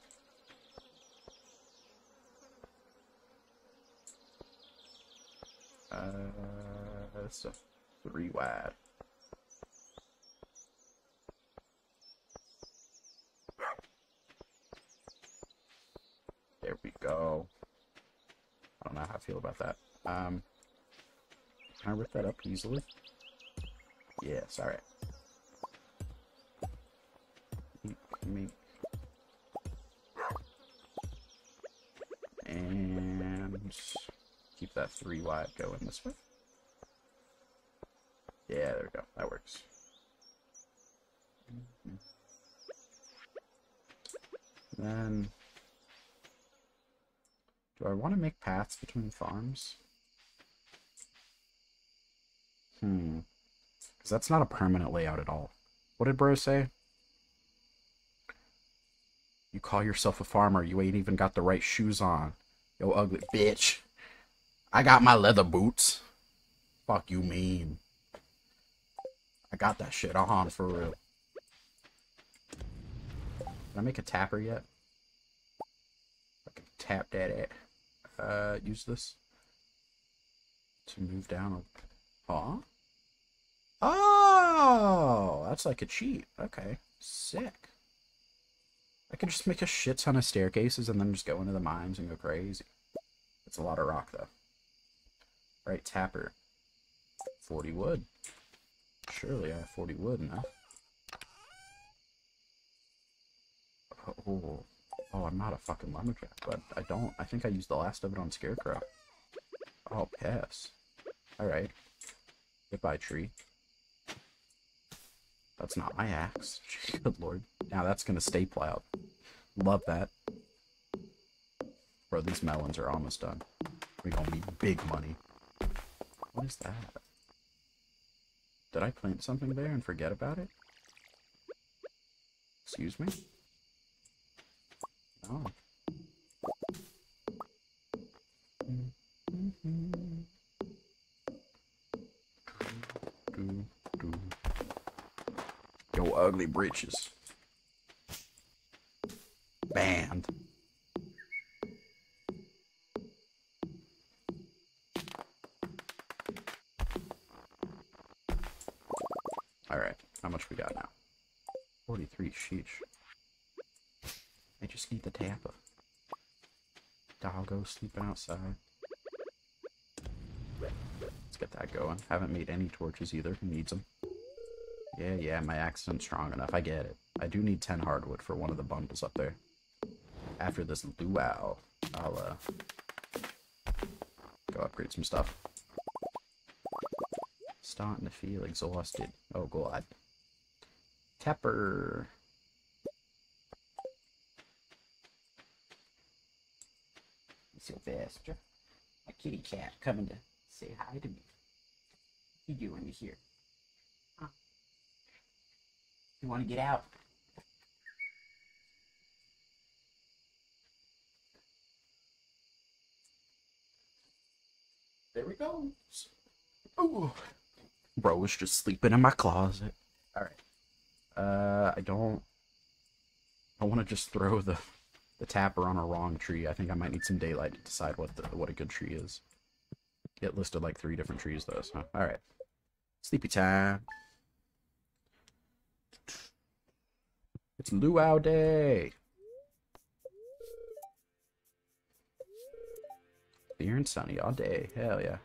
Uh, it's a three wide. There we go. I don't know how I feel about that. Um, can I rip that up easily? Yes, alright. And keep that three wide going this way. Yeah, there we go. That works. Then, do I want to make paths between farms? Hmm. Because that's not a permanent layout at all. What did bro say? You call yourself a farmer, you ain't even got the right shoes on. Yo, ugly bitch. I got my leather boots. Fuck you mean. I got that shit on for real. Can I make a tapper yet? I can tap that at. Uh, use this to move down. Huh? Oh, that's like a cheat. Okay, sick. I could just make a shit ton of staircases and then just go into the mines and go crazy. It's a lot of rock, though. Right, tapper. 40 wood. Surely I have 40 wood enough. Oh, oh, I'm not a fucking lumberjack, but I don't. I think I used the last of it on Scarecrow. Oh, pass. Alright. Goodbye, tree. That's not my axe. Good lord. Now that's gonna stay plowed. Love that. Bro, these melons are almost done. We're gonna be big money. What is that? Did I plant something there and forget about it? Excuse me? No. Yo, ugly breeches. Banned. Alright, how much we got now? 43, sheesh. Just need the tapper. Doggo sleeping outside. Let's get that going. Haven't made any torches either. Who needs them? Yeah, yeah, my isn't strong enough. I get it. I do need 10 hardwood for one of the bundles up there. After this luau, I'll, uh, go upgrade some stuff. Starting to feel exhausted. Oh, God. Tapper. Sylvester. My kitty cat coming to say hi to me. What you doing here? Huh? You want to get out? There we go. Ooh. Bro was just sleeping in my closet. Alright. Uh, I don't... I want to just throw the tapper on a wrong tree. I think I might need some daylight to decide what the, what a good tree is. It listed like three different trees though, so alright. Sleepy time. It's luau day. Clear and sunny all day. Hell yeah.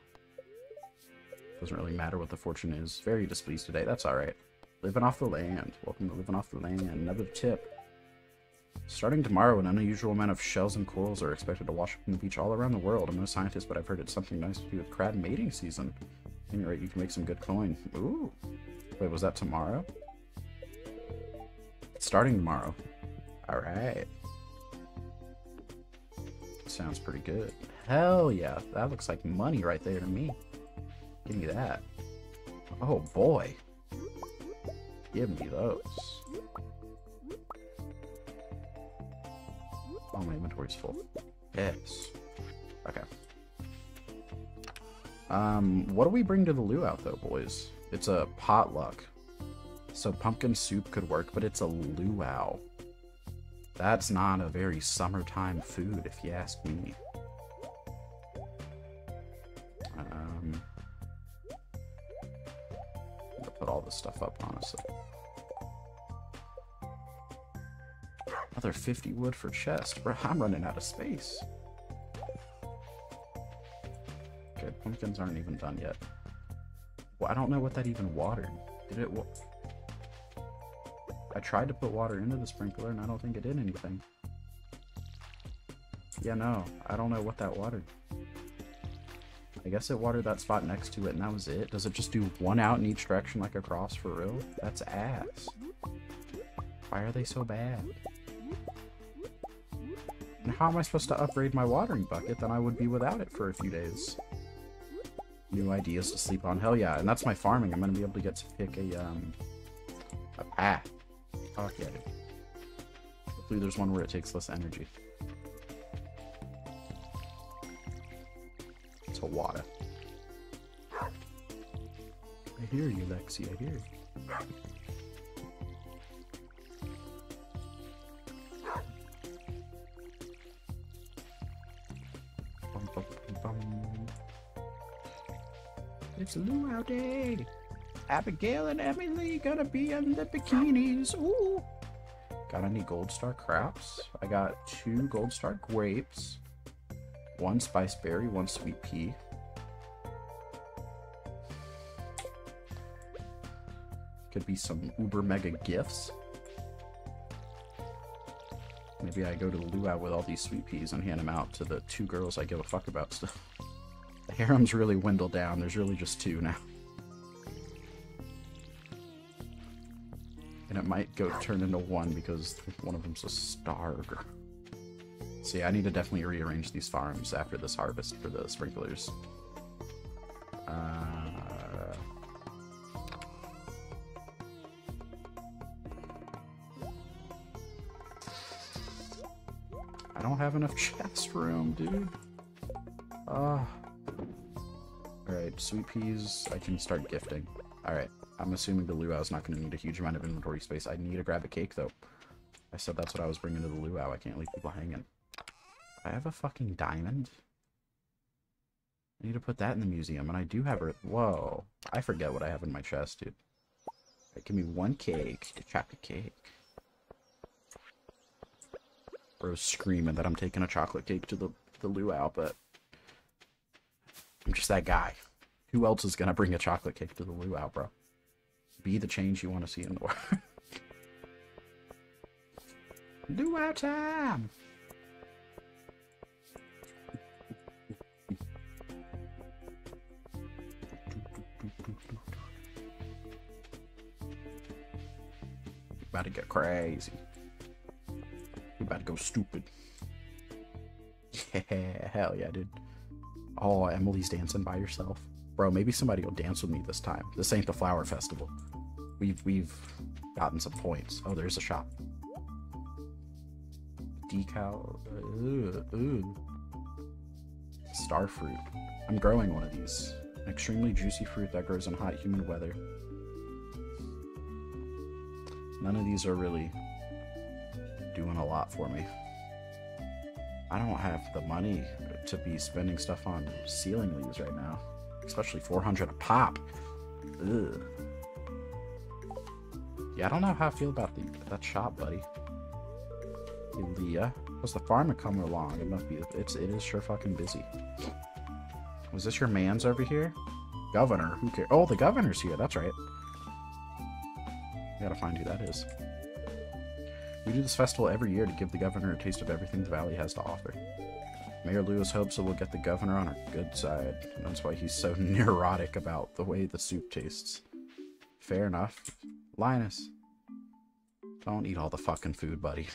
Doesn't really matter what the fortune is. Very displeased today. That's alright. Living off the land. Welcome to Living Off the Land. Another tip. Starting tomorrow, an unusual amount of shells and corals are expected to wash up on the beach all around the world. I'm no scientist, but I've heard it's something nice to do with crab mating season. At any rate, you can make some good coin. Ooh. Wait, was that tomorrow? starting tomorrow. Alright. Sounds pretty good. Hell yeah. That looks like money right there to me. Give me that. Oh boy. Give me those. Inventory's full. Yes. Okay. Um, what do we bring to the luau though, boys? It's a potluck. So pumpkin soup could work, but it's a luau. That's not a very summertime food, if you ask me. Um, I'm gonna put all this stuff up, honestly. Another 50 wood for chest. Bro, I'm running out of space. Okay, pumpkins aren't even done yet. Well, I don't know what that even watered. Did it... Wa I tried to put water into the sprinkler and I don't think it did anything. Yeah, no. I don't know what that watered. I guess it watered that spot next to it and that was it. Does it just do one out in each direction like across for real? That's ass. Why are they so bad? And how am I supposed to upgrade my watering bucket? Then I would be without it for a few days. New ideas to sleep on. Hell yeah. And that's my farming. I'm going to be able to get to pick a, um, a path. Yeah, dude. Hopefully there's one where it takes less energy. It's a water. I hear you, Lexi. I hear you. It's luau day. Abigail and Emily gonna be in the bikinis. Ooh. Got any gold star craps? I got two gold star grapes, one spice berry, one sweet pea. Could be some uber mega gifts. Maybe I go to the luau with all these sweet peas and hand them out to the two girls I give a fuck about still. Harem's really dwindled down. There's really just two now. And it might go turn into one because one of them's a starver. See, I need to definitely rearrange these farms after this harvest for the sprinklers. Uh, I don't have enough chest room, dude. Ah. Alright, sweet peas, I can start gifting. Alright, I'm assuming the luau is not going to need a huge amount of inventory space. I need to grab a cake, though. I said that's what I was bringing to the luau. I can't leave people hanging. I have a fucking diamond. I need to put that in the museum, and I do have a... Whoa. I forget what I have in my chest, dude. Give me one cake. The chocolate cake. Bro's screaming that I'm taking a chocolate cake to the, the luau, but... I'm just that guy. Who else is gonna bring a chocolate cake to the luau, bro? Be the change you want to see in the world. luau time! About to get crazy. About to go stupid. Yeah, hell yeah, dude. Oh, Emily's dancing by herself. Bro, maybe somebody will dance with me this time. This ain't the flower festival. We've we've gotten some points. Oh, there's a shop. Decal. Uh, ooh, ooh. Fruit. I'm growing one of these. An extremely juicy fruit that grows in hot, humid weather. None of these are really doing a lot for me. I don't have the money to be spending stuff on ceiling leaves right now. Especially 400 a pop. Ugh. Yeah, I don't know how I feel about the that shop, buddy. Leah. Was the farmer coming along? It must be. It's it is sure fucking busy. Was this your man's over here? Governor. Who cares? Oh, the governor's here. That's right. gotta find who that is. We do this festival every year to give the governor a taste of everything the valley has to offer. Mayor Lewis hopes it will get the governor on our good side, and that's why he's so neurotic about the way the soup tastes. Fair enough. Linus. Don't eat all the fucking food, buddy.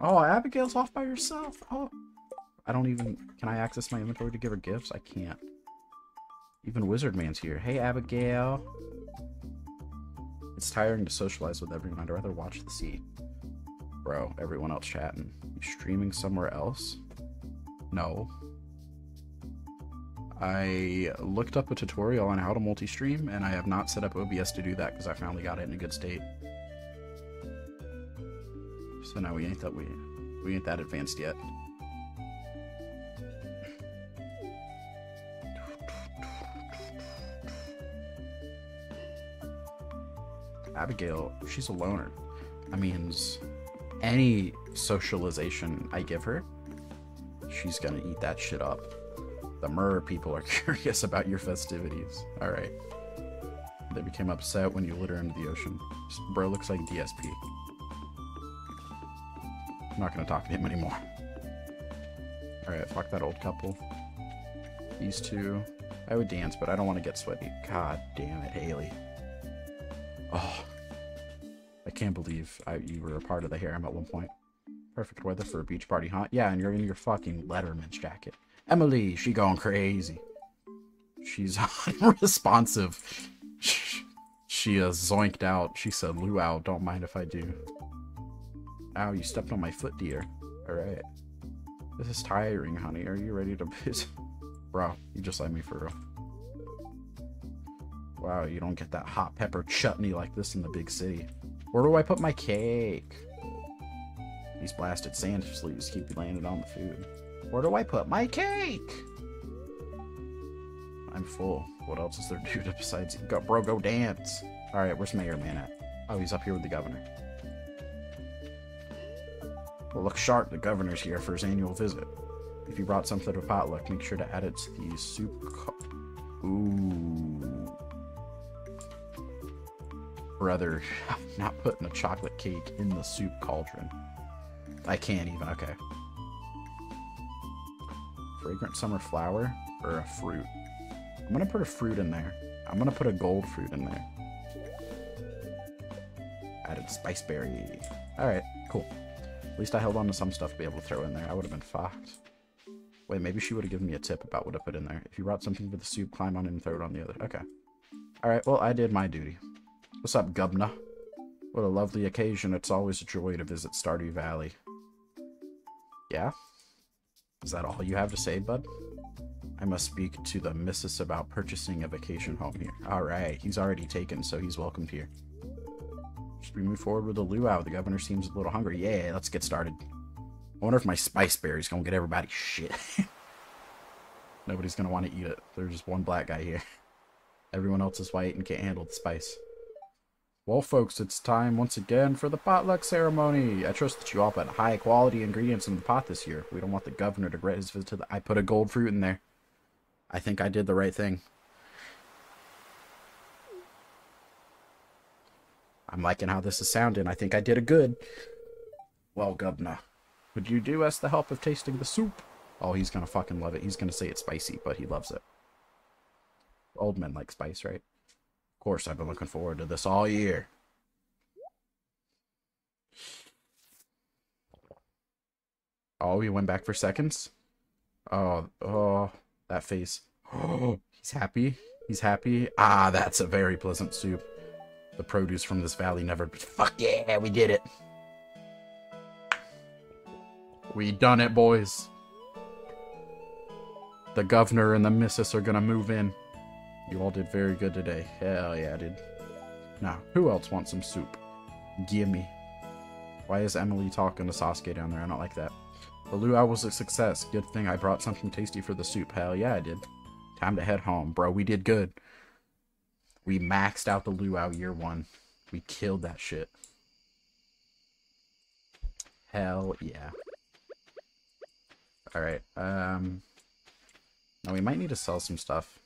Oh, Abigail's off by herself. Oh. I don't even... Can I access my inventory to give her gifts? I can't. Even Wizard Man's here. Hey, Abigail. It's tiring to socialize with everyone. I'd rather watch the sea. Bro, everyone else chatting. You streaming somewhere else? No. I looked up a tutorial on how to multi-stream, and I have not set up OBS to do that because I finally got it in a good state. So now we ain't that we we ain't that advanced yet. Abigail, she's a loner. I mean, any socialization I give her, she's gonna eat that shit up. The Mer people are curious about your festivities. Alright. They became upset when you litter into the ocean. Bro looks like DSP. I'm not gonna talk to him anymore. Alright, fuck that old couple. These two. I would dance, but I don't want to get sweaty. God damn it, Haley. Oh. Can't believe I, you were a part of the harem at one point. Perfect weather for a beach party, huh? Yeah, and you're in your fucking Letterman's jacket. Emily, she going crazy. She's unresponsive. She uh, zoinked out. She said, luau, don't mind if I do. Ow, you stepped on my foot, dear. Alright. This is tiring, honey. Are you ready to piss? Bro, you just let me for real. Wow, you don't get that hot pepper chutney like this in the big city. Where do I put my cake? These blasted sand sleeves keep landing on the food. Where do I put my cake? I'm full. What else is there to do besides go, bro, go dance? Alright, where's Mayor Man at? Oh, he's up here with the governor. Well, look sharp, the governor's here for his annual visit. If you brought something to potluck, make sure to add it to the soup Ooh. Brother, not putting a chocolate cake in the soup cauldron. I can't even, okay. Fragrant summer flower or a fruit? I'm gonna put a fruit in there. I'm gonna put a gold fruit in there. Added spice berry. Alright, cool. At least I held on to some stuff to be able to throw in there. I would have been fucked. Wait, maybe she would have given me a tip about what to put in there. If you brought something for the soup, climb on it and throw it on the other. Okay. Alright, well, I did my duty. What's up, Gubna? What a lovely occasion. It's always a joy to visit Stardew Valley. Yeah? Is that all you have to say, bud? I must speak to the missus about purchasing a vacation home here. Alright, he's already taken, so he's welcomed here. Should we move forward with the luau? The governor seems a little hungry. Yeah, let's get started. I wonder if my spice berry's gonna get everybody shit. Nobody's gonna want to eat it. There's just one black guy here. Everyone else is white and can't handle the spice. Well, folks, it's time once again for the potluck ceremony. I trust that you all put high quality ingredients in the pot this year. We don't want the governor to regret his visit to the... I put a gold fruit in there. I think I did the right thing. I'm liking how this is sounding. I think I did a good. Well, governor, would you do us the help of tasting the soup? Oh, he's gonna fucking love it. He's gonna say it's spicy, but he loves it. Old men like spice, right? Of course, I've been looking forward to this all year. Oh, he went back for seconds? Oh, oh, that face. Oh, he's happy. He's happy. Ah, that's a very pleasant soup. The produce from this valley never... Fuck yeah, we did it. We done it, boys. The governor and the missus are gonna move in. You all did very good today. Hell yeah, did. Now, who else wants some soup? Gimme. Why is Emily talking to Sasuke down there? I don't like that. The luau was a success. Good thing I brought something tasty for the soup. Hell yeah, I did. Time to head home. Bro, we did good. We maxed out the luau year one. We killed that shit. Hell yeah. Alright, um... Now we might need to sell some stuff.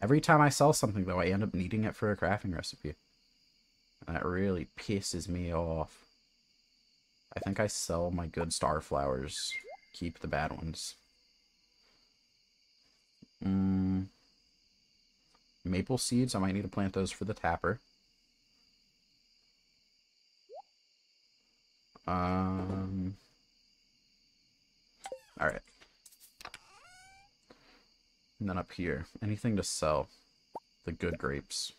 Every time I sell something, though, I end up needing it for a crafting recipe. And that really pisses me off. I think I sell my good star flowers. Keep the bad ones. Mm. Maple seeds, I might need to plant those for the tapper. Um. Alright. And then up here, anything to sell. The good grapes.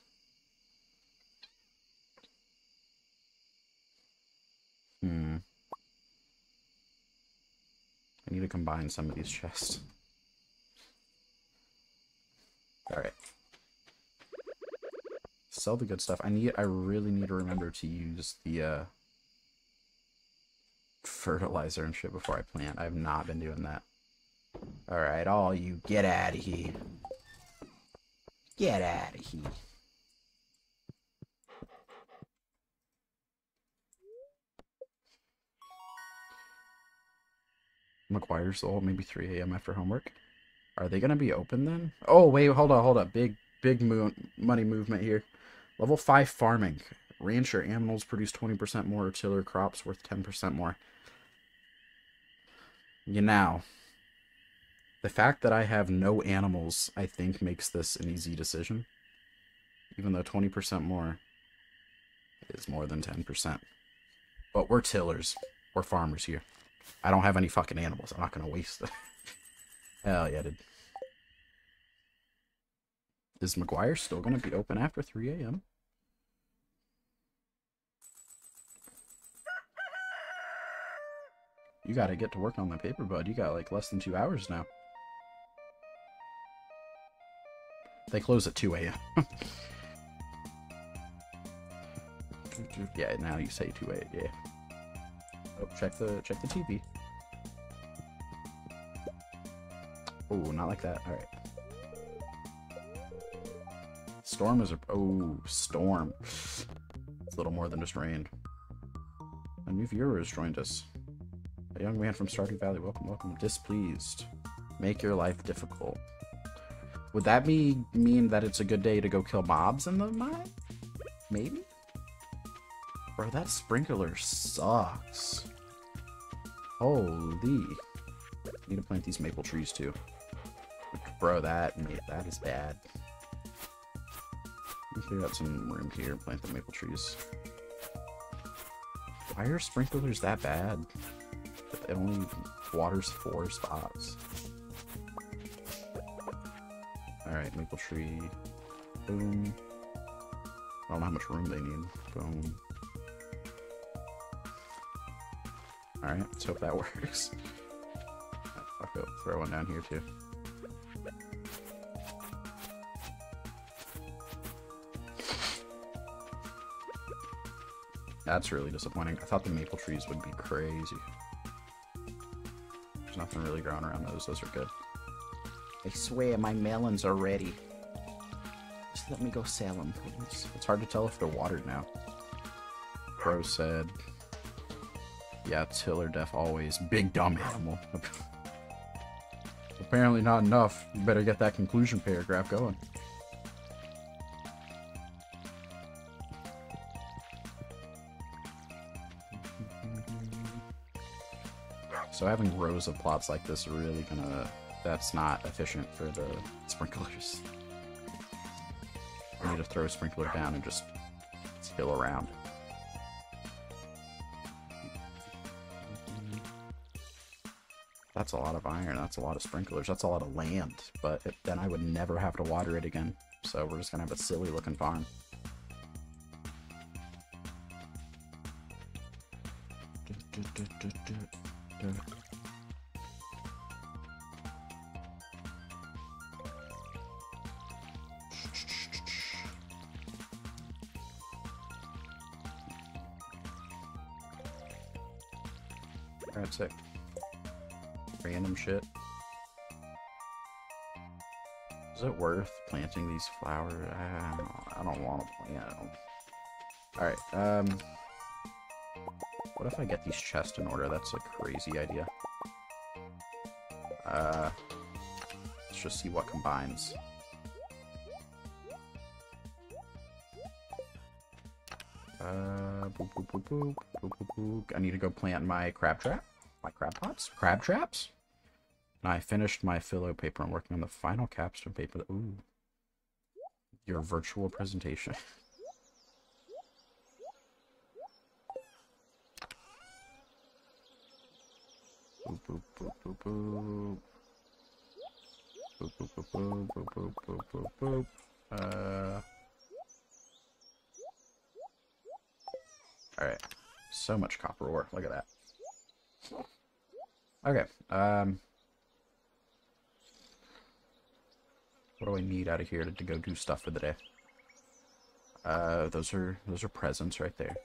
Hmm. I need to combine some of these chests. Alright. Sell the good stuff. I need I really need to remember to use the uh fertilizer and shit before I plant. I have not been doing that. Alright, all you get out of here. Get out of here. McGuire's Soul, maybe 3 a.m. after homework. Are they going to be open then? Oh, wait, hold on, hold on. Big, big mo money movement here. Level 5 farming. Rancher animals produce 20% more. Tiller crops worth 10% more. You know, the fact that I have no animals, I think, makes this an easy decision. Even though 20% more is more than 10%. But we're tillers. We're farmers here. I don't have any fucking animals. I'm not going to waste them. Hell yeah, dude. Is McGuire still going to be open after 3 a.m.? You gotta get to work on the paper, bud. You got like less than two hours now. They close at 2 a.m. yeah, now you say 2 a.m. Yeah. Oh, check the check the TV. Oh, not like that. All right. Storm is a oh storm. It's a little more than just rain. A new viewer has joined us. A young man from Stardew Valley. Welcome, welcome. Displeased. Make your life difficult. Would that be mean that it's a good day to go kill mobs in the mine? Maybe? Bro, that sprinkler sucks. Holy. Need to plant these maple trees too. Bro, that that is bad. Clear out some room here plant the maple trees. Why are sprinklers that bad? It only waters four spots. Alright, maple tree. Boom. I don't know how much room they need. Boom. Alright, let's hope that works. I'll throw one down here too. That's really disappointing. I thought the maple trees would be crazy. There's nothing really growing around those. Those are good. I swear my melons are ready. Just let me go sell them, please. It's hard to tell if they're watered now. Pro said, yeah, Tiller Def always. Big dumb animal. Apparently not enough. You better get that conclusion paragraph going. So having rows of plots like this really gonna... That's not efficient for the sprinklers. I need to throw a sprinkler down and just spill around. That's a lot of iron. That's a lot of sprinklers. That's a lot of land. But it, then I would never have to water it again. So we're just to have a silly looking farm. Shit. Is it worth planting these flowers? I don't, don't want to plant them. Alright, um... What if I get these chests in order? That's a crazy idea. Uh... Let's just see what combines. Uh, boop, boop, boop. I need to go plant my crab trap. My crab pots? Crab traps? And I finished my filo paper. I'm working on the final capstone paper. Ooh. Your virtual presentation. boop, boop, boop, boop, boop. Boop, boop, boop, boop, boop, boop, boop, boop, boop. Uh... Alright. So much copper ore. Look at that. Okay. Um. Do I need out of here to, to go do stuff for the day? Uh, those are those are presents right there.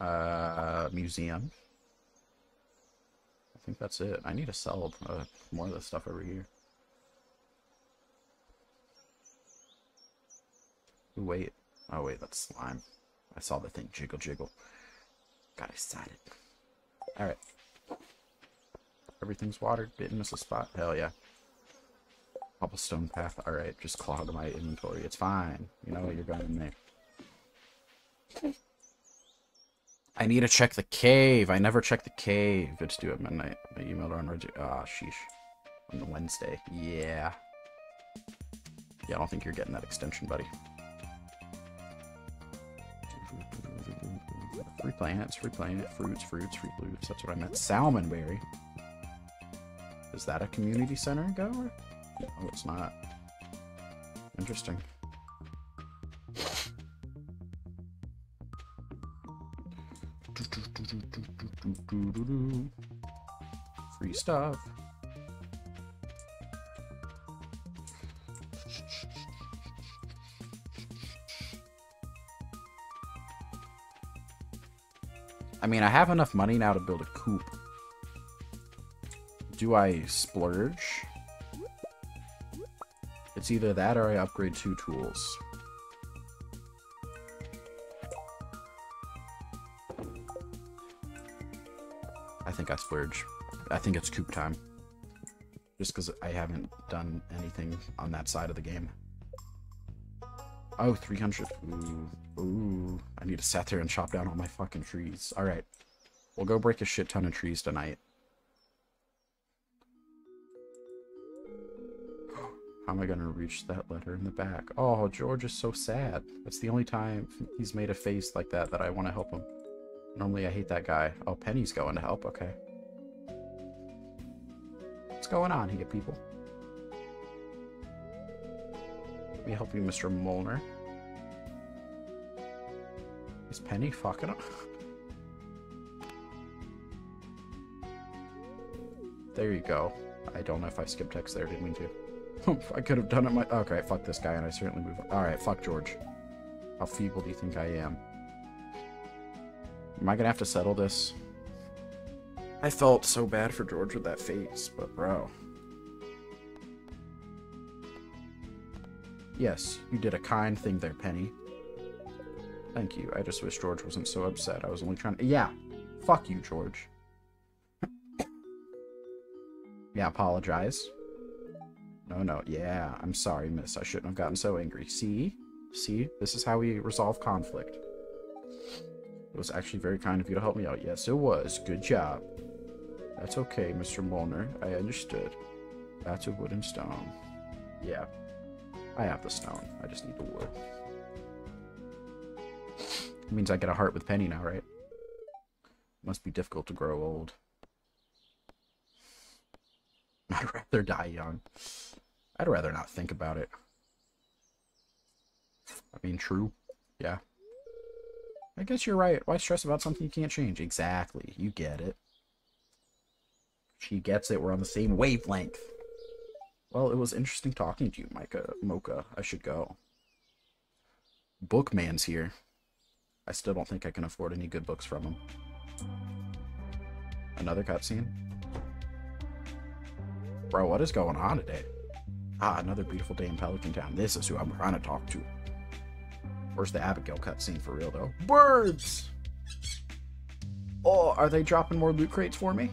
Uh, museum. I think that's it. I need to sell uh, more of this stuff over here. Wait. Oh, wait, that's slime. I saw the thing jiggle jiggle. Got excited. Alright. Everything's watered. Didn't miss a spot. Hell yeah. Cobblestone path. Alright, just clog my inventory. It's fine. You know you're going in there. I need to check the cave. I never check the cave. It's due at midnight. I emailed her on Reggie. Ah, sheesh. On the Wednesday. Yeah. Yeah, I don't think you're getting that extension, buddy. Free plants, free plant, fruits, fruits, free fruits. That's what I meant. Salmonberry. Is that a community center, go? No, it's not. Interesting. Free stuff. I mean, I have enough money now to build a coop. Do I splurge? It's either that or I upgrade two tools. I think I splurge. I think it's coop time. Just because I haven't done anything on that side of the game. Oh, 300. Ooh. Ooh. I need to sit there and chop down all my fucking trees. Alright. We'll go break a shit ton of trees tonight. How am I going to reach that letter in the back? Oh, George is so sad. That's the only time he's made a face like that that I want to help him. Normally I hate that guy. Oh, Penny's going to help. Okay. What's going on here, people? Let me help you, Mr. Mullner. Is Penny fucking up? there you go. I don't know if I skipped text there. Didn't mean to. I could have done it my... Okay, fuck this guy, and I certainly move... Alright, fuck George. How feeble do you think I am? Am I gonna have to settle this? I felt so bad for George with that face, but bro. Yes, you did a kind thing there, Penny. Thank you. I just wish George wasn't so upset. I was only trying to... Yeah. Fuck you, George. yeah, apologize. No, no. Yeah, I'm sorry, miss. I shouldn't have gotten so angry. See? See? This is how we resolve conflict. It was actually very kind of you to help me out. Yes, it was. Good job. That's okay, Mr. Mullner. I understood. That's a wooden stone. Yeah. I have the stone. I just need the wood. It means I get a heart with Penny now, right? Must be difficult to grow old. I'd rather die young. I'd rather not think about it. I mean, true. Yeah. I guess you're right. Why stress about something you can't change? Exactly. You get it. She gets it. We're on the same wavelength. Well, it was interesting talking to you, Micah. Mocha. I should go. Bookman's here. I still don't think I can afford any good books from him. Another cutscene? Bro, what is going on today? Ah, another beautiful day in Pelican Town. This is who I'm trying to talk to. Where's the Abigail cutscene for real, though? Birds! Oh, are they dropping more loot crates for me?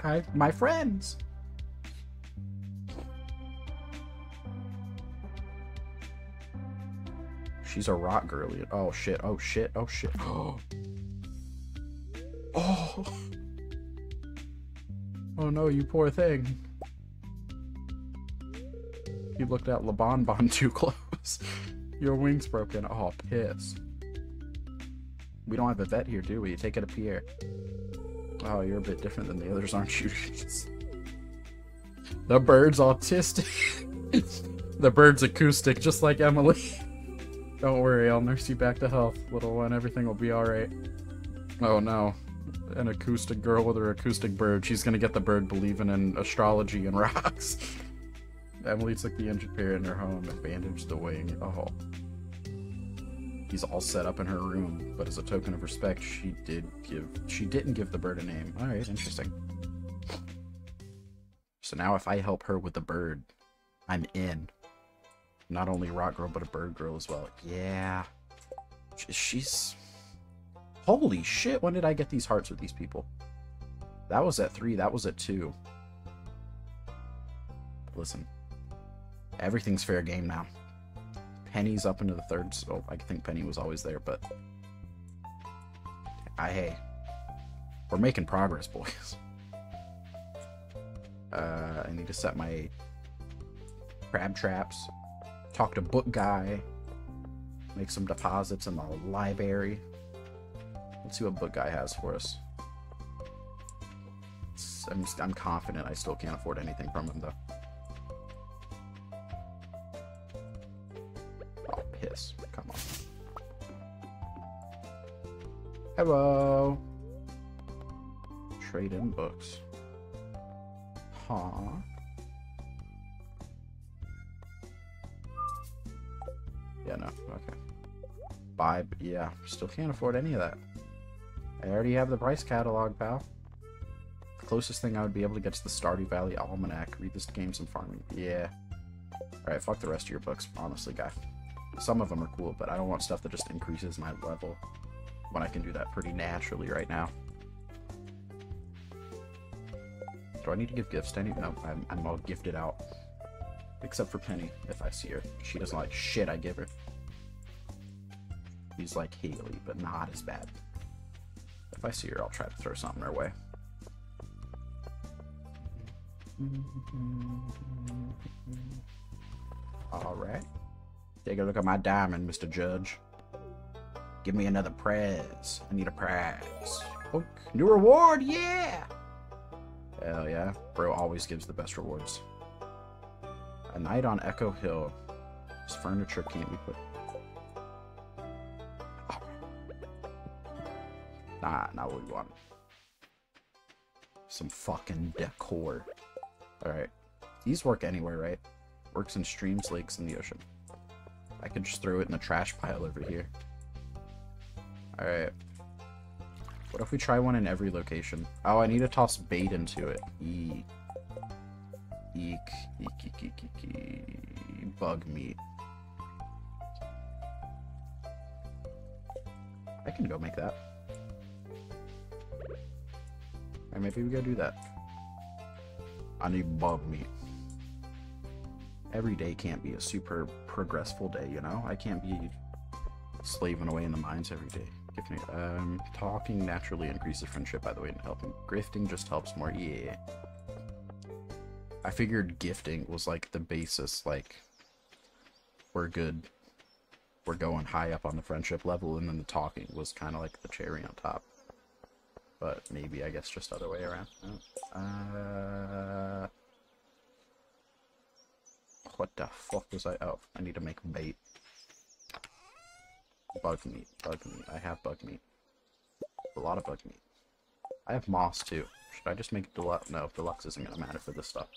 Hi, my friends! She's a rock girly. Oh shit, oh shit, oh shit. Oh. Oh. Oh no, you poor thing. You looked at LeBonbon too close. Your wing's broken. Oh, piss. We don't have a vet here, do we? Take it to Pierre. Oh, you're a bit different than the others, aren't you? the bird's autistic. the bird's acoustic, just like Emily. Don't worry, I'll nurse you back to health, little one. Everything will be alright. Oh no. An acoustic girl with her acoustic bird. She's gonna get the bird believing in astrology and rocks. Emily took the injured parrot in her home and bandaged the wing. Oh. He's all set up in her room, but as a token of respect, she did give she didn't give the bird a name. Alright, interesting. So now if I help her with the bird, I'm in. Not only rock girl, but a bird girl as well. Yeah. She's... Holy shit, when did I get these hearts with these people? That was at 3, that was at 2. Listen. Everything's fair game now. Penny's up into the third. So I think Penny was always there, but... I, hey. We're making progress, boys. Uh, I need to set my crab traps talk to book guy, make some deposits in the library. Let's see what book guy has for us. I'm, I'm confident I still can't afford anything from him, though. Oh, piss. Come on. Hello. Trade in books. Huh. Yeah, no. Okay. Buy, yeah. Still can't afford any of that. I already have the price catalog, pal. The closest thing I would be able to get is the Stardew Valley Almanac. Read this game some farming. Yeah. Alright, fuck the rest of your books, honestly, guy. Some of them are cool, but I don't want stuff that just increases my level when I can do that pretty naturally right now. Do I need to give gifts to any? No, I'm, I'm all gifted out. Except for Penny, if I see her. She doesn't like shit I give her. She's like Haley, but not as bad. If I see her, I'll try to throw something her way. Alright. Take a look at my diamond, Mr. Judge. Give me another prize. I need a prize. Oh, new reward, yeah! Hell yeah. Bro always gives the best rewards. A night on Eco-Hill. This furniture can't be put... Nah, not what we want. Some fucking decor. Alright. These work anywhere, right? Works in streams, lakes, and the ocean. I could just throw it in the trash pile over here. Alright. What if we try one in every location? Oh, I need to toss bait into it. Eek. Eek, eek, eek, eek, eek, eek. Bug meat. I can go make that. Or maybe we go do that. I need bug meat. Every day can't be a super progressful day, you know? I can't be slaving away in the mines every day. Um, talking naturally increases friendship, by the way, and helping. Grifting just helps more. Yeah. I figured gifting was like the basis, like we're good. We're going high up on the friendship level, and then the talking was kind of like the cherry on top. But maybe, I guess, just other way around. Uh, what the fuck was I? Oh, I need to make bait. Bug meat, bug meat. I have bug meat. A lot of bug meat. I have moss too. Should I just make deluxe? No, deluxe isn't gonna matter for this stuff.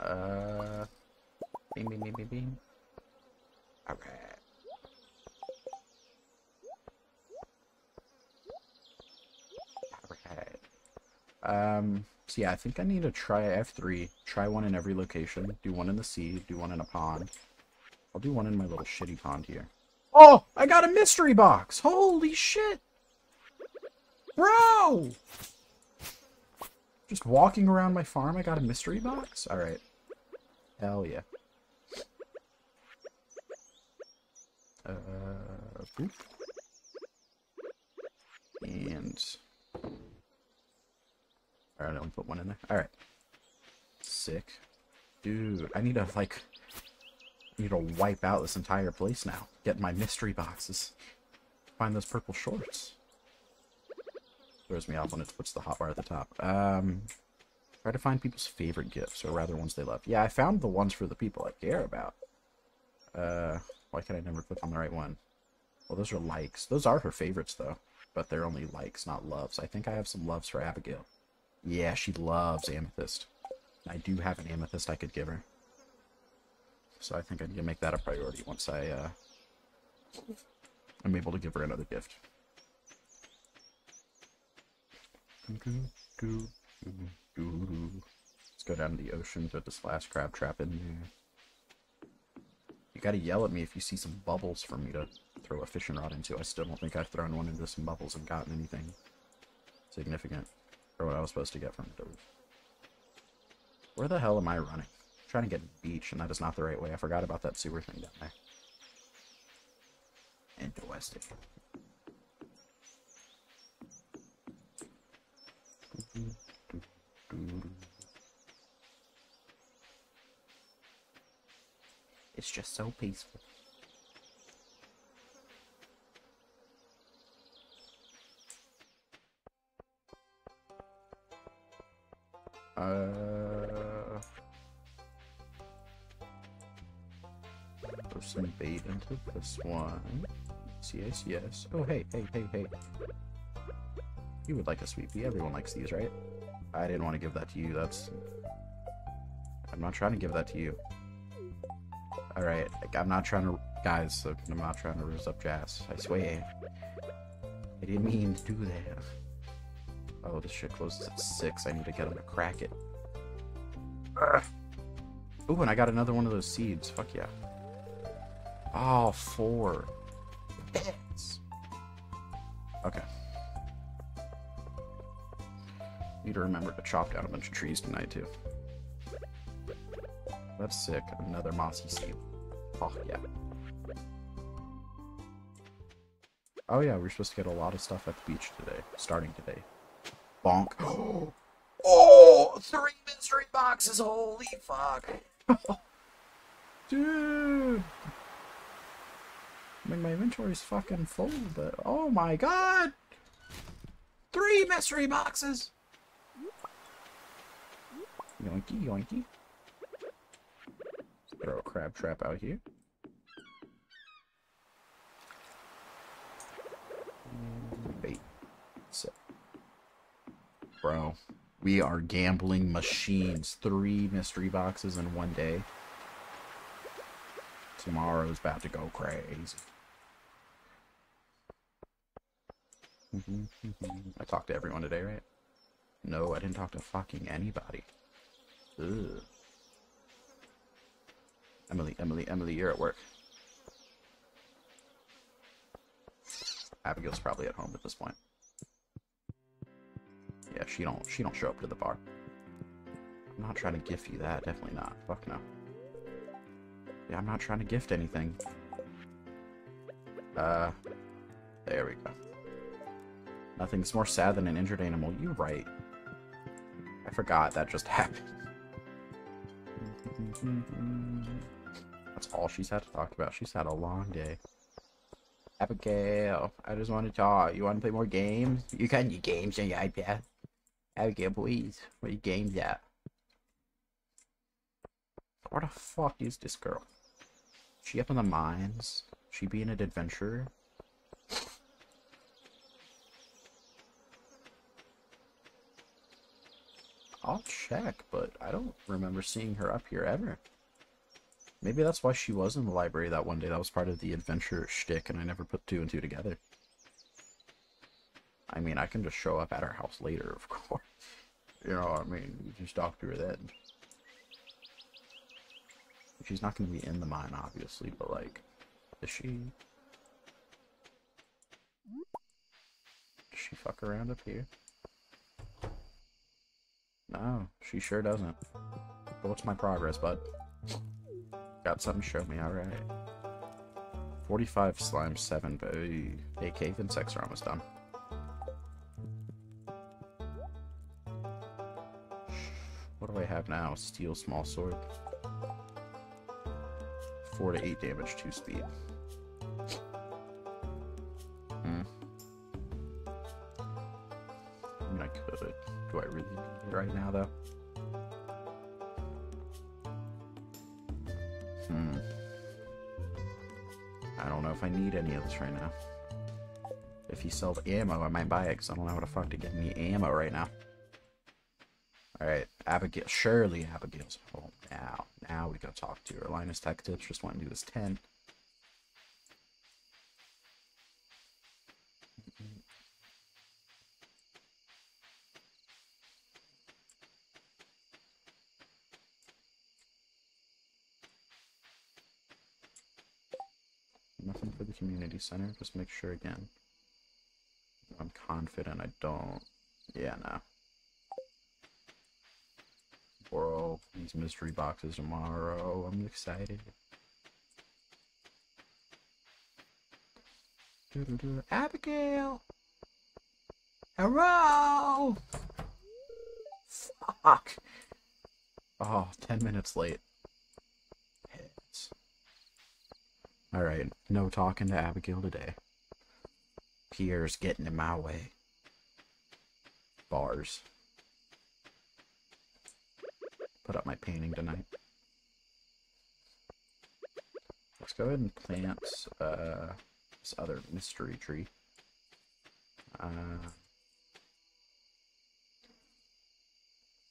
Uh, bing, bing, bing, bing, bing. Okay. Okay. Um, so yeah, I think I need to try F3. Try one in every location. Do one in the sea. Do one in a pond. I'll do one in my little shitty pond here. Oh! I got a mystery box! Holy shit! Bro! Just walking around my farm, I got a mystery box? Alright. Hell yeah. Uh, boop. And... Alright, I'll put one in there. Alright. Sick. Dude, I need to, like... I need to wipe out this entire place now. Get my mystery boxes. Find those purple shorts. Throws me off when it puts the hotbar at the top. Um, try to find people's favorite gifts, or rather ones they love. Yeah, I found the ones for the people I care about. Uh, why can I never click on the right one? Well, those are likes. Those are her favorites, though. But they're only likes, not loves. I think I have some loves for Abigail. Yeah, she loves amethyst. I do have an amethyst I could give her. So I think I need to make that a priority once I, uh, I'm able to give her another gift. Let's go down to the ocean, throw this last crab trap in there. You gotta yell at me if you see some bubbles for me to throw a fishing rod into. I still don't think I've thrown one into some bubbles and gotten anything significant for what I was supposed to get from it. Where the hell am I running? I'm trying to get beach, and that is not the right way. I forgot about that sewer thing down there. Interesting. It's just so peaceful. Uh, throw some bait into this one. Yes, yes. Oh, hey, hey, hey, hey. You would like a sweet pea. Everyone likes these, right? I didn't want to give that to you. That's... I'm not trying to give that to you. Alright, I'm not trying to... Guys, I'm not trying to rose up Jas. I swear. I didn't mean to do that. Oh, this shit closes at 6. I need to get him to crack it. Ooh, and I got another one of those seeds. Fuck yeah. Oh, four. Okay. Need to remember to chop down a bunch of trees tonight, too. That's sick. Another mossy seed. Oh, yeah. Oh, yeah, we're supposed to get a lot of stuff at the beach today. Starting today. Bonk. Oh, three mystery boxes. Holy fuck. Dude. I mean, my inventory's fucking full, but oh my god. Three mystery boxes. Yoinky, yoinky. Throw a crab trap out here. Bait. So bro. We are gambling machines. Three mystery boxes in one day. Tomorrow's about to go crazy. I talked to everyone today, right? No, I didn't talk to fucking anybody. Ugh. Emily, Emily, Emily, you're at work. Abigail's probably at home at this point. Yeah, she don't she don't show up to the bar. I'm not trying to gift you that, definitely not. Fuck no. Yeah, I'm not trying to gift anything. Uh there we go. Nothing's more sad than an injured animal. You're right. I forgot that just happened. That's all she's had to talk about. She's had a long day. Abigail, I just want to talk. You want to play more games? You got your games on your iPad. Abigail, please. Where your games at? Where the fuck is this girl? She up in the mines? She being an adventurer? I'll check, but I don't remember seeing her up here ever. Maybe that's why she was in the library that one day. That was part of the adventure shtick, and I never put two and two together. I mean, I can just show up at her house later, of course. You know, I mean, just talk to her then. She's not going to be in the mine, obviously, but, like, is she... Does she fuck around up here? No, she sure doesn't. But what's my progress, bud? Got something to show me, alright. 45 slime, 7, but hey, cave insects are almost done. What do I have now? Steel small sword. 4 to 8 damage, 2 speed. Hmm. I mean, I could. Do I really need it right now, though? Hmm. I don't know if I need any of this right now. If he sells ammo, I might buy it because I don't know how the fuck to get me ammo right now. Alright, Abigail. Surely Abigail's home now. Now we go talk to her. Linus Tech Tips just want to do this 10. Nothing for the community center. Just make sure again. I'm confident I don't. Yeah, no. Borrow these mystery boxes tomorrow. I'm excited. Abigail! Hello! Fuck! Oh, 10 minutes late. Hits. Alright, no talking to Abigail today. Pierre's getting in my way. Bars. Put up my painting tonight. Let's go ahead and plant uh, this other mystery tree. Uh,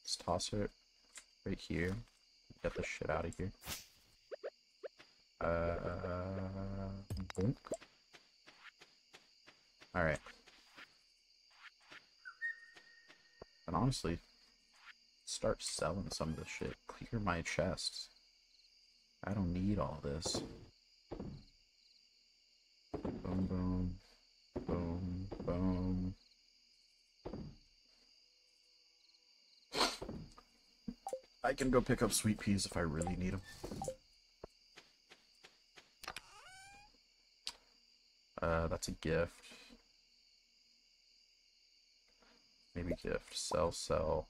let's toss it right here. Get this shit out of here. Uh, boink. Alright. And honestly, start selling some of this shit. Clear my chests. I don't need all this. Boom, boom. Boom, boom. I can go pick up sweet peas if I really need them. Uh, that's a gift. Maybe gift. Sell, sell.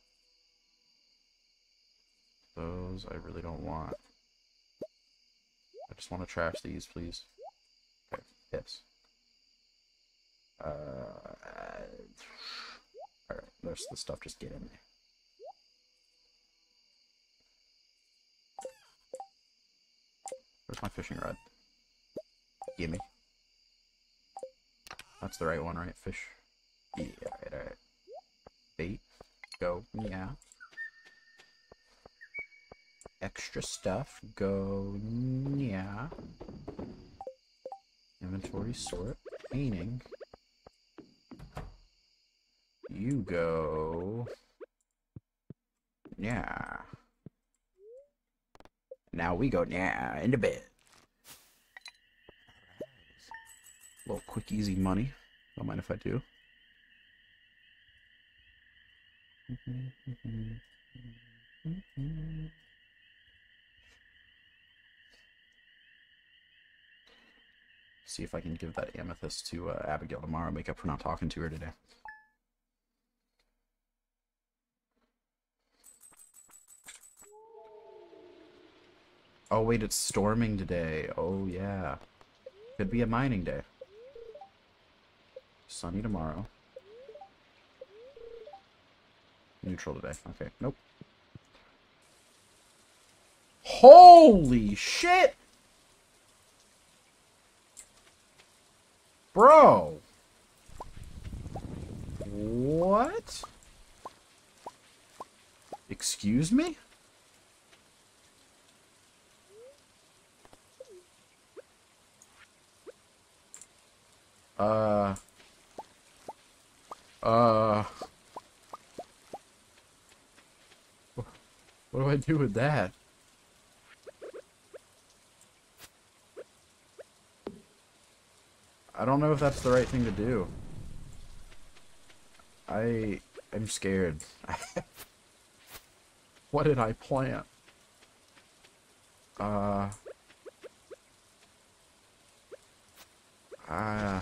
Those I really don't want. I just want to trash these, please. Okay, yes. Uh, Alright, there's the stuff, just get in there. Where's my fishing rod? Gimme. That's the right one, right? Fish. Yeah, alright, alright. Bait. Go. Yeah. Extra stuff. Go. Mm, yeah. Inventory sort. Painting. You go. Yeah. Now we go yeah into bed. A little quick, easy money. Don't mind if I do. See if I can give that amethyst to uh, Abigail tomorrow. Make up for not talking to her today. Oh wait, it's storming today. Oh yeah. Could be a mining day. Sunny tomorrow. Neutral today. Okay, nope. Holy shit! Bro! What? Excuse me? Uh... Uh... What do I do with that? I don't know if that's the right thing to do. I... I'm scared. what did I plant? Uh... Ah... Uh,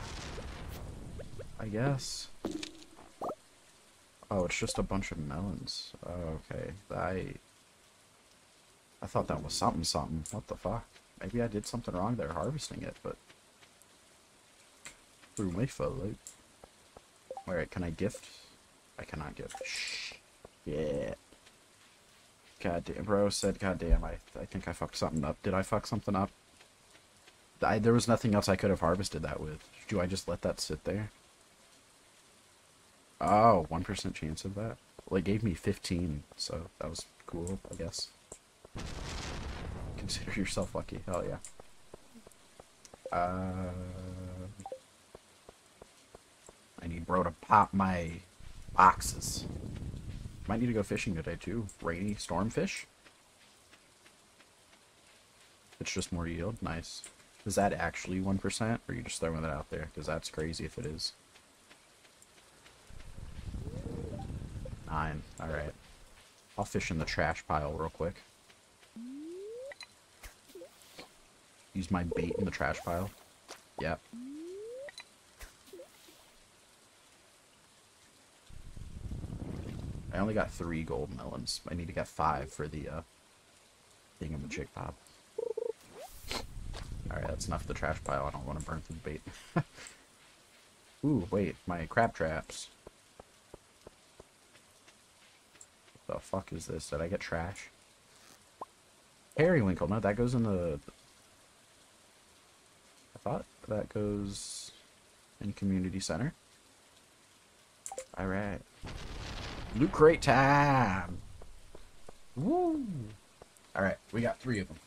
I guess. Oh, it's just a bunch of melons. Oh, okay. I... I thought that was something something. What the fuck? Maybe I did something wrong there harvesting it, but... Through my foot. Alright, can I gift? I cannot gift. Shh. Yeah. God damn, bro said, god damn, I, I think I fucked something up. Did I fuck something up? I, there was nothing else I could have harvested that with. Do I just let that sit there? Oh, 1% chance of that. Well, it gave me 15, so that was cool, I guess. Consider yourself lucky. Hell yeah. Uh, I need bro to pop my boxes. Might need to go fishing today too. Rainy storm fish. It's just more yield. Nice. Is that actually 1%? Or you just throwing that out there? Because that's crazy if it is. Nine. Alright. I'll fish in the trash pile real quick. Use my bait in the trash pile. Yep. I only got three gold melons. I need to get five for the uh, thing in the chick pop. Alright, that's enough of the trash pile. I don't want to burn through the bait. Ooh, wait, my crab traps. What the fuck is this? Did I get trash? Periwinkle. No, that goes in the... I thought that goes in community center. Alright. Loot crate time! Woo! Alright, we got three of them.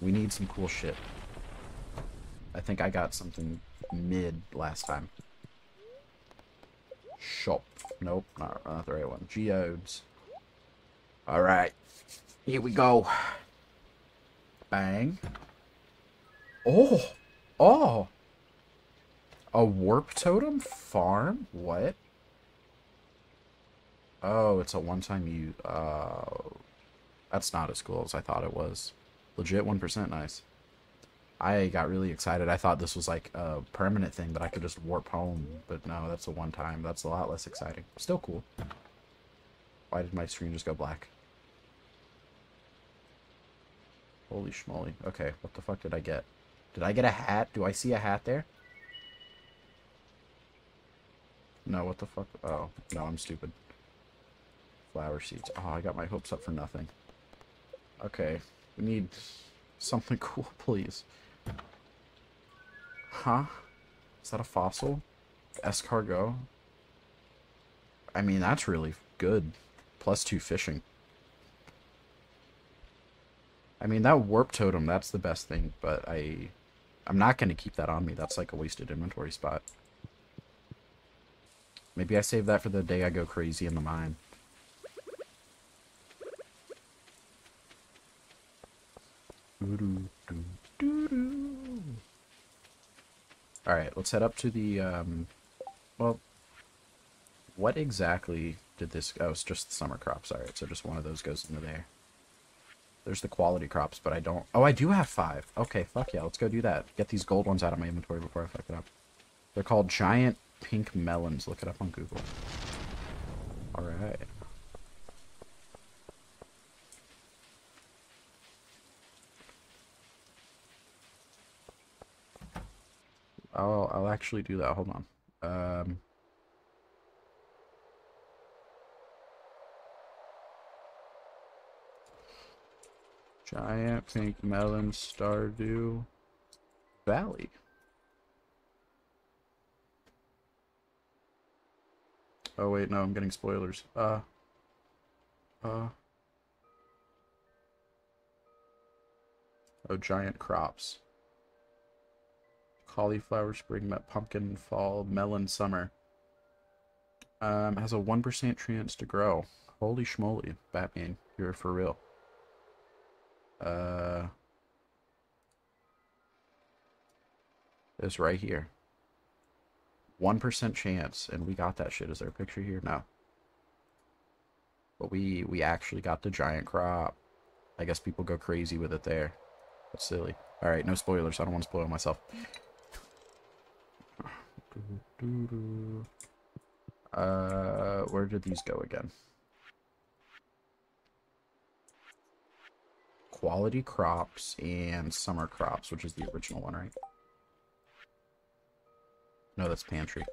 We need some cool shit. I think I got something mid last time. Shop. Nope, not, not the right one. Geodes. Alright. Here we go. Bang. Oh! Oh! A warp totem farm? What? Oh, it's a one-time you... Uh, that's not as cool as I thought it was. Legit 1%, nice. I got really excited. I thought this was like a permanent thing that I could just warp home. But no, that's a one-time. That's a lot less exciting. Still cool. Why did my screen just go black? Holy schmoly. Okay, what the fuck did I get? Did I get a hat? Do I see a hat there? No, what the fuck? Oh, no, I'm stupid. Flower seeds. Oh, I got my hopes up for nothing. Okay, we need something cool, please. Huh? Is that a fossil? Escargot? I mean, that's really good. Plus two fishing. I mean, that warp totem, that's the best thing, but I... I'm not going to keep that on me. That's like a wasted inventory spot. Maybe I save that for the day I go crazy in the mine. Alright, let's head up to the, um, well, what exactly did this, oh, it's just the summer crops, alright, so just one of those goes into there. There's the quality crops, but I don't, oh, I do have five. Okay, fuck yeah, let's go do that. Get these gold ones out of my inventory before I fuck it up. They're called giant pink melons. Look it up on Google. Alright. I'll I'll actually do that. Hold on. Um Giant pink melon Stardew Valley. Oh wait, no, I'm getting spoilers. Uh uh Oh, giant crops cauliflower, spring, pumpkin, fall, melon, summer. Um, has a 1% chance to grow. Holy schmoly, Batman, you're for real. Uh, this right here. 1% chance, and we got that shit. Is there a picture here? No. But we, we actually got the giant crop. I guess people go crazy with it there. That's silly. Alright, no spoilers. I don't want to spoil myself. Uh, where did these go again? Quality crops and summer crops, which is the original one, right? No, that's pantry.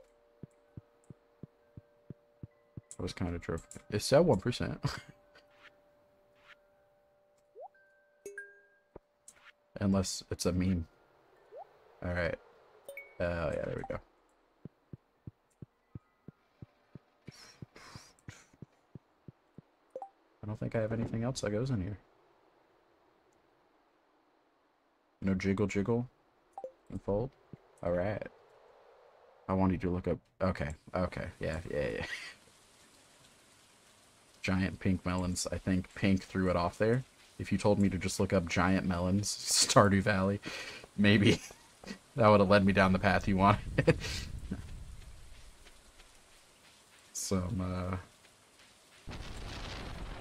That was kind of true. It said 1%. Unless it's a meme. Alright. Uh, yeah, there we go. I don't think I have anything else that goes in here. No jiggle jiggle and fold? Alright. I wanted to look up... Okay, okay, yeah, yeah, yeah. Giant pink melons. I think pink threw it off there. If you told me to just look up giant melons, Stardew Valley, maybe that would have led me down the path you wanted. Some, uh...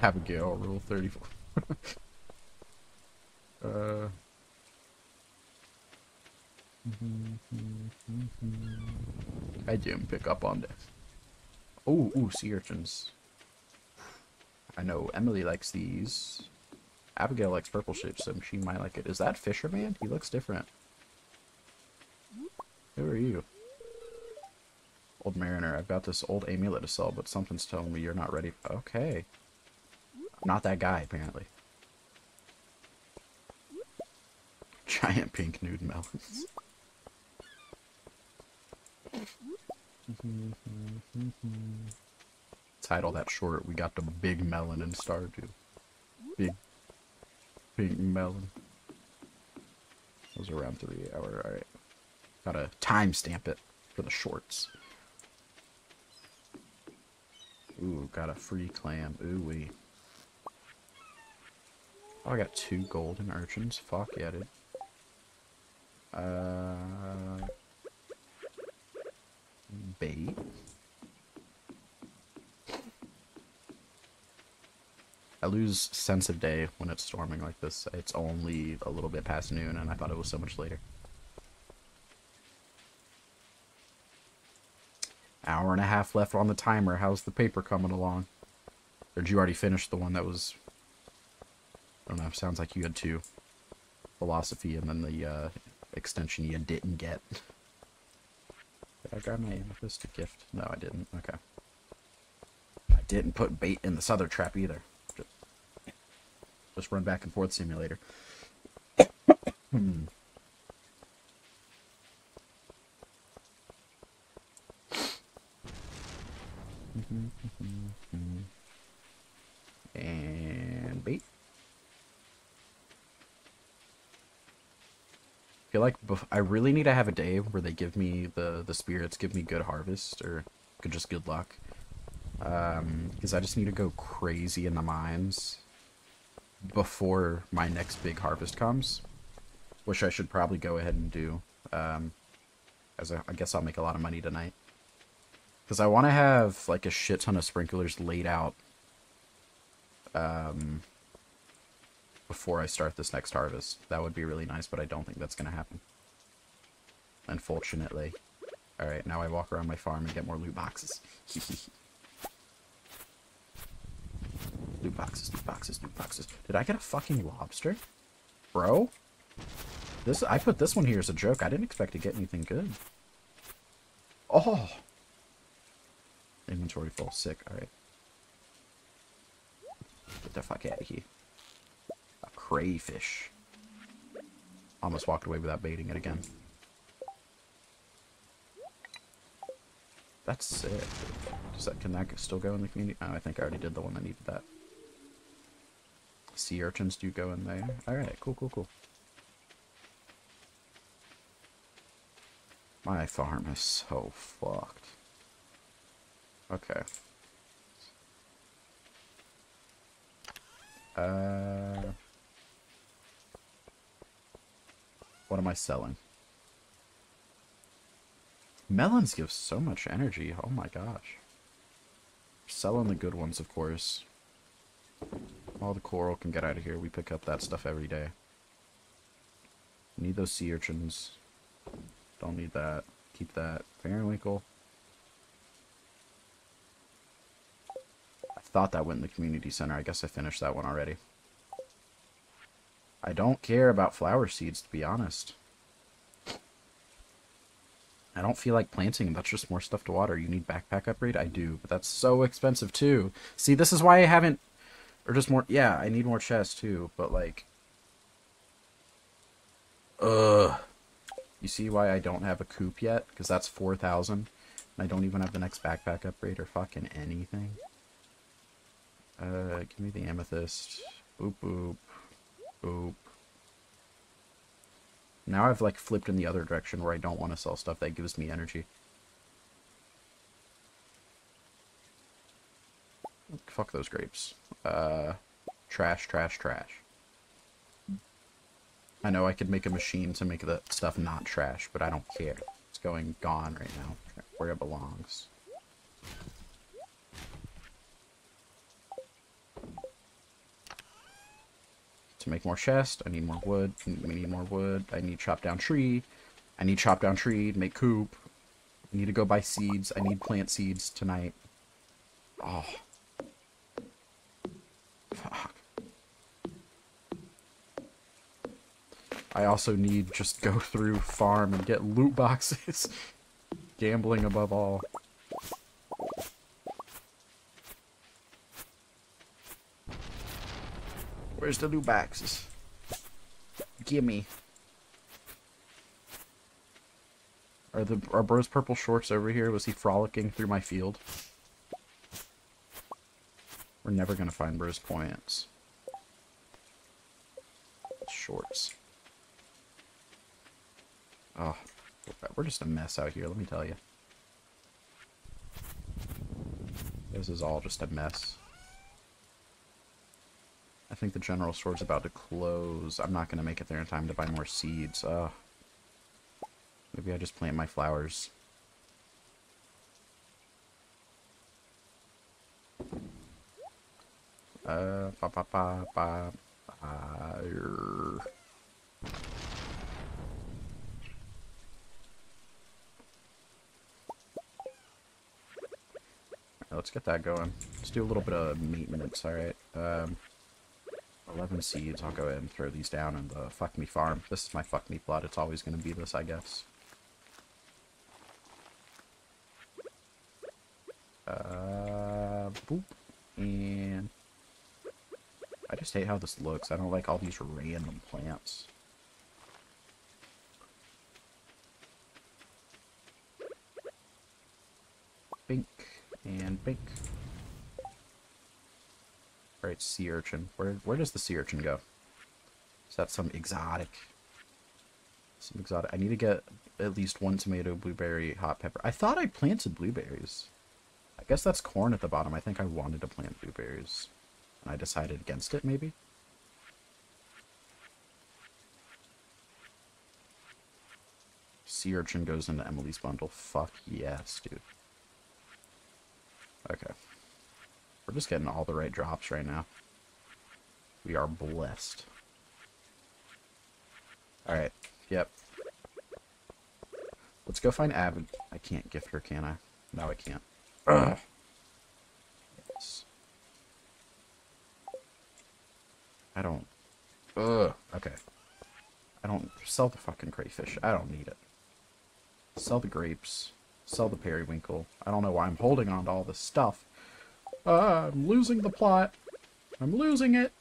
Abigail, Rule 34. uh... I didn't pick up on this. Oh, ooh, sea urchins. I know Emily likes these. Abigail likes purple shapes, so she might like it. Is that Fisherman? He looks different. Who are you? Old Mariner, I've got this old amulet to sell, but something's telling me you're not ready. Okay. Not that guy, apparently. Giant pink nude melons. Title that short, we got the big melon in Stardew. Big pink melon. That was around three hour, alright. Gotta timestamp it for the shorts. Ooh, got a free clam. Ooh wee. Oh, I got two golden urchins. Fuck yeah, dude. Uh, bait. I lose sense of day when it's storming like this. It's only a little bit past noon, and I thought it was so much later. Hour and a half left on the timer. How's the paper coming along? Or did you already finish the one that was... I don't know, sounds like you had two. Philosophy and then the uh, extension you didn't get. Did I grab my amethyst gift? No, I didn't. Okay. I didn't put bait in this other trap either. Just, just run back and forth simulator. hmm. and bait. Feel like I really need to have a day where they give me the the spirits give me good harvest or just good luck. Um, because I just need to go crazy in the mines before my next big harvest comes, which I should probably go ahead and do. Um, as I, I guess I'll make a lot of money tonight. Because I want to have like a shit ton of sprinklers laid out. Um, before I start this next harvest. That would be really nice, but I don't think that's going to happen. Unfortunately. Alright, now I walk around my farm and get more loot boxes. loot boxes, loot boxes, loot boxes. Did I get a fucking lobster? Bro? This I put this one here as a joke. I didn't expect to get anything good. Oh! Inventory full. Sick. Alright. Get the fuck out of here crayfish. Almost walked away without baiting it again. That's sick. Does that, can that still go in the community? Oh, I think I already did the one that needed that. Sea urchins do go in there. Alright, cool, cool, cool. My farm is so fucked. Okay. Uh... What am I selling? Melons give so much energy. Oh my gosh. Selling the good ones, of course. All the coral can get out of here. We pick up that stuff every day. Need those sea urchins. Don't need that. Keep that. Periwinkle. I thought that went in the community center. I guess I finished that one already. I don't care about flower seeds, to be honest. I don't feel like planting them. That's just more stuff to water. You need backpack upgrade? I do, but that's so expensive too. See, this is why I haven't... Or just more... Yeah, I need more chests too, but like... Ugh. You see why I don't have a coop yet? Because that's 4,000. And I don't even have the next backpack upgrade or fucking anything. Uh, give me the amethyst. Boop, boop. Boop. Now I've, like, flipped in the other direction where I don't want to sell stuff that gives me energy. Fuck those grapes. Uh, trash, trash, trash. I know I could make a machine to make the stuff not trash, but I don't care. It's going gone right now, where it belongs. To make more chest, I need more wood. We need more wood. I need chop down tree. I need chop down tree make coop. I need to go buy seeds. I need plant seeds tonight. Oh. Fuck. I also need just go through farm and get loot boxes. Gambling above all. Where's the loot boxes? Gimme. Are the are Bro's purple shorts over here? Was he frolicking through my field? We're never gonna find Bro's points. Shorts. Oh, we're just a mess out here, let me tell you. This is all just a mess. I think the general store's about to close. I'm not going to make it there in time to buy more seeds. Uh, maybe I just plant my flowers. Uh, ba ba ba ba. Let's get that going. Let's do a little bit of maintenance, alright. Um, 11 seeds. I'll go ahead and throw these down in the fuck me farm. This is my fuck me plot. It's always going to be this, I guess. Uh, boop. And... I just hate how this looks. I don't like all these random plants. Bink. And bink. Alright, sea urchin. Where where does the sea urchin go? Is that some exotic? Some exotic. I need to get at least one tomato, blueberry, hot pepper. I thought I planted blueberries. I guess that's corn at the bottom. I think I wanted to plant blueberries. And I decided against it, maybe? Sea urchin goes into Emily's bundle. Fuck yes, dude. Okay. We're just getting all the right drops right now. We are blessed. Alright. Yep. Let's go find Avid. I can't gift her, can I? No, I can't. Ugh. Yes. I don't... Ugh. Okay. I don't... Sell the fucking crayfish. I don't need it. Sell the grapes. Sell the periwinkle. I don't know why I'm holding on to all this stuff. Uh, I'm losing the plot. I'm losing it.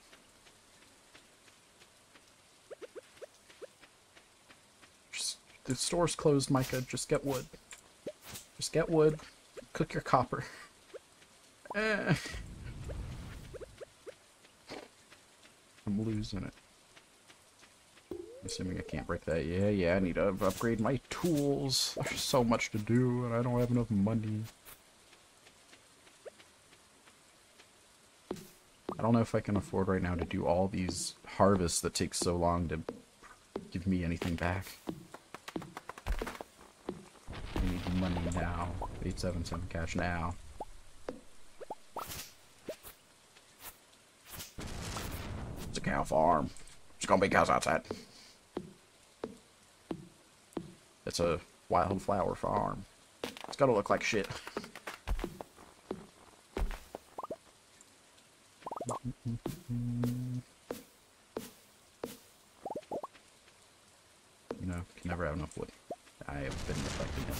Just, the store's closed, Micah. Just get wood. Just get wood. Cook your copper. Eh. I'm losing it. Assuming I can't break that. Yeah, yeah, I need to upgrade my tools. There's so much to do, and I don't have enough money. I don't know if I can afford right now to do all these harvests that take so long to give me anything back. I need money now. 877 cash now. It's a cow farm. There's gonna be cows outside. It's a wildflower farm. It's gotta look like shit. You know, can never have enough wood. I have been neglecting it.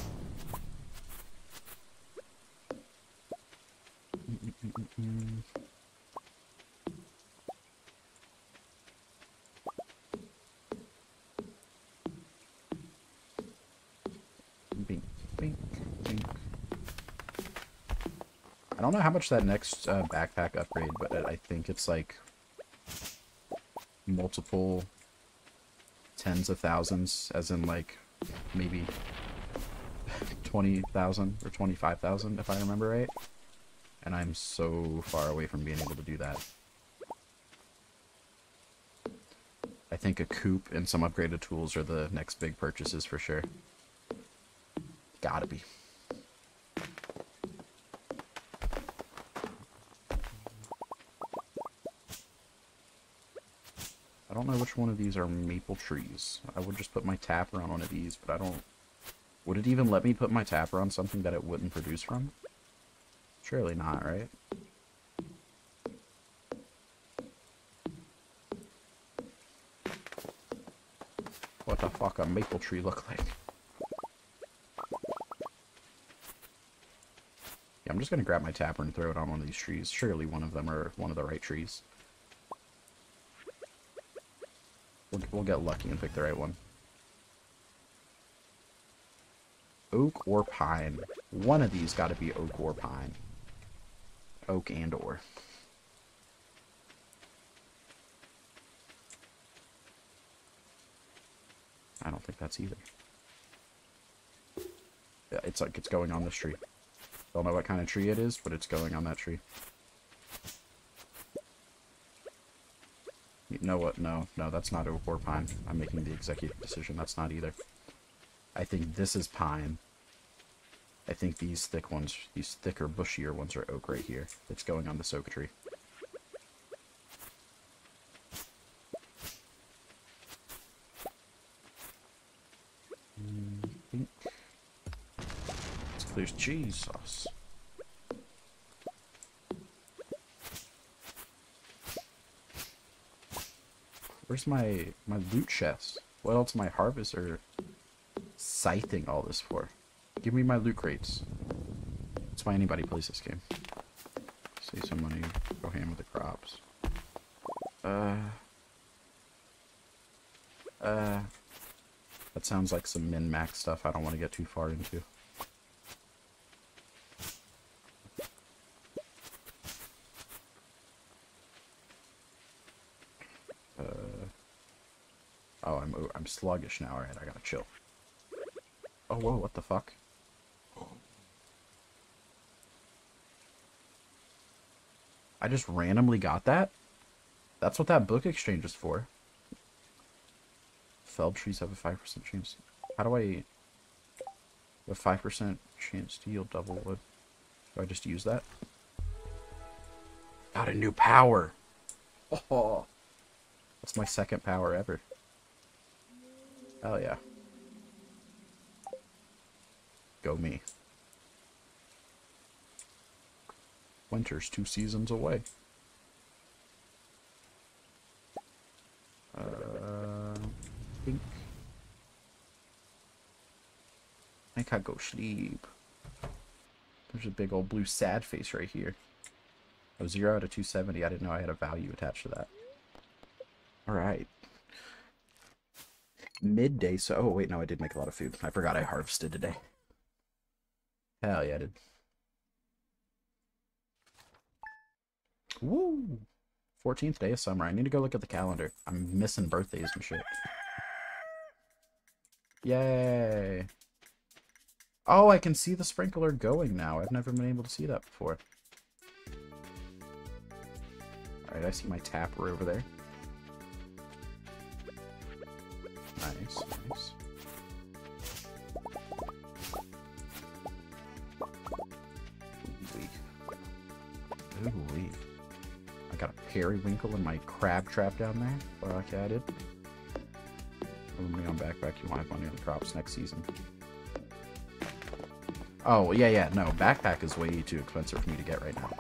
I don't know how much that next uh, backpack upgrade, but I think it's like multiple tens of thousands, as in like maybe 20,000 or 25,000 if I remember right. And I'm so far away from being able to do that. I think a coop and some upgraded tools are the next big purchases for sure. Gotta be. Don't know which one of these are maple trees. I would just put my tapper on one of these, but I don't... Would it even let me put my tapper on something that it wouldn't produce from? Surely not, right? What the fuck a maple tree look like? Yeah, I'm just gonna grab my tapper and throw it on one of these trees. Surely one of them are one of the right trees. We'll, get lucky and pick the right one. Oak or pine. One of these got to be oak or pine. Oak and or. I don't think that's either. Yeah, it's like it's going on this tree. Don't know what kind of tree it is, but it's going on that tree. Know what? No, no, that's not or pine. I'm making the executive decision. That's not either. I think this is pine. I think these thick ones, these thicker, bushier ones are oak right here. It's going on this oak tree. Mm, there's cheese sauce. Where's my, my loot chest? What else am I harvest or scything all this for? Give me my loot crates. That's why anybody plays this game. Save some money, go ham with the crops. Uh... Uh... That sounds like some min-max stuff I don't want to get too far into. I'm sluggish now. Alright, I gotta chill. Oh, whoa, what the fuck? I just randomly got that? That's what that book exchange is for. Felled trees have a 5% chance. How do I... A 5% chance to yield double wood. Do I just use that? Got a new power! Oh, that's my second power ever. Hell yeah. Go me. Winter's two seasons away. Uh, think. I can't go sleep. There's a big old blue sad face right here. I was 0 out of 270. I didn't know I had a value attached to that. Alright midday, so... Oh, wait, no, I did make a lot of food. I forgot I harvested today. Hell yeah, I did. Woo! 14th day of summer. I need to go look at the calendar. I'm missing birthdays and shit. Yay! Oh, I can see the sprinkler going now. I've never been able to see that before. Alright, I see my tapper over there. Nice, nice. Ooh, I got a periwinkle in my crab trap down there. Fuck I did. Money on backpack, you want money on the crops next season. Oh, yeah, yeah, no, backpack is way too expensive for me to get right now.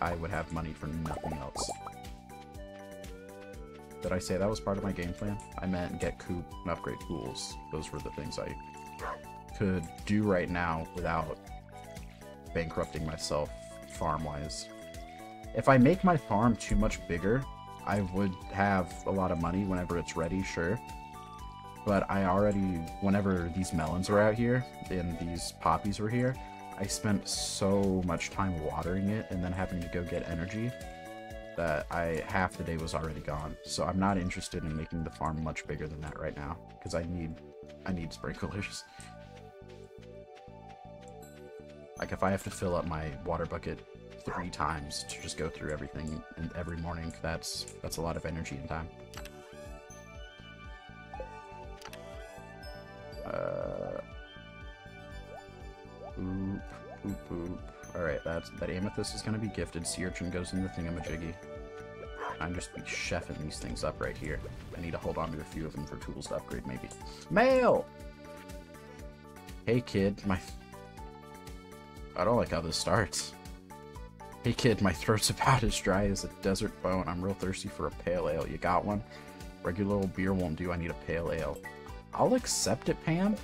I would have money for nothing else. Did I say that was part of my game plan? I meant get coop and upgrade tools. Those were the things I could do right now without bankrupting myself farm-wise. If I make my farm too much bigger, I would have a lot of money whenever it's ready, sure. but I already, whenever these melons were out here and these poppies were here, I spent so much time watering it and then having to go get energy that I half the day was already gone. So I'm not interested in making the farm much bigger than that right now because I need I need sprinklers. Like if I have to fill up my water bucket three times to just go through everything and every morning, that's that's a lot of energy and time. Uh, oop, oop, oop. Alright, that's that amethyst is gonna be gifted. Sea urchin goes in the thingamajiggy. I'm just be chefing these things up right here. I need to hold on to a few of them for tools to upgrade, maybe. Mail! Hey, kid, my... I don't like how this starts. Hey, kid, my throat's about as dry as a desert bone. I'm real thirsty for a pale ale. You got one? Regular old beer won't do. I need a pale ale. I'll accept it, Pam.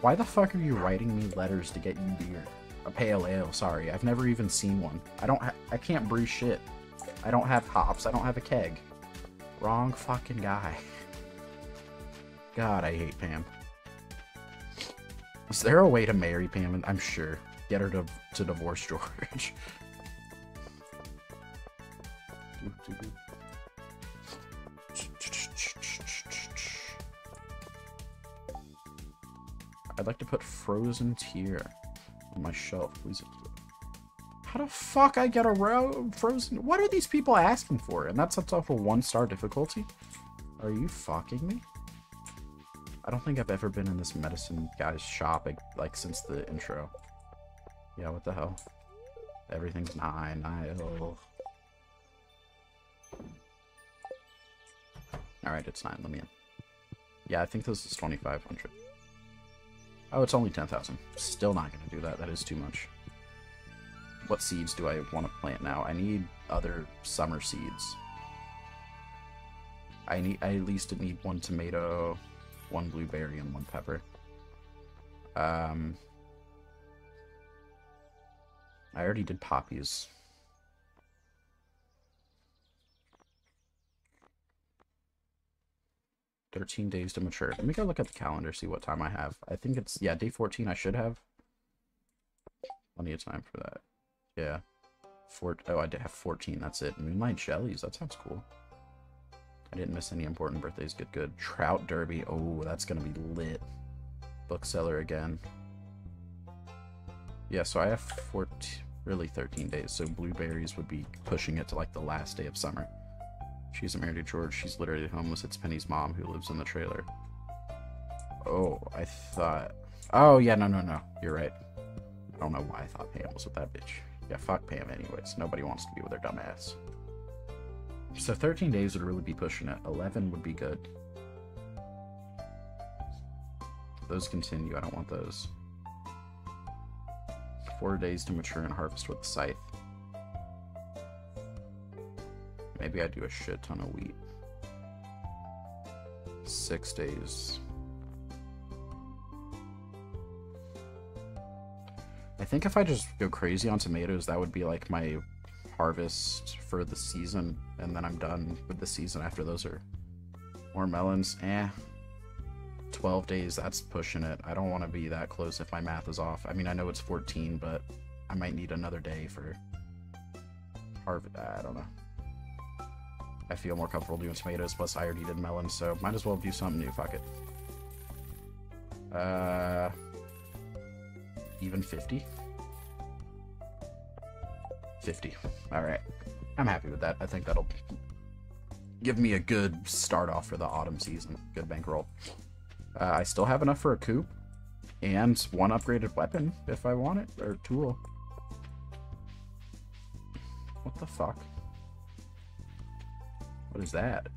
Why the fuck are you writing me letters to get you beer? A pale ale, sorry. I've never even seen one. I don't I can't brew shit. I don't have hops. I don't have a keg. Wrong fucking guy. God, I hate Pam. Is there a way to marry Pam? I'm sure. Get her to, to divorce George. I'd like to put Frozen Tear on my shelf. Please how the fuck I get a row frozen? What are these people asking for? And that's up a one star difficulty? Are you fucking me? I don't think I've ever been in this medicine guy's shop like since the intro. Yeah, what the hell? Everything's nine, nine. Oh. Alright, it's nine. Let me in. Yeah, I think this is 2,500. Oh, it's only 10,000. Still not going to do that. That is too much what seeds do I want to plant now? I need other summer seeds. I need I at least need one tomato, one blueberry, and one pepper. Um, I already did poppies. Thirteen days to mature. Let me go look at the calendar, see what time I have. I think it's yeah, day fourteen. I should have plenty of time for that. Yeah. Four, oh, I did have 14. That's it. Moonlight Jellies. That sounds cool. I didn't miss any important birthdays. Good, good. Trout Derby. Oh, that's to be lit. Bookseller again. Yeah, so I have 14, really 13 days. So blueberries would be pushing it to like the last day of summer. She's married to George. She's literally homeless. It's Penny's mom who lives in the trailer. Oh, I thought... Oh, yeah, no, no, no. You're right. I don't know why I thought Pam was with that bitch. Yeah, fuck Pam anyways. Nobody wants to be with her dumb ass. So 13 days would really be pushing it. 11 would be good. Those continue. I don't want those. Four days to mature and harvest with the scythe. Maybe I do a shit ton of wheat. Six days. I think if I just go crazy on tomatoes, that would be like my harvest for the season, and then I'm done with the season after those are more melons. Eh. 12 days, that's pushing it. I don't want to be that close if my math is off. I mean, I know it's 14, but I might need another day for harvest. I don't know. I feel more comfortable doing tomatoes, plus I already did melons, so might as well do something new. Fuck it. Uh even 50? 50. Alright. I'm happy with that. I think that'll give me a good start off for the autumn season. Good bankroll. Uh, I still have enough for a coop and one upgraded weapon if I want it, or tool. What the fuck? What is that?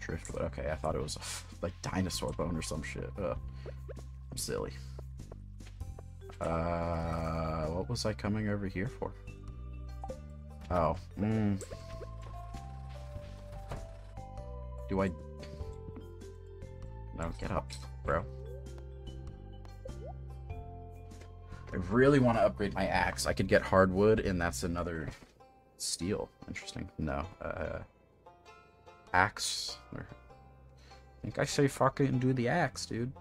Driftwood. Okay, I thought it was like dinosaur bone or some shit. I'm silly. Uh, what was I coming over here for? Oh, mm. Do I... No, get up, bro. I really want to upgrade my axe. I could get hardwood, and that's another steel. Interesting. No. Uh, axe. I think I say fuck it and do the axe, dude.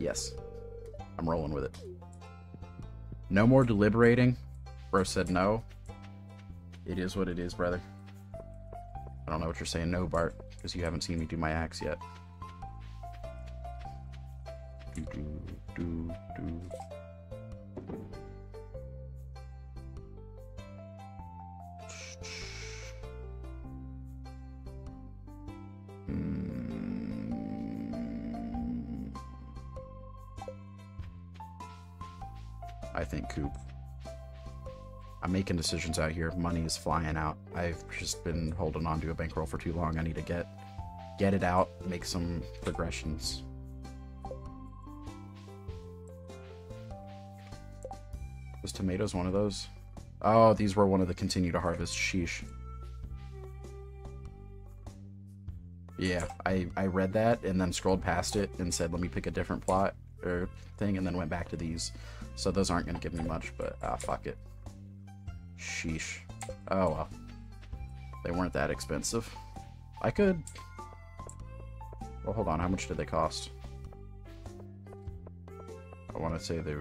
Yes. I'm rolling with it. No more deliberating. Bro said no. It is what it is, brother. I don't know what you're saying no, Bart, because you haven't seen me do my axe yet. Do, do, do, do. I think Coop. I'm making decisions out here. Money is flying out. I've just been holding on to a bankroll for too long. I need to get get it out, make some progressions. Was tomatoes one of those? Oh, these were one of the continue to harvest. Sheesh. Yeah, I, I read that and then scrolled past it and said, let me pick a different plot or thing and then went back to these. So those aren't going to give me much, but ah, fuck it. Sheesh. Oh well. They weren't that expensive. I could... Well, hold on. How much did they cost? I want to say they.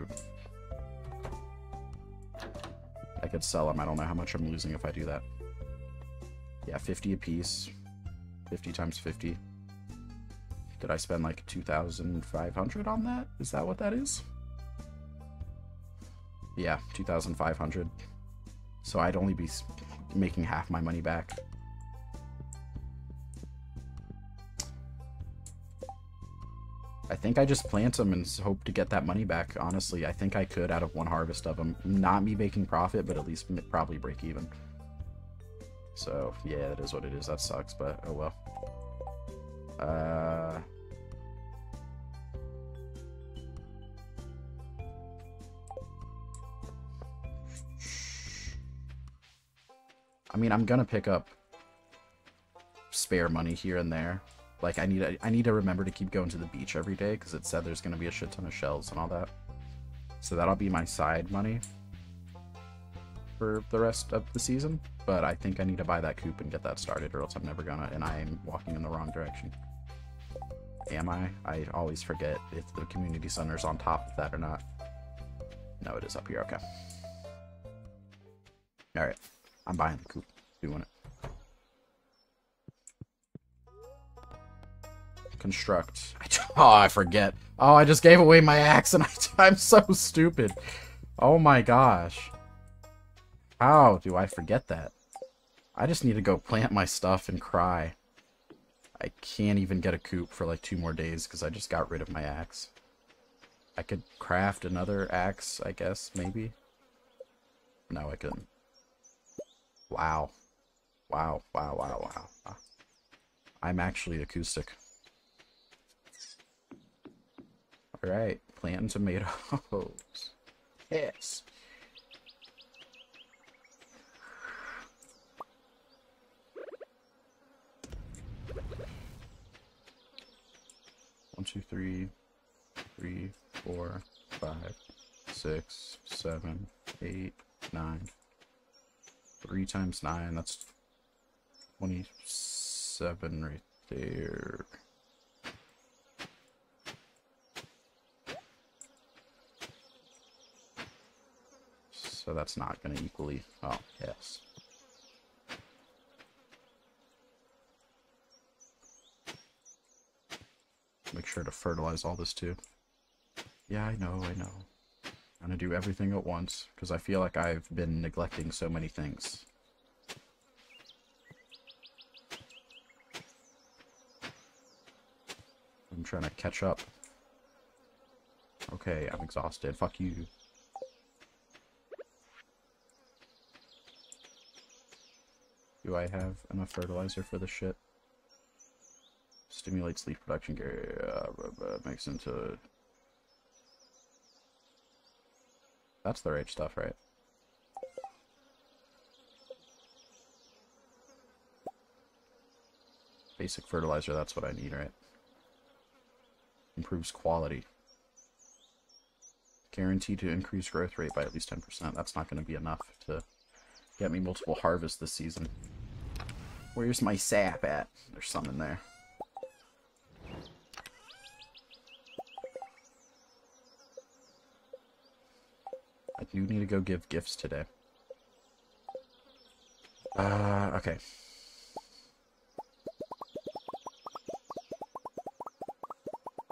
I could sell them. I don't know how much I'm losing if I do that. Yeah, 50 a piece. 50 times 50. Did I spend like 2,500 on that? Is that what that is? Yeah, 2,500. So I'd only be making half my money back. I think I just plant them and hope to get that money back, honestly. I think I could out of one harvest of them. Not me making profit, but at least probably break even. So, yeah, that is what it is. That sucks, but oh well. Uh... I mean, I'm gonna pick up spare money here and there. Like, I need, I need to remember to keep going to the beach every day, because it said there's gonna be a shit ton of shells and all that. So that'll be my side money for the rest of the season. But I think I need to buy that coop and get that started, or else I'm never gonna, and I'm walking in the wrong direction. Am I? I always forget if the community center is on top of that or not. No, it is up here. Okay. Alright. I'm buying the coop. Doing it. Construct. Oh, I forget. Oh, I just gave away my axe and I, I'm so stupid. Oh my gosh. How do I forget that? I just need to go plant my stuff and cry. I can't even get a coop for like two more days because I just got rid of my axe. I could craft another axe, I guess, maybe? No, I couldn't. Wow. Wow, wow, wow, wow. I'm actually acoustic. Alright, planting tomatoes. Yes. One, two, three, three, four, five, six, seven, eight, nine, 3 times 9, that's 27 right there. So that's not going to equally... Oh, yes. Make sure to fertilize all this too. Yeah, I know, I know. I'm gonna do everything at once, because I feel like I've been neglecting so many things. I'm trying to catch up. Okay, I'm exhausted. Fuck you. Do I have enough fertilizer for the shit? Stimulates leaf production, uh, makes into That's the right stuff, right? Basic fertilizer, that's what I need, right? Improves quality. Guaranteed to increase growth rate by at least 10%. That's not going to be enough to get me multiple harvests this season. Where's my sap at? There's some in there. Do need to go give gifts today. Uh, okay.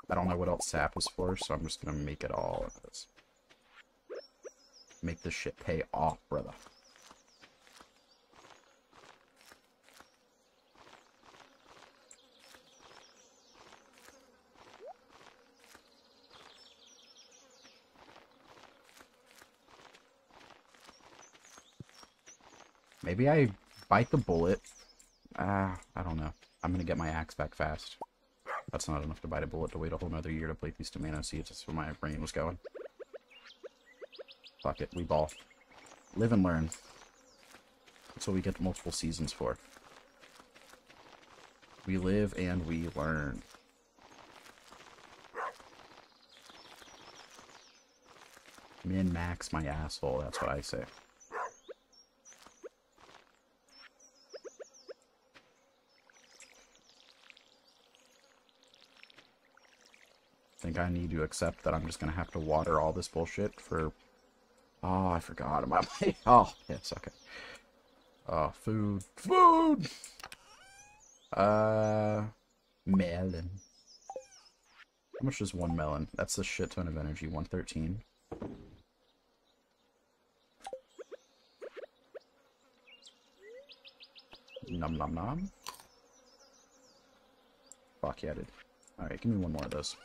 I don't know what else sap is for, so I'm just gonna make it all of this. Make this shit pay off, brother. Maybe I bite the bullet. Ah, uh, I don't know. I'm gonna get my axe back fast. That's not enough to bite a bullet to wait a whole nother year to plate these tomato seeds. That's where my brain was going. Fuck it, we ball. Live and learn. That's what we get multiple seasons for. We live and we learn. Min-max my asshole, that's what I say. I need to accept that I'm just going to have to water all this bullshit for... Oh, I forgot about my... Oh, yes, okay. Oh, food. Food! Uh, melon. How much is one melon? That's a shit ton of energy. 113. Num num num. Fuck yeah, dude. Alright, give me one more of those.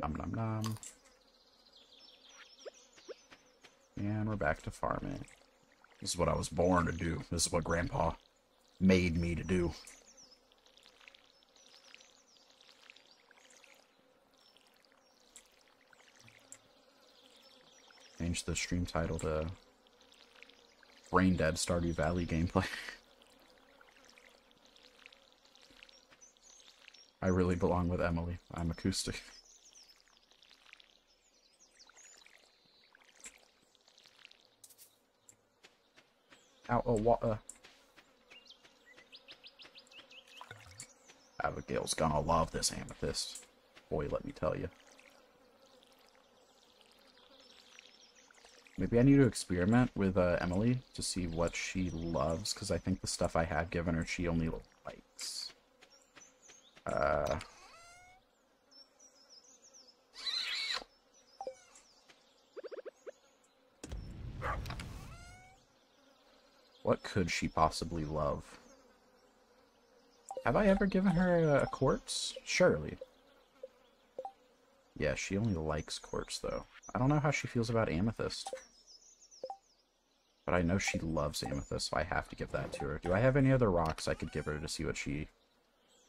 Nom nom nom. And we're back to farming. This is what I was born to do. This is what Grandpa made me to do. Change the stream title to Brain Dead Stardew Valley gameplay. I really belong with Emily. I'm acoustic. Out of water. Abigail's gonna love this amethyst. Boy, let me tell you. Maybe I need to experiment with uh, Emily to see what she loves, because I think the stuff I have given her she only likes. Uh, What could she possibly love? Have I ever given her a quartz? Surely. Yeah, she only likes quartz, though. I don't know how she feels about amethyst. But I know she loves amethyst, so I have to give that to her. Do I have any other rocks I could give her to see what she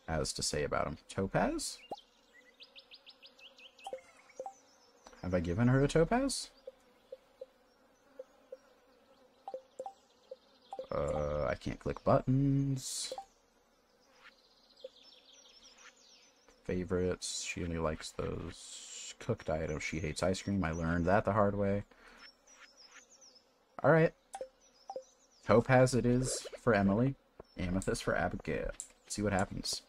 has to say about them? Topaz? Have I given her a topaz? Uh, I can't click buttons. Favorites. She only likes those cooked items. She hates ice cream. I learned that the hard way. Alright. Topaz it is for Emily. Amethyst for Abigail. Let's see what happens.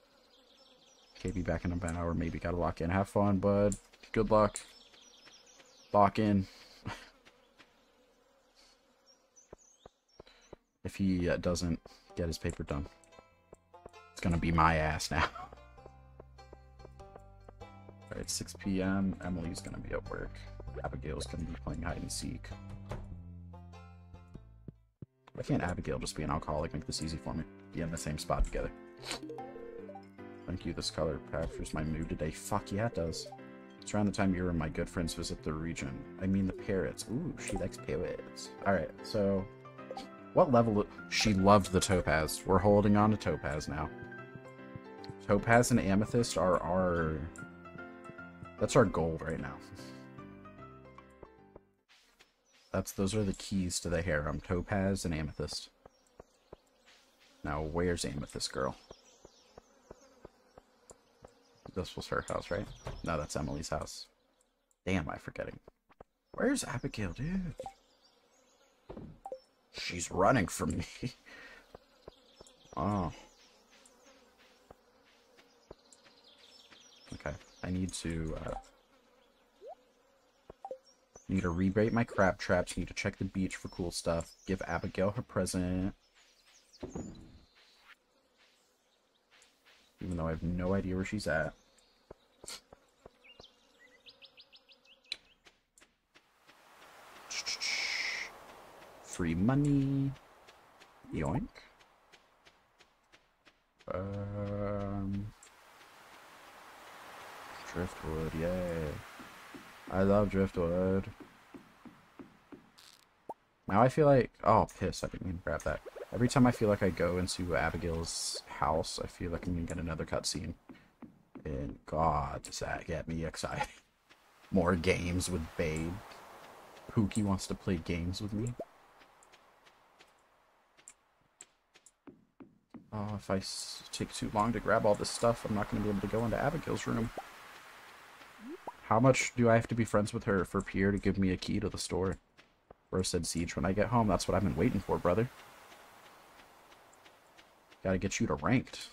KB back in about an hour. Maybe gotta lock in. Have fun, bud. Good luck. Lock in. He uh, doesn't get his paper done. It's gonna be my ass now. Alright, 6 p.m. Emily's gonna be at work. Abigail's gonna be playing hide and seek. Why can't Abigail just be an alcoholic? Make this easy for me. Be in the same spot together. Thank you, this color captures my mood today. Fuck yeah, it does. It's around the time you and my good friends visit the region. I mean the parrots. Ooh, she likes parrots. Alright, so what level? She loved the topaz. We're holding on to topaz now. Topaz and amethyst are our... That's our gold right now. That's Those are the keys to the harem. Topaz and amethyst. Now, where's amethyst girl? This was her house, right? No, that's Emily's house. Damn, I'm forgetting. Where's Abigail, dude? She's running from me. oh. Okay, I need to, uh... Need to rebait my crab traps, need to check the beach for cool stuff, give Abigail her present. Even though I have no idea where she's at. Free money. Yoink. Um, driftwood, yay. I love driftwood. Now I feel like... Oh, piss. I didn't grab that. Every time I feel like I go into Abigail's house, I feel like I'm to get another cutscene. And God, does that get me excited. More games with Babe. Pookie wants to play games with me. Oh, if I take too long to grab all this stuff, I'm not going to be able to go into Abigail's room. How much do I have to be friends with her for Pierre to give me a key to the store? Said Siege when I get home. That's what I've been waiting for, brother. Gotta get you to ranked.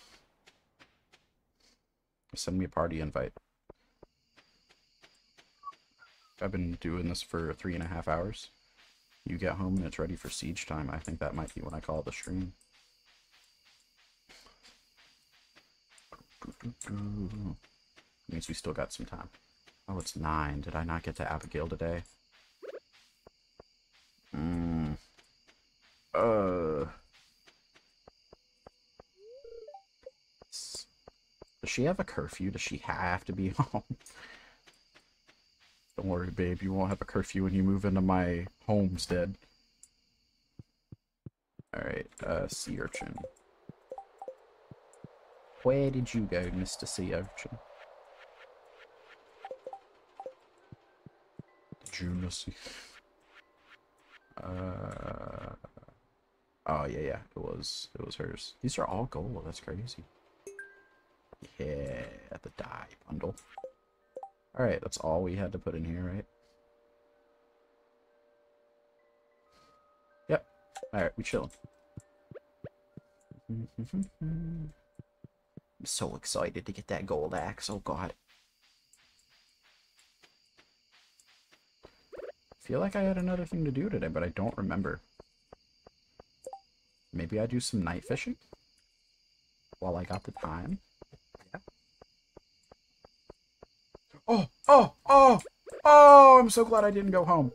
Send me a party invite. I've been doing this for three and a half hours. You get home and it's ready for siege time. I think that might be when I call the stream. Means we still got some time. Oh, it's nine. Did I not get to Abigail today? Hmm. Uh. Does she have a curfew? Does she have to be home? Don't worry, babe. You won't have a curfew when you move into my homestead. Alright, uh, sea urchin. Where did you go, Mr. Sea Urchin? Junacy. Uh, oh yeah, yeah, it was, it was hers. These are all gold. That's crazy. Yeah, the dye bundle. All right, that's all we had to put in here, right? Yep. All right, we chilling. I'm so excited to get that gold axe. Oh god. feel like I had another thing to do today, but I don't remember. Maybe I do some night fishing? While I got the time? Yeah. Oh! Oh! Oh! Oh! I'm so glad I didn't go home.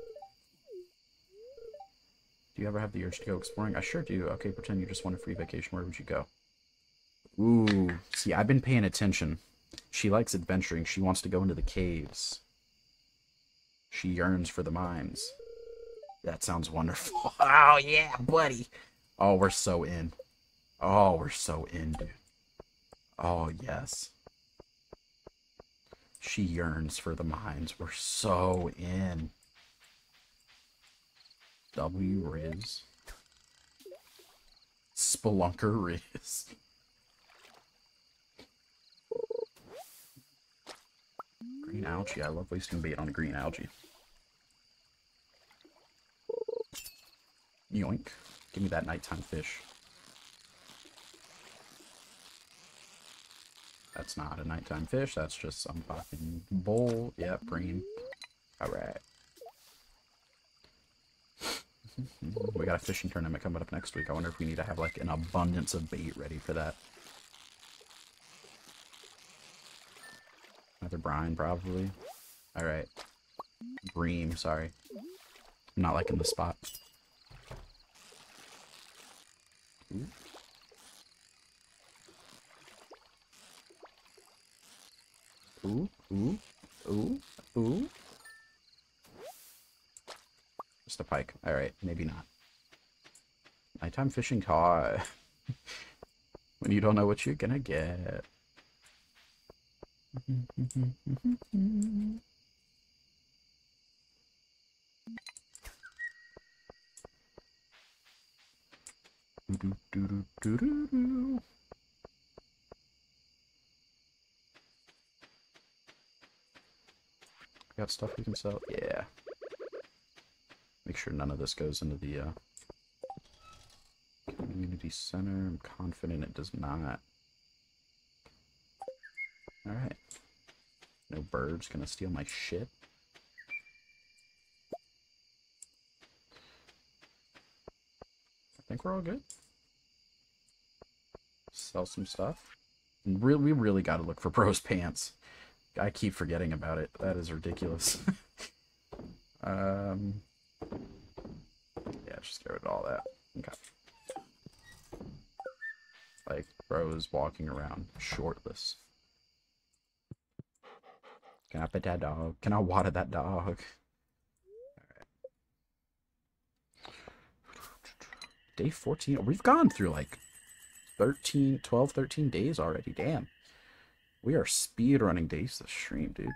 Do you ever have the urge to go exploring? I sure do. Okay, pretend you just want a free vacation. Where would you go? Ooh. See, I've been paying attention. She likes adventuring. She wants to go into the caves. She yearns for the mines. That sounds wonderful. oh, yeah, buddy. Oh, we're so in. Oh, we're so in, dude. Oh, yes. She yearns for the mines. We're so in. W Riz. Spelunker Riz. Green algae. I love wasting bait on green algae. Yoink. Give me that nighttime fish. That's not a nighttime fish, that's just some fucking bowl. Yep, green. Alright. we got a fishing tournament coming up next week. I wonder if we need to have like an abundance of bait ready for that. Another brine, probably. Alright. Bream, sorry. I'm not liking the spot. Ooh. Ooh, ooh, ooh, ooh. Just a pike. Alright, maybe not. Nighttime fishing caught. when you don't know what you're gonna get. Do, do, do, do, do. Got stuff we can sell? Yeah. Make sure none of this goes into the, uh... community center. I'm confident it does not. Alright. No birds gonna steal my shit. I think we're all good. Sell some stuff. Re we really gotta look for bros pants. I keep forgetting about it. That is ridiculous. um, yeah, just get rid of all that. Okay. Like, bros walking around shortless. Can I pet that dog? Can I water that dog? Day 14. We've gone through like 13, 12, 13 days already. Damn. We are speed running days this stream, dude.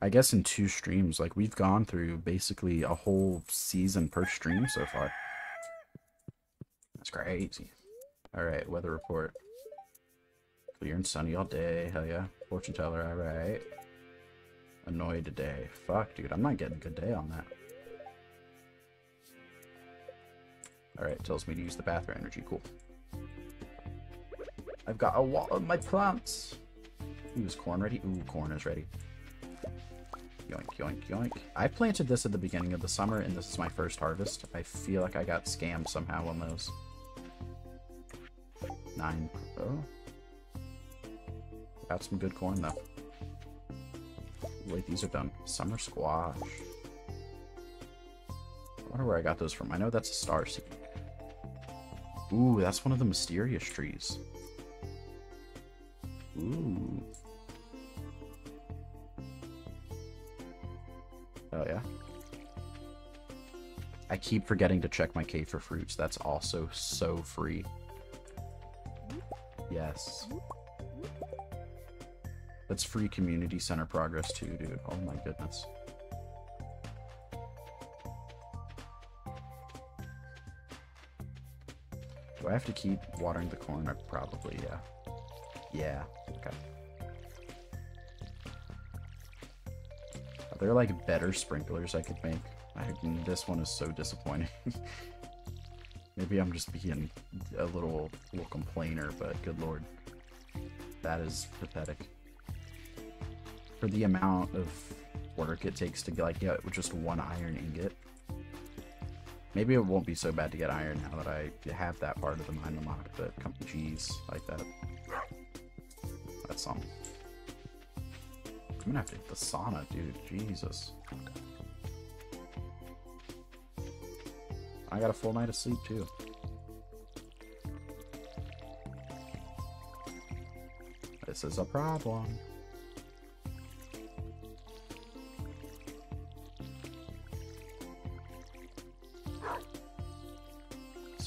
I guess in two streams, like we've gone through basically a whole season per stream so far. That's crazy. Alright, weather report. Clear and sunny all day. Hell yeah. Fortune teller, alright. Annoyed today. Fuck, dude. I'm not getting a good day on that. Alright, tells me to use the bathroom energy. Cool. I've got a wall of my plants. Ooh, is corn ready? Ooh, corn is ready. Yoink, yoink, yoink. I planted this at the beginning of the summer, and this is my first harvest. I feel like I got scammed somehow on those. Nine. Oh. Got some good corn, though. Wait, these are done. Summer squash. I wonder where I got those from. I know that's a star seed. Ooh, that's one of the mysterious trees. Ooh. Oh, yeah. I keep forgetting to check my cave for fruits. That's also so free. Yes. That's free community center progress too, dude. Oh my goodness. Do I have to keep watering the corn? Probably, yeah. Yeah, okay. Are there like better sprinklers I could make? I, this one is so disappointing. Maybe I'm just being a little, little complainer, but good lord. That is pathetic for the amount of work it takes to get like get just one iron ingot. Maybe it won't be so bad to get iron now that I have that part of the mine unlocked, but come geez, like that. That's something. I'm gonna have to hit the sauna, dude. Jesus. I got a full night of sleep too. This is a problem.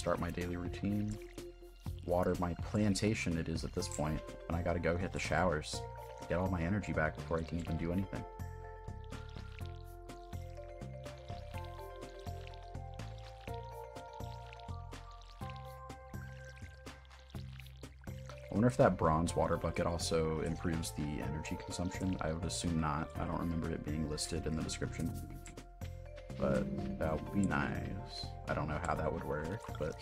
Start my daily routine. Water my plantation it is at this point, and I gotta go hit the showers. Get all my energy back before I can even do anything. I wonder if that bronze water bucket also improves the energy consumption. I would assume not. I don't remember it being listed in the description but that would be nice. I don't know how that would work, but...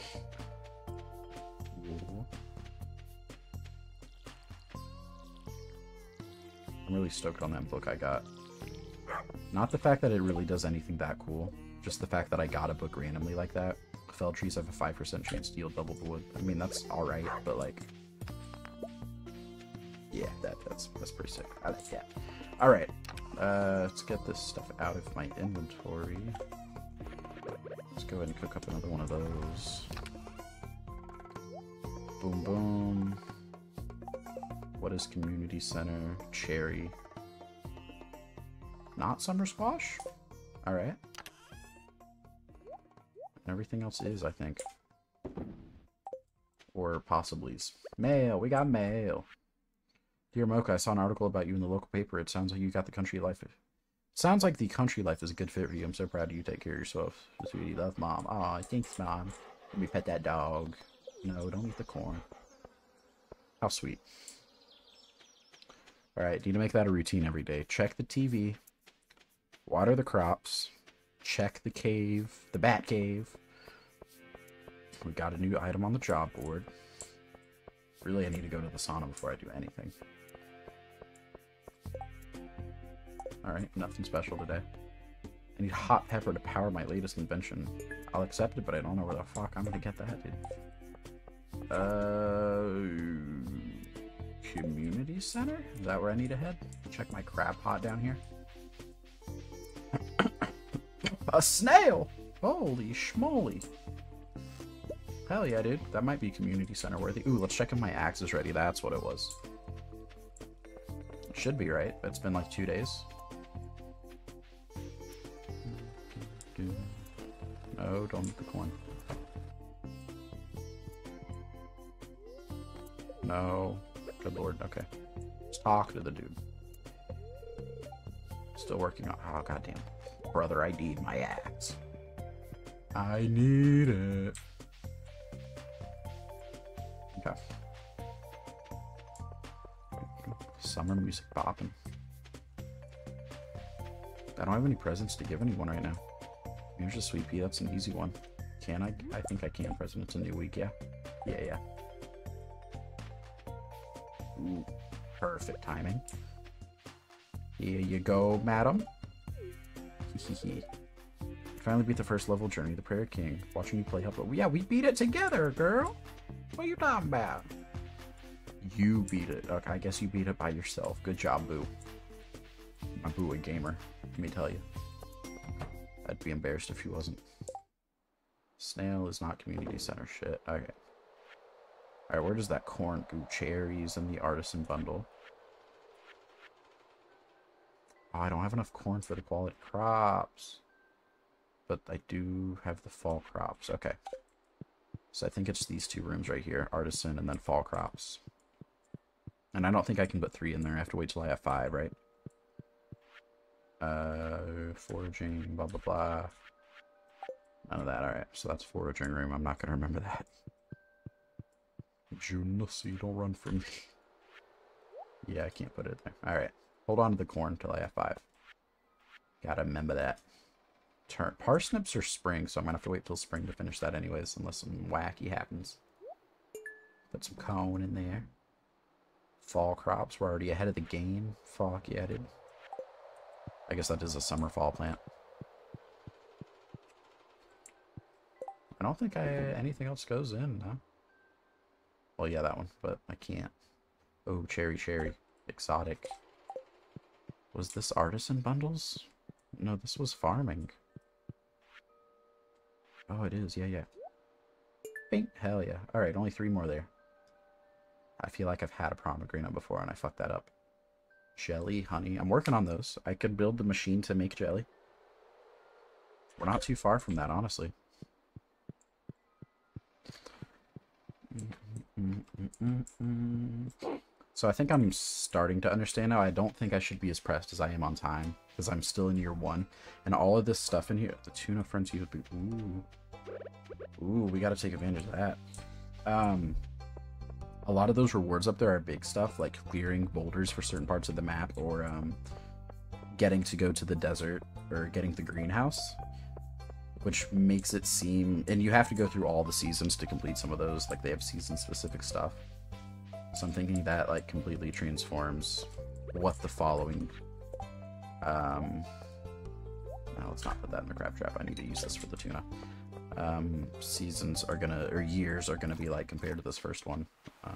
I'm really stoked on that book I got. Not the fact that it really does anything that cool, just the fact that I got a book randomly like that. Felled trees have a 5% chance to yield double the wood. I mean, that's alright, but like... Yeah, that, that's, that's pretty sick. I like that. Alright, uh, let's get this stuff out of my inventory. Let's go ahead and cook up another one of those. Boom, boom. What is community center? Cherry. Not summer squash? Alright. Everything else is, I think. Or possibly. Mail! We got mail! Dear Mocha, I saw an article about you in the local paper. It sounds like you got the country life. It sounds like the country life is a good fit for you. I'm so proud of you. Take care of yourself. Sweetie, love, Mom. Aw, thanks, Mom. Let me pet that dog. No, don't eat the corn. How sweet. Alright, need to make that a routine every day. Check the TV. Water the crops. Check the cave. The bat cave. We got a new item on the job board. Really, I need to go to the sauna before I do anything. Alright, nothing special today. I need hot pepper to power my latest invention. I'll accept it, but I don't know where the fuck I'm gonna get that, dude. Uh, community center? Is that where I need to head? Check my crab pot down here. a snail! Holy schmoly. Hell yeah, dude. That might be community center worthy. Ooh, let's check if my axe is ready. That's what it was. It should be, right? It's been like two days. Don't eat the corn. No. Good lord, okay. Let's talk to the dude. Still working on- oh goddamn. Brother, I need my axe. I need it. Okay. Summer music bopping. I don't have any presents to give anyone right now. Here's a sweet pea. That's an easy one. Can I? I think I can President. It's a new week. Yeah. Yeah, yeah. Ooh, perfect timing. Here you go, madam. Finally beat the first level journey, the Prairie King. Watching you play help. Oh, yeah, we beat it together, girl. What are you talking about? You beat it. Okay, I guess you beat it by yourself. Good job, Boo. My Boo a gamer, let me tell you. I'd be embarrassed if he wasn't. Snail is not community center shit. Okay. Alright, where does that corn go? Cherries and the artisan bundle. Oh, I don't have enough corn for the quality crops. But I do have the fall crops. Okay. So I think it's these two rooms right here. Artisan and then fall crops. And I don't think I can put three in there. I have to wait till I have five, right? Uh, foraging, blah, blah, blah. None of that. Alright, so that's foraging room. I'm not going to remember that. Junussy, don't run from me. Yeah, I can't put it there. Alright. Hold on to the corn until I have five. Gotta remember that. Turn parsnips are spring, so I'm gonna have to wait till spring to finish that anyways, unless some wacky happens. Put some cone in there. Fall crops, we're already ahead of the game. Fuck yeah, dude. I guess that is a summer fall plant. I don't think I anything else goes in, no. Well, yeah, that one, but I can't. Oh, cherry, cherry. Exotic. Was this artisan bundles? No, this was farming. Oh, it is. Yeah, yeah. Bing. Hell yeah. Alright, only three more there. I feel like I've had a pomegranate before and I fucked that up. Jelly, honey. I'm working on those. I could build the machine to make jelly. We're not too far from that, honestly. So I think I'm starting to understand now. I don't think I should be as pressed as I am on time. Because I'm still in year one. And all of this stuff in here. The tuna be... Ooh. Ooh, we gotta take advantage of that. Um... A lot of those rewards up there are big stuff, like clearing boulders for certain parts of the map, or um, getting to go to the desert, or getting the greenhouse which makes it seem and you have to go through all the seasons to complete some of those like they have season specific stuff. So i'm thinking that like completely transforms what the following um no let's not put that in the crab trap. I need to use this for the tuna um seasons are gonna or years are gonna be like compared to this first one uh,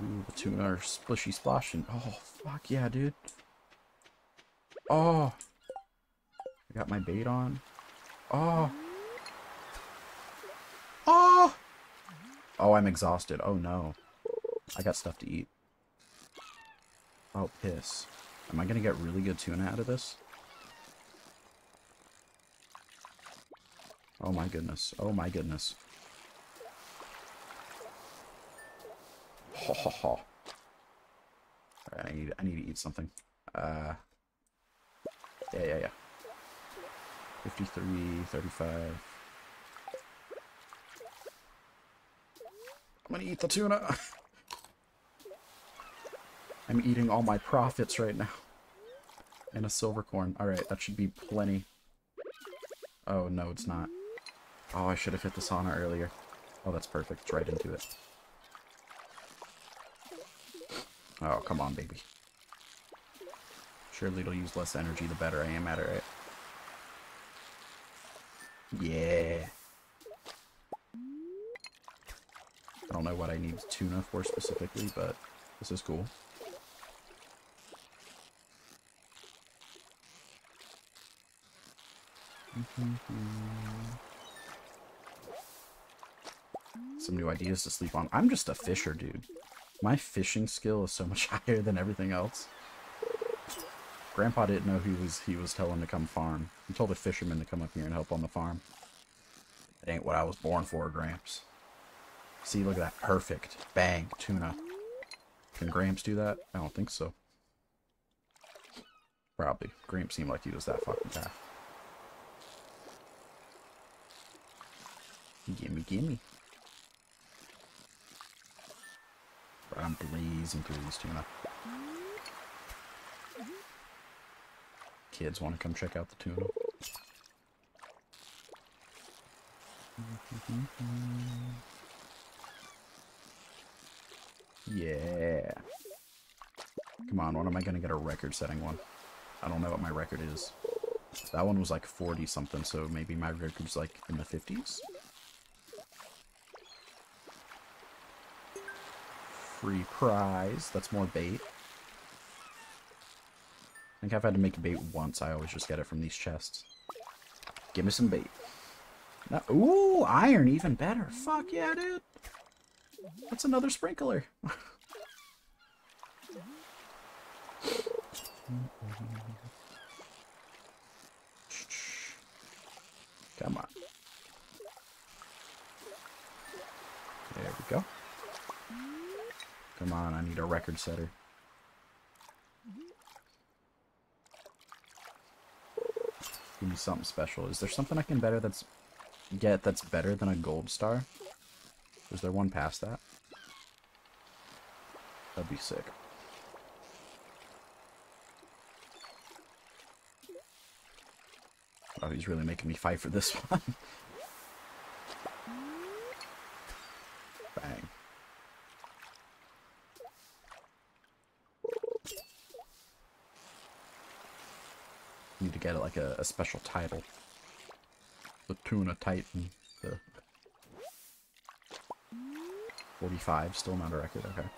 ooh, the tuna are splishy splashing oh fuck yeah dude oh I got my bait on. Oh. Oh. Oh, I'm exhausted. Oh, no. I got stuff to eat. Oh, piss. Am I to get really good tuna out of this? Oh, my goodness. Oh, my goodness. Ho, ho, ho. I need, I need to eat something. Uh, yeah, yeah, yeah. 53, 35. I'm gonna eat the tuna. I'm eating all my profits right now. And a silver corn. Alright, that should be plenty. Oh, no, it's not. Oh, I should have hit the sauna earlier. Oh, that's perfect. It's right into it. Oh, come on, baby. Surely it'll use less energy the better I am at it? Yeah. I don't know what I need tuna for specifically, but this is cool. Mm-hmm. Some new ideas to sleep on. I'm just a fisher, dude. My fishing skill is so much higher than everything else. Grandpa didn't know he was he was telling to come farm. He told a fisherman to come up here and help on the farm. It ain't what I was born for, Gramps. See, look at that. Perfect. Bang. Tuna. Can Gramps do that? I don't think so. Probably. Gramps seemed like he was that fucking guy. Gimme, gimme. I'm blazing through these tuna. Kids want to come check out the tuna. Yeah. Come on, when am I going to get a record-setting one? I don't know what my record is. That one was like 40 something, so maybe my record's like in the 50s? Free prize. That's more bait. I think I've had to make bait once. I always just get it from these chests. Give me some bait. No, ooh, iron, even better. Fuck yeah, dude. That's another sprinkler. Come on. There we go. Come on, I need a record setter. Give me something special. Is there something I can better that's get that's better than a gold star? Is there one past that? That'd be sick. Oh, he's really making me fight for this one. Bang. Need to get it like a, a special title. The Tuna Titan. The 45, still not a record, okay.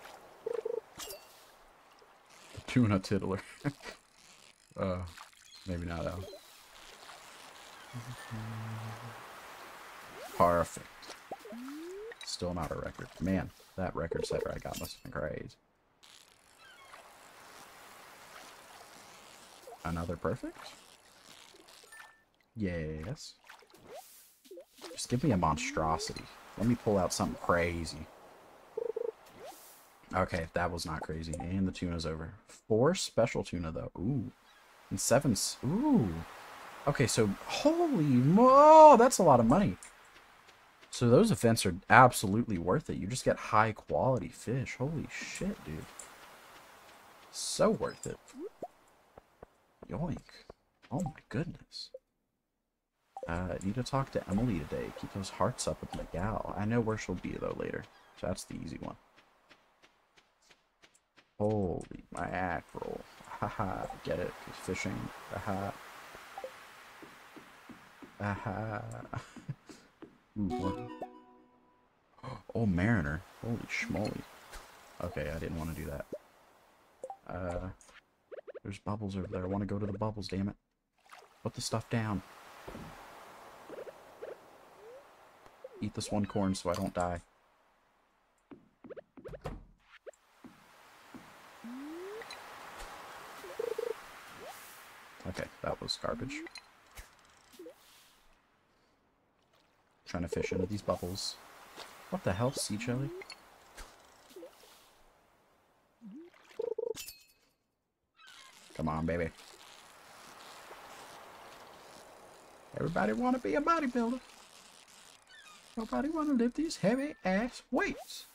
The Tuna Tiddler. uh, maybe not though. Perfect. Still not a record. Man, that record setter I got must have been crazy. Another perfect? Yes. Just give me a monstrosity. Let me pull out something crazy. Okay, that was not crazy. And the tuna's over. Four special tuna, though. Ooh. And seven... Ooh. Okay, so... Holy mo! That's a lot of money. So those events are absolutely worth it. You just get high quality fish. Holy shit, dude. So worth it. Yoink. Oh my goodness. Uh, need to talk to Emily today. Keep those hearts up with my gal. I know where she'll be, though, later. So that's the easy one. Holy my mackerel. Haha, get it? fishing. Haha. Haha. Oh, Mariner. Holy schmoly. Okay, I didn't want to do that. Uh, there's bubbles over there. I want to go to the bubbles, damn it. Put the stuff down. Eat this one corn so I don't die. Okay, that was garbage. Trying to fish into these bubbles. What the hell, sea jelly? Come on, baby. Everybody want to be a bodybuilder. Nobody want to lift these heavy ass weights.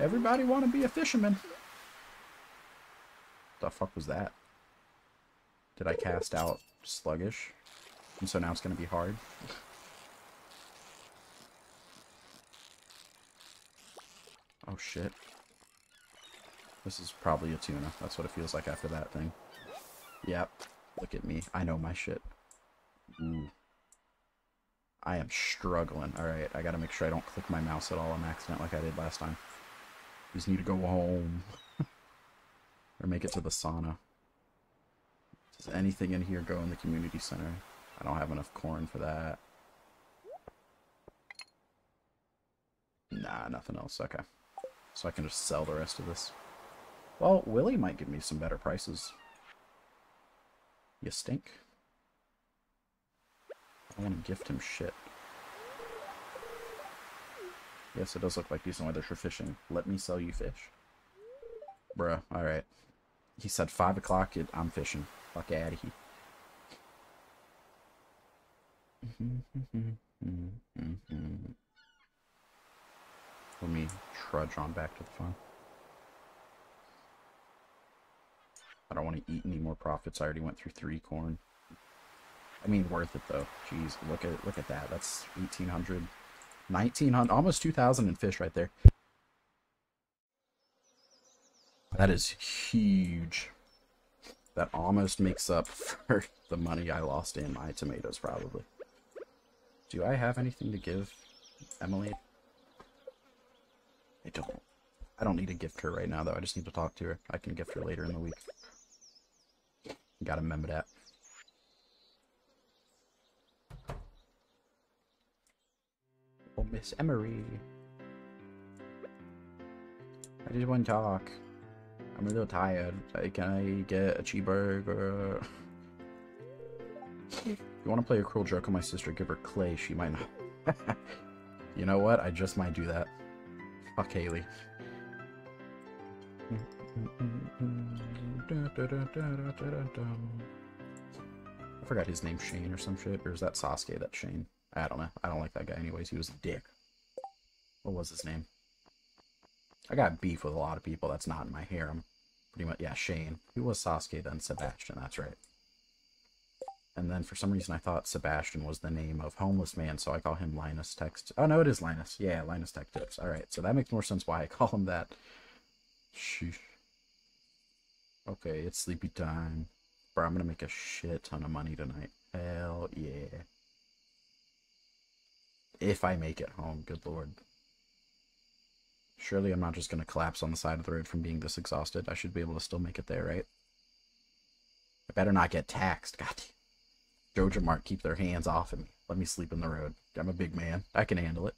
Everybody want to be a fisherman. The fuck was that? Did I cast out sluggish? And so now it's going to be hard. Oh shit. This is probably a tuna. That's what it feels like after that thing. Yep. Look at me. I know my shit. Ooh. I am struggling. Alright, I gotta make sure I don't click my mouse at all on accident like I did last time. Just need to go home. or make it to the sauna. Does anything in here go in the community center? I don't have enough corn for that. Nah, nothing else. Okay. So I can just sell the rest of this. Well, Willy might give me some better prices. You stink. I want to gift him shit. Yes, it does look like decent weather for fishing. Let me sell you fish. Bruh, alright. He said 5 o'clock, I'm fishing. Fuck out of here. Let me trudge on back to the farm. I don't want to eat any more profits. I already went through three corn. I mean, worth it though. Jeez, look at look at that. That's 1800, 1900, almost 2000 in fish right there. That is huge. That almost makes up for the money I lost in my tomatoes, probably. Do I have anything to give Emily? I don't. I don't need to gift her right now, though. I just need to talk to her. I can gift her later in the week. Gotta remember that. Oh, Miss Emery. I just want to talk. I'm a little tired. Like, Can I get a cheeseburger? you want to play a cruel joke on my sister, give her clay. She might not. you know what? I just might do that. Fuck Haley. I forgot his name, Shane or some shit. Or is that Sasuke that Shane? I don't know. I don't like that guy anyways. He was a dick. What was his name? I got beef with a lot of people. That's not in my harem. Pretty much, yeah, Shane. Who was Sasuke then? Sebastian, that's right. And then for some reason I thought Sebastian was the name of homeless man, so I call him Linus Tech. Oh no, it is Linus. Yeah, Linus Tech Tips. All right, so that makes more sense why I call him that. Sheesh. Okay, it's sleepy time. Bro, I'm gonna make a shit ton of money tonight. Hell yeah. If I make it home, good lord. Surely I'm not just gonna collapse on the side of the road from being this exhausted. I should be able to still make it there, right? I better not get taxed. God. JojaMart keep their hands off of me. Let me sleep in the road. I'm a big man. I can handle it.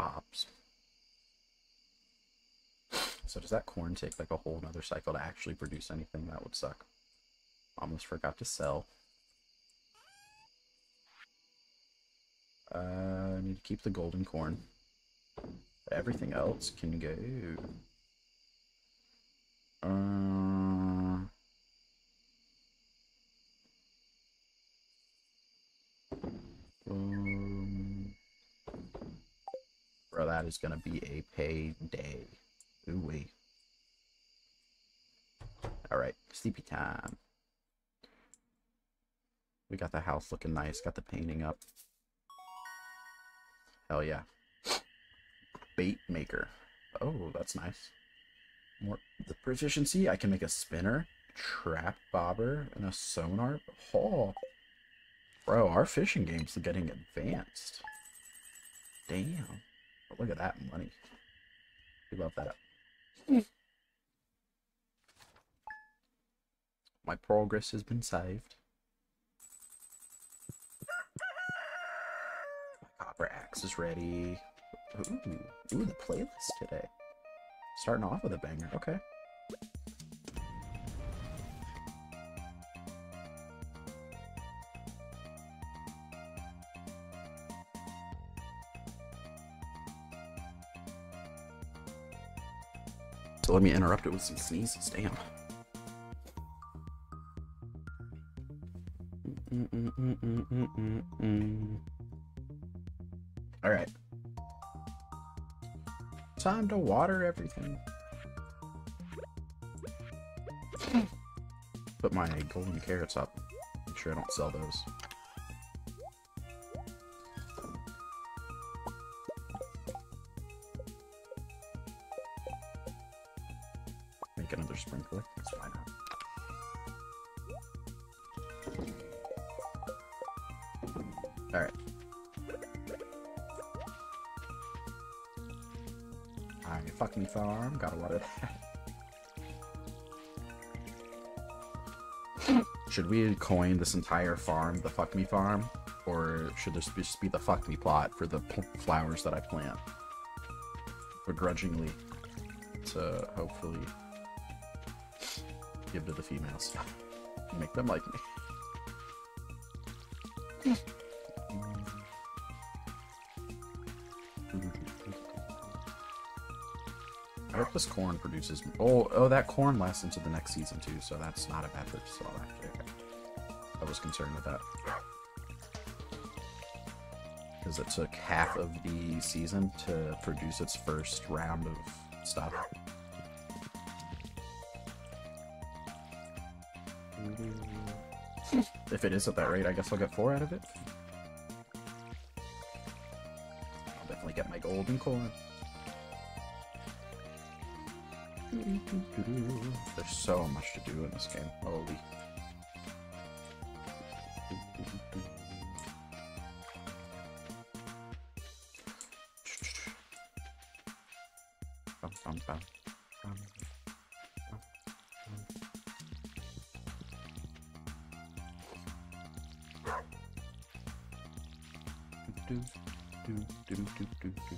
Bobs. So does that corn take like a whole nother cycle to actually produce anything? That would suck. Almost forgot to sell. Uh, I need to keep the golden corn. Everything else can go. Uh, um, that is gonna be a payday. Ooh wee. Alright, sleepy time. We got the house looking nice, got the painting up. Hell yeah. Bait maker. Oh, that's nice. More the proficiency. I can make a spinner, trap bobber, and a sonar. Oh, bro, our fishing game's are getting advanced. Damn. Look at that money. We love that. Up. My progress has been saved. My copper axe is ready. Ooh, ooh, the playlist today. Starting off with a banger. Okay. Let me interrupt it with some sneezes. Damn. Mm -mm -mm Alright. Time to water everything. Put my golden carrots up. Make sure I don't sell those. We coin this entire farm the fuck me farm? Or should this just be the fuck me plot for the flowers that I plant? Begrudgingly to hopefully give to the females. Make them like me. I hope this corn produces. Oh, oh, that corn lasts into the next season too, so that's not a bad purchase at all. Actually, okay. I was concerned with that because it took half of the season to produce its first round of stuff. if it is at that rate, I guess I'll get four out of it. I'll definitely get my golden corn. Mm-hmm. There's so much to do in this game. Holy. Bum, bum, bum. Bum, bum, bum. Do, do, do, do, do, do, do.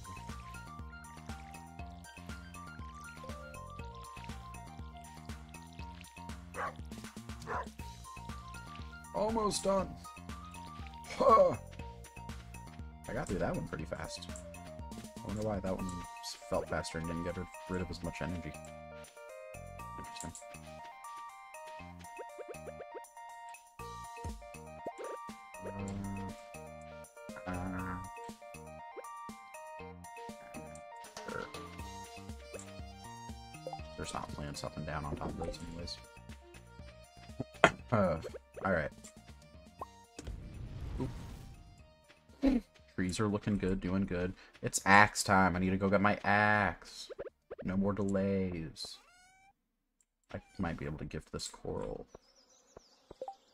Almost done. Huh. I got through that one pretty fast. I wonder why that one felt faster and didn't get rid of as much energy. Interesting. Uh, uh, sure. There's not plants up and down on top of those anyways. Uh, are looking good, doing good. It's axe time. I need to go get my axe. No more delays. I might be able to gift this coral.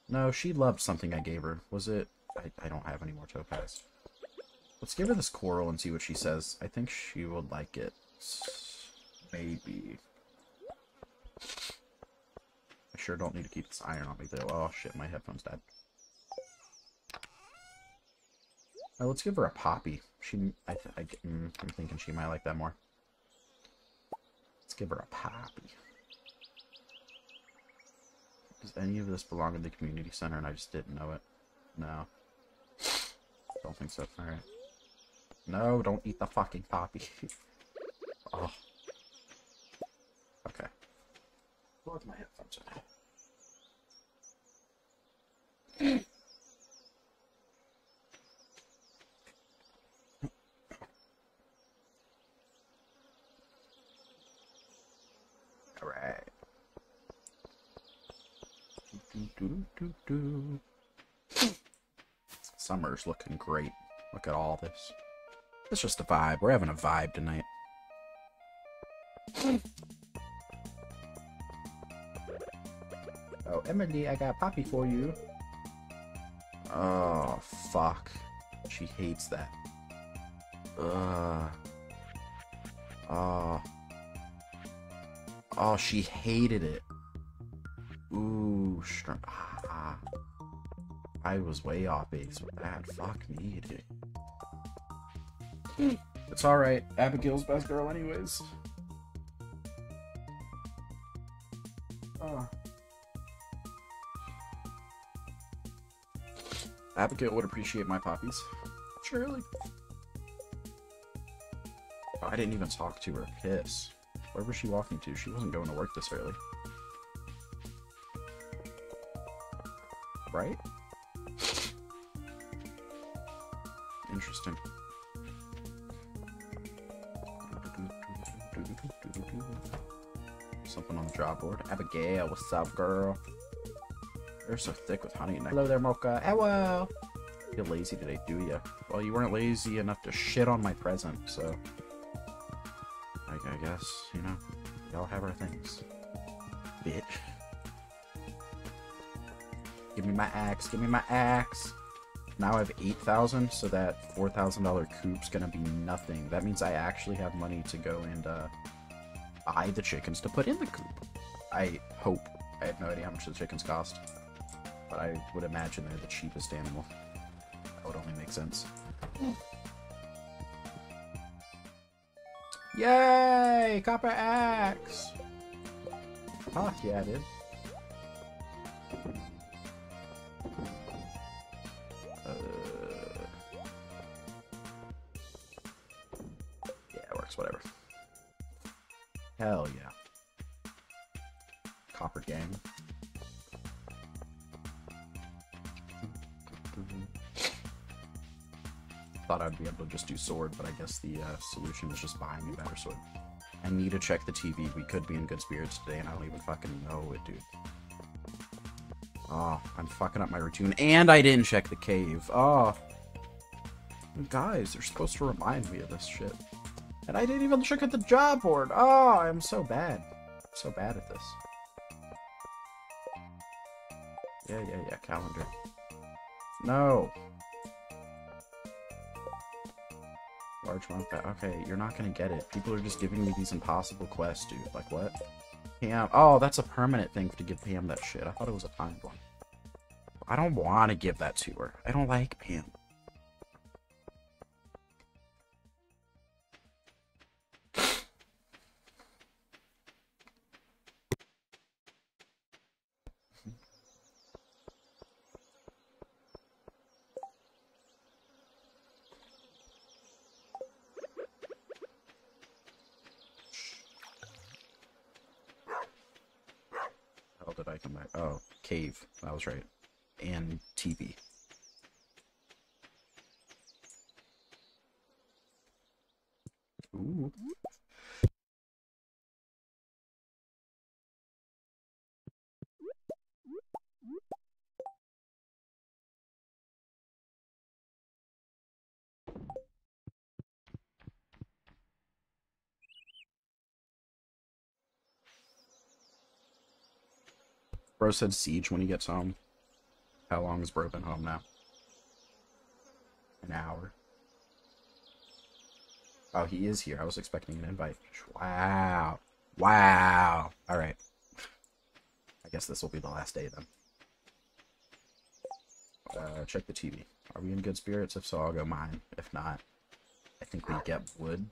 No, she loved something I gave her. Was it? I, I don't have any more topaz. Let's give her this coral and see what she says. I think she would like it. Maybe. I sure don't need to keep this iron on me though. Oh shit, my headphones died. Oh, let's give her a poppy. She, I, I, mm, I'm thinking she might like that more. Let's give her a poppy. Does any of this belong in the community center and I just didn't know it? No. Don't think so. Alright. No, don't eat the fucking poppy. oh. Okay. My at? Alright. Do, do, do, Looking great. Look at all this. It's just a vibe. We're having a vibe tonight. oh, Emily, I got a poppy for you. Oh, fuck. She hates that. Ugh. Oh. Oh, she hated it. Ooh, str- ah. I was way off base with that. Fuck me, dude. Hmm. It's alright. Abigail's best girl anyways. Oh. Abigail would appreciate my poppies. Surely. I didn't even talk to her. Piss. Where was she walking to? She wasn't going to work this early. Right? Board. Abigail, what's up, girl? They're so thick with honey. Hello there, Mocha. Hello. Feel lazy today, do you? Well, you weren't lazy enough to shit on my present, so. I, I guess, you know, we all have our things. Bitch. Give me my axe. Give me my axe. Now I have 8,000, so that $4,000 coop's gonna be nothing. That means I actually have money to go and uh, buy the chickens to put in the coop. I hope. I have no idea how much the chickens cost. But I would imagine they're the cheapest animal. That would only make sense. Yay! Copper axe! Fuck yeah, dude. Just do sword, but I guess the uh, solution is just buying a better sword. I need to check the TV. We could be in good spirits today, and I don't even fucking know it, dude. Oh, I'm fucking up my routine. And I didn't check the cave. Oh. Guys, they're supposed to remind me of this shit. And I didn't even check at the job board. Oh, I'm so bad. so bad at this. Yeah, yeah, yeah, calendar. No. Large month. Okay, you're not gonna get it. People are just giving me these impossible quests, dude. Like, what? Pam. Oh, that's a permanent thing to give Pam that shit. I thought it was a timed one. I don't want to give that to her. I don't like Pam. Bro said siege when he gets home. How long has Bro been home now? An hour. Oh, he is here. I was expecting an invite. Wow. Wow. Alright. I guess this will be the last day then. Uh, check the TV. Are we in good spirits? If so, I'll go mine. If not, I think we get wood.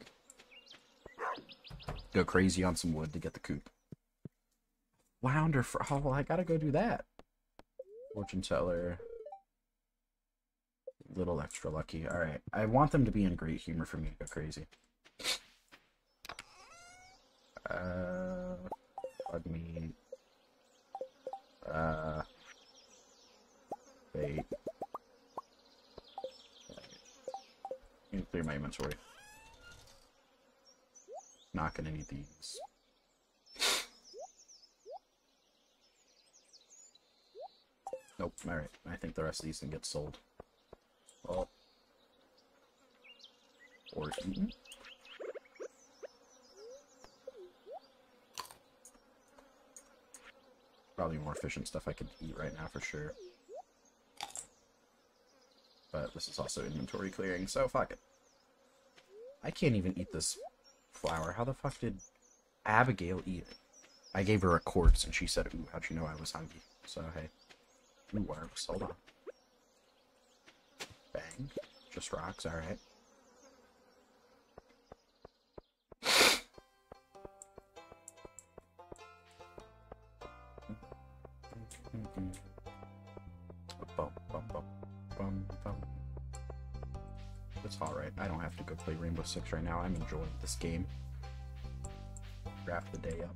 Go crazy on some wood to get the coop. Flounder for oh well, I gotta go do that. Fortune teller. Little extra lucky. Alright. I want them to be in great humor for me to go crazy. Uh bug meat. Uh bait. Need to clear my inventory. Not gonna need these. Nope, alright. I think the rest of these can get sold. Oh. Or eaten? Probably more efficient stuff I could eat right now for sure. But this is also inventory clearing, so fuck it. I can't even eat this flower. How the fuck did Abigail eat it? I gave her a quartz and she said, ooh, how'd you know I was hungry? So, hey. Ooh, worms. Hold on. Bang. Just rocks, alright. It's alright. I don't have to go play Rainbow Six right now. I'm enjoying this game. Wrap the day up.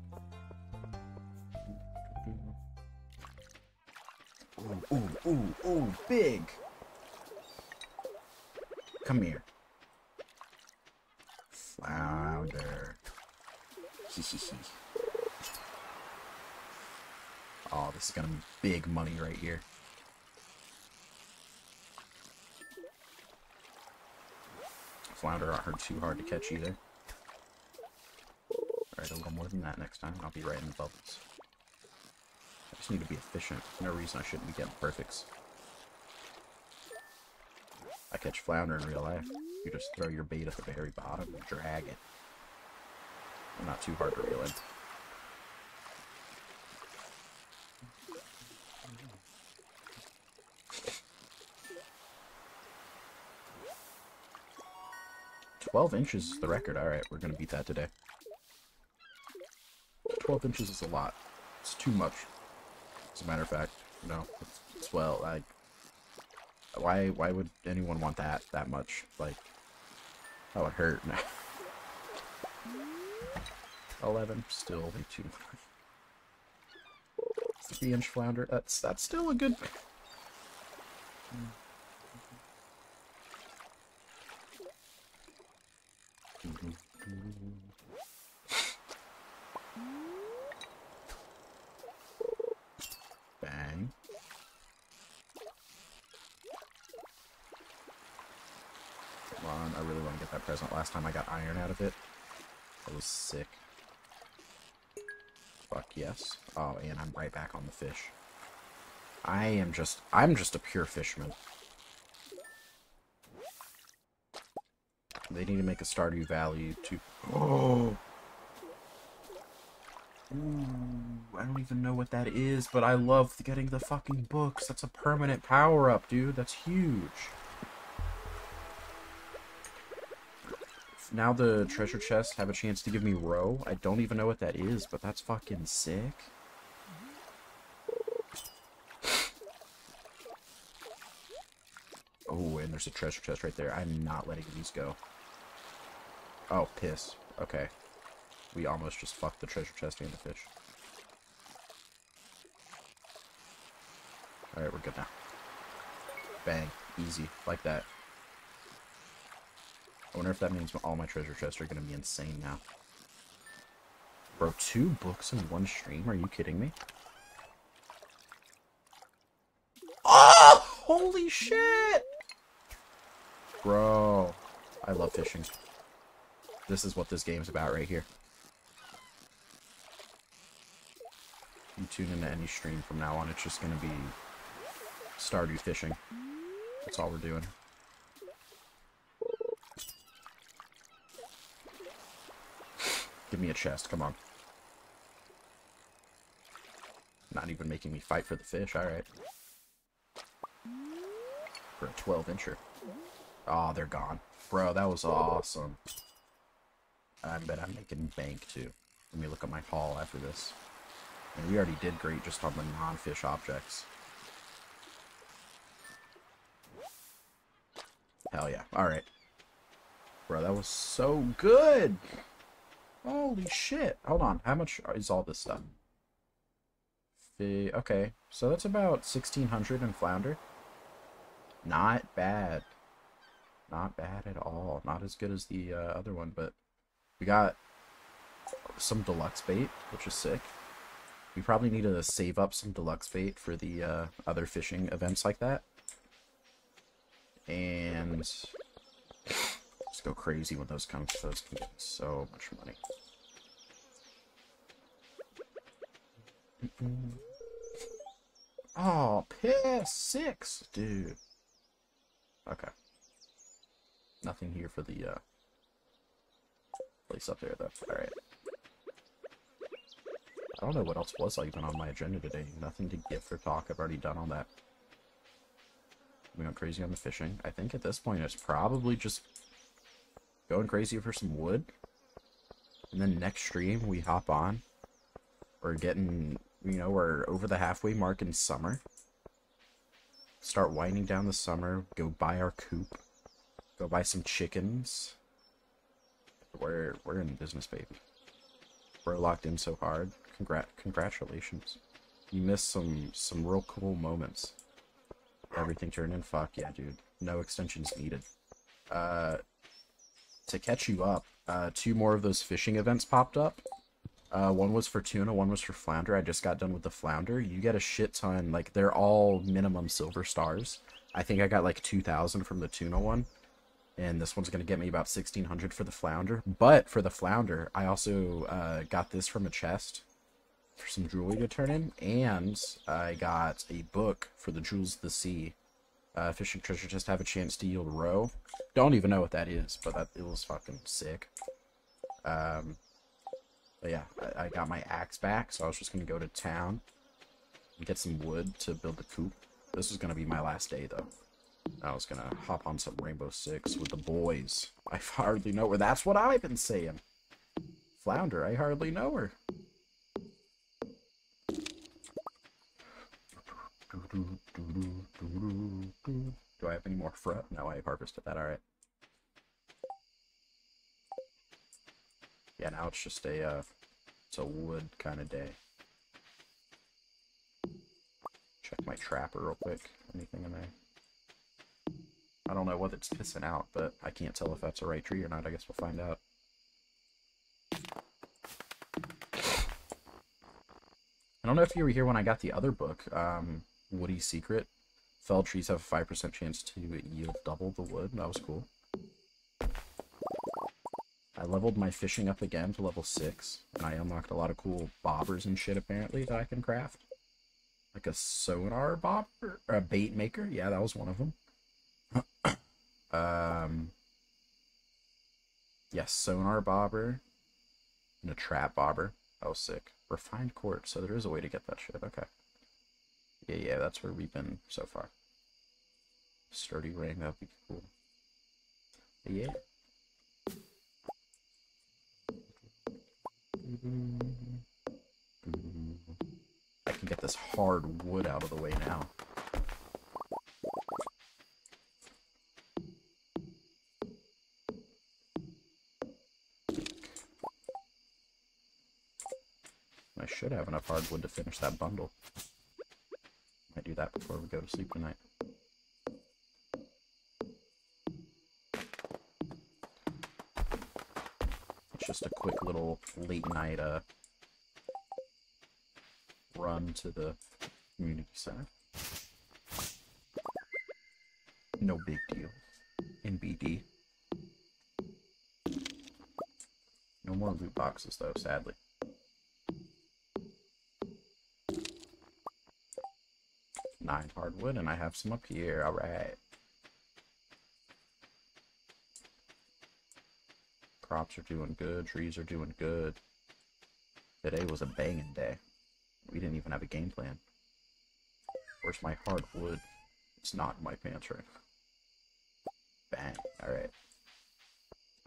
Ooh, ooh, ooh, ooh, big. Come here. Flounder. oh, this is gonna be big money right here. Flounder aren't hurt too hard to catch either. Alright, a little more than that next time. I'll be right in the bubbles. Need to be efficient. No reason I shouldn't be getting perfects. I catch flounder in real life. You just throw your bait at the very bottom and drag it. not too hard to reel in. Twelve inches is the record. Alright, we're gonna beat that today. Twelve inches is a lot. It's too much. As a matter of fact, no. It's, it's well, I why why would anyone want that that much? Like that would hurt. 11, still way too much. Three inch flounder. That's that's still a good. Last time I got iron out of it. That was sick. Fuck yes. Oh, and I'm right back on the fish. I am just, I'm just a pure fisherman. They need to make a Stardew Valley to... Oh! Ooh, I don't even know what that is, but I love getting the fucking books. That's a permanent power-up, dude. That's huge. Now the treasure chests have a chance to give me roe. I don't even know what that is, but that's fucking sick. Oh, and there's a treasure chest right there. I'm not letting these go. Oh, piss. Okay. We almost just fucked the treasure chest and the fish. Alright, we're good now. Bang. Easy. Like that. I wonder if that means all my treasure chests are going to be insane now. Bro, two books in one stream? Are you kidding me? Oh! Holy shit! Bro. I love fishing. This is what this game's about right here. You tune into any stream from now on, it's just going to be Stardew fishing. That's all we're doing. Give me a chest, come on. Not even making me fight for the fish, alright. For a 12 incher. Oh, they're gone. Bro, that was awesome. I bet I'm making bank too. Let me look at my haul after this. And we already did great just on the non-fish objects. Hell yeah. Alright. Bro, that was so good! Holy shit. Hold on. How much is all this stuff? Okay. So that's about 1600 in flounder. Not bad. Not bad at all. Not as good as the uh, other one, but we got some deluxe bait, which is sick. We probably need to save up some deluxe bait for the uh, other fishing events like that. And just go crazy when those come. Those can get so much money. Oh, piss six, dude. Okay. Nothing here for the uh, place up there, though. Alright. I don't know what else was even on my agenda today. Nothing to gift or talk. I've already done all that. We went crazy on the fishing. I think at this point it's probably just going crazy for some wood. And then next stream we hop on. We're getting, you know, we're over the halfway mark in summer. Start winding down the summer. Go buy our coop. Go buy some chickens. We're, we're in business, baby. We're locked in so hard. Congrat congratulations. You missed some, some real cool moments. Everything turned in. Fuck yeah, dude. No extensions needed. Uh, to catch you up, uh, two more of those fishing events popped up. Uh, one was for tuna, one was for flounder. I just got done with the flounder. You get a shit ton. Like they're all minimum silver stars. I think I got like two thousand from the tuna one, and this one's gonna get me about sixteen hundred for the flounder. But for the flounder, I also uh, got this from a chest for some jewelry to turn in, and I got a book for the jewels of the sea. Uh, fishing treasure just have a chance to yield roe. Don't even know what that is, but that it was fucking sick. Um, but yeah, I, I got my axe back, so I was just gonna go to town and get some wood to build the coop. This is gonna be my last day though. I was gonna hop on some Rainbow Six with the boys. I hardly know her. That's what I've been saying. Flounder, I hardly know her. Do I have any more fruit? No, I harvested that. Alright. Yeah, now it's just a, uh, it's a wood kind of day. Check my tapper real quick. Anything in there? I don't know what it's pissing out, but I can't tell if that's a right tree or not. I guess we'll find out. I don't know if you were here when I got the other book, um, Woody Secret. Felled trees have a 5% chance to yield double the wood. That was cool. I leveled my fishing up again to level 6, and I unlocked a lot of cool bobbers and shit, apparently, that I can craft. Like a sonar bobber, or a bait maker. Yeah, that was one of them. um, yes, sonar bobber, and a trap bobber. That was sick. Refined quartz, so there is a way to get that shit. Okay. Yeah, yeah, that's where we've been so far. Sturdy ring, that would be cool. But yeah. I can get this hard wood out of the way now. I should have enough hardwood to finish that bundle. Might do that before we go to sleep tonight. It's just a quick little late night uh run to the community center. No big deal. In BD. No more loot boxes though, sadly. Nine hardwood, and I have some up here. Alright. Crops are doing good, trees are doing good. Today was a banging day. We didn't even have a game plan. Where's my hardwood? It's not in my pantry. Bang. Alright.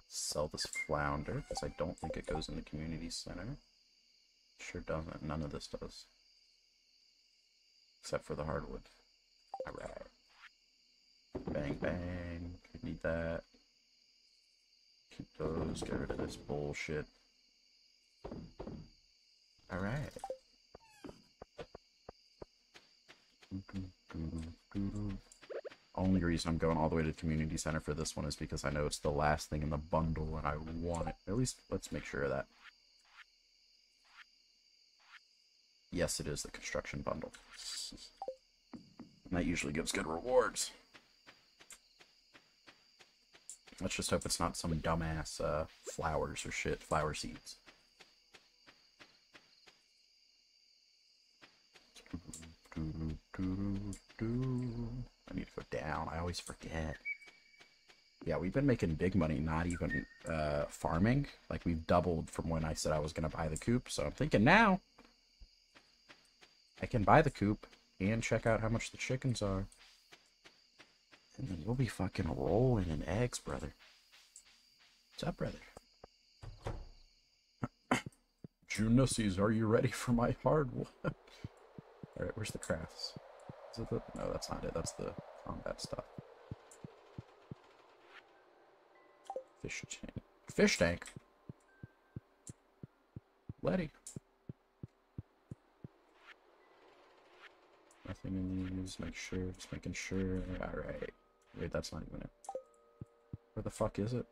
Sell this flounder, because I don't think it goes in the community center. Sure doesn't. None of this does. Except for the hardwood. Alright. Bang, bang. Need that. Keep those. Get rid of this bullshit. Alright. Only reason I'm going all the way to community center for this one is because I know it's the last thing in the bundle and I want it. At least let's make sure of that. Yes, it is the construction bundle. And that usually gives good rewards. Let's just hope it's not some dumbass uh, flowers or shit, flower seeds. I need to go down. I always forget. Yeah, we've been making big money, not even uh, farming. Like, we've doubled from when I said I was going to buy the coop. So I'm thinking now, I can buy the coop and check out how much the chickens are. And then we'll be fucking rolling in eggs, brother. What's up, brother? Junussies, are you ready for my hardwood? Alright, where's the crafts? Is it the... No, that's not it. That's the combat stuff. Fish tank. Fish tank? Letty. Nothing these. Make sure. Just making sure. Alright. Wait, that's not even it. Where the fuck is it?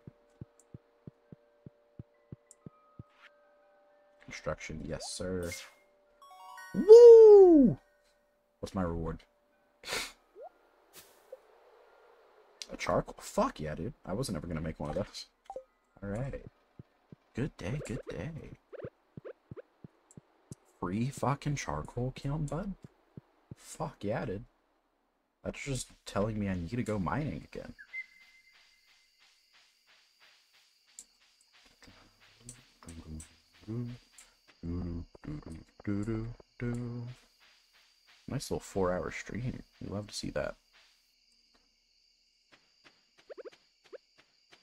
construction. Yes, sir. Woo! What's my reward? A charcoal? Fuck yeah, dude. I wasn't ever gonna make one of those. Alright. Good day, good day. Free fucking charcoal kiln, bud? Fuck yeah, dude. That's just telling me I need to go mining again. Nice little four hour stream. You love to see that.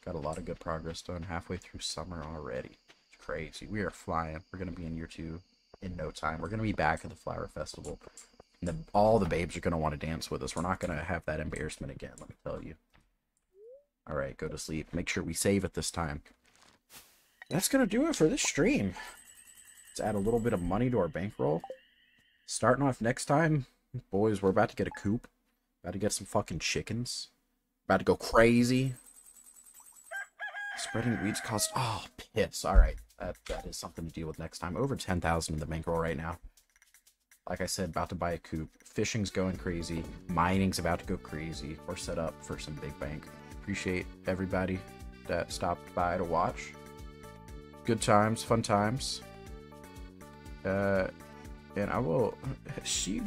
Got a lot of good progress done halfway through summer already. It's crazy. We are flying. We're going to be in year two in no time. We're going to be back at the Flower Festival. The, all the babes are going to want to dance with us. We're not going to have that embarrassment again, let me tell you. Alright, go to sleep. Make sure we save it this time. That's going to do it for this stream. Let's add a little bit of money to our bankroll. Starting off next time, boys, we're about to get a coop. About to get some fucking chickens. About to go crazy. Spreading weeds cost... Oh, piss. Alright. That, that is something to deal with next time. Over 10,000 in the bankroll right now. Like I said, about to buy a coop. Fishing's going crazy. Mining's about to go crazy. We're set up for some big bank. Appreciate everybody that stopped by to watch. Good times, fun times. Uh, and I will see you guys.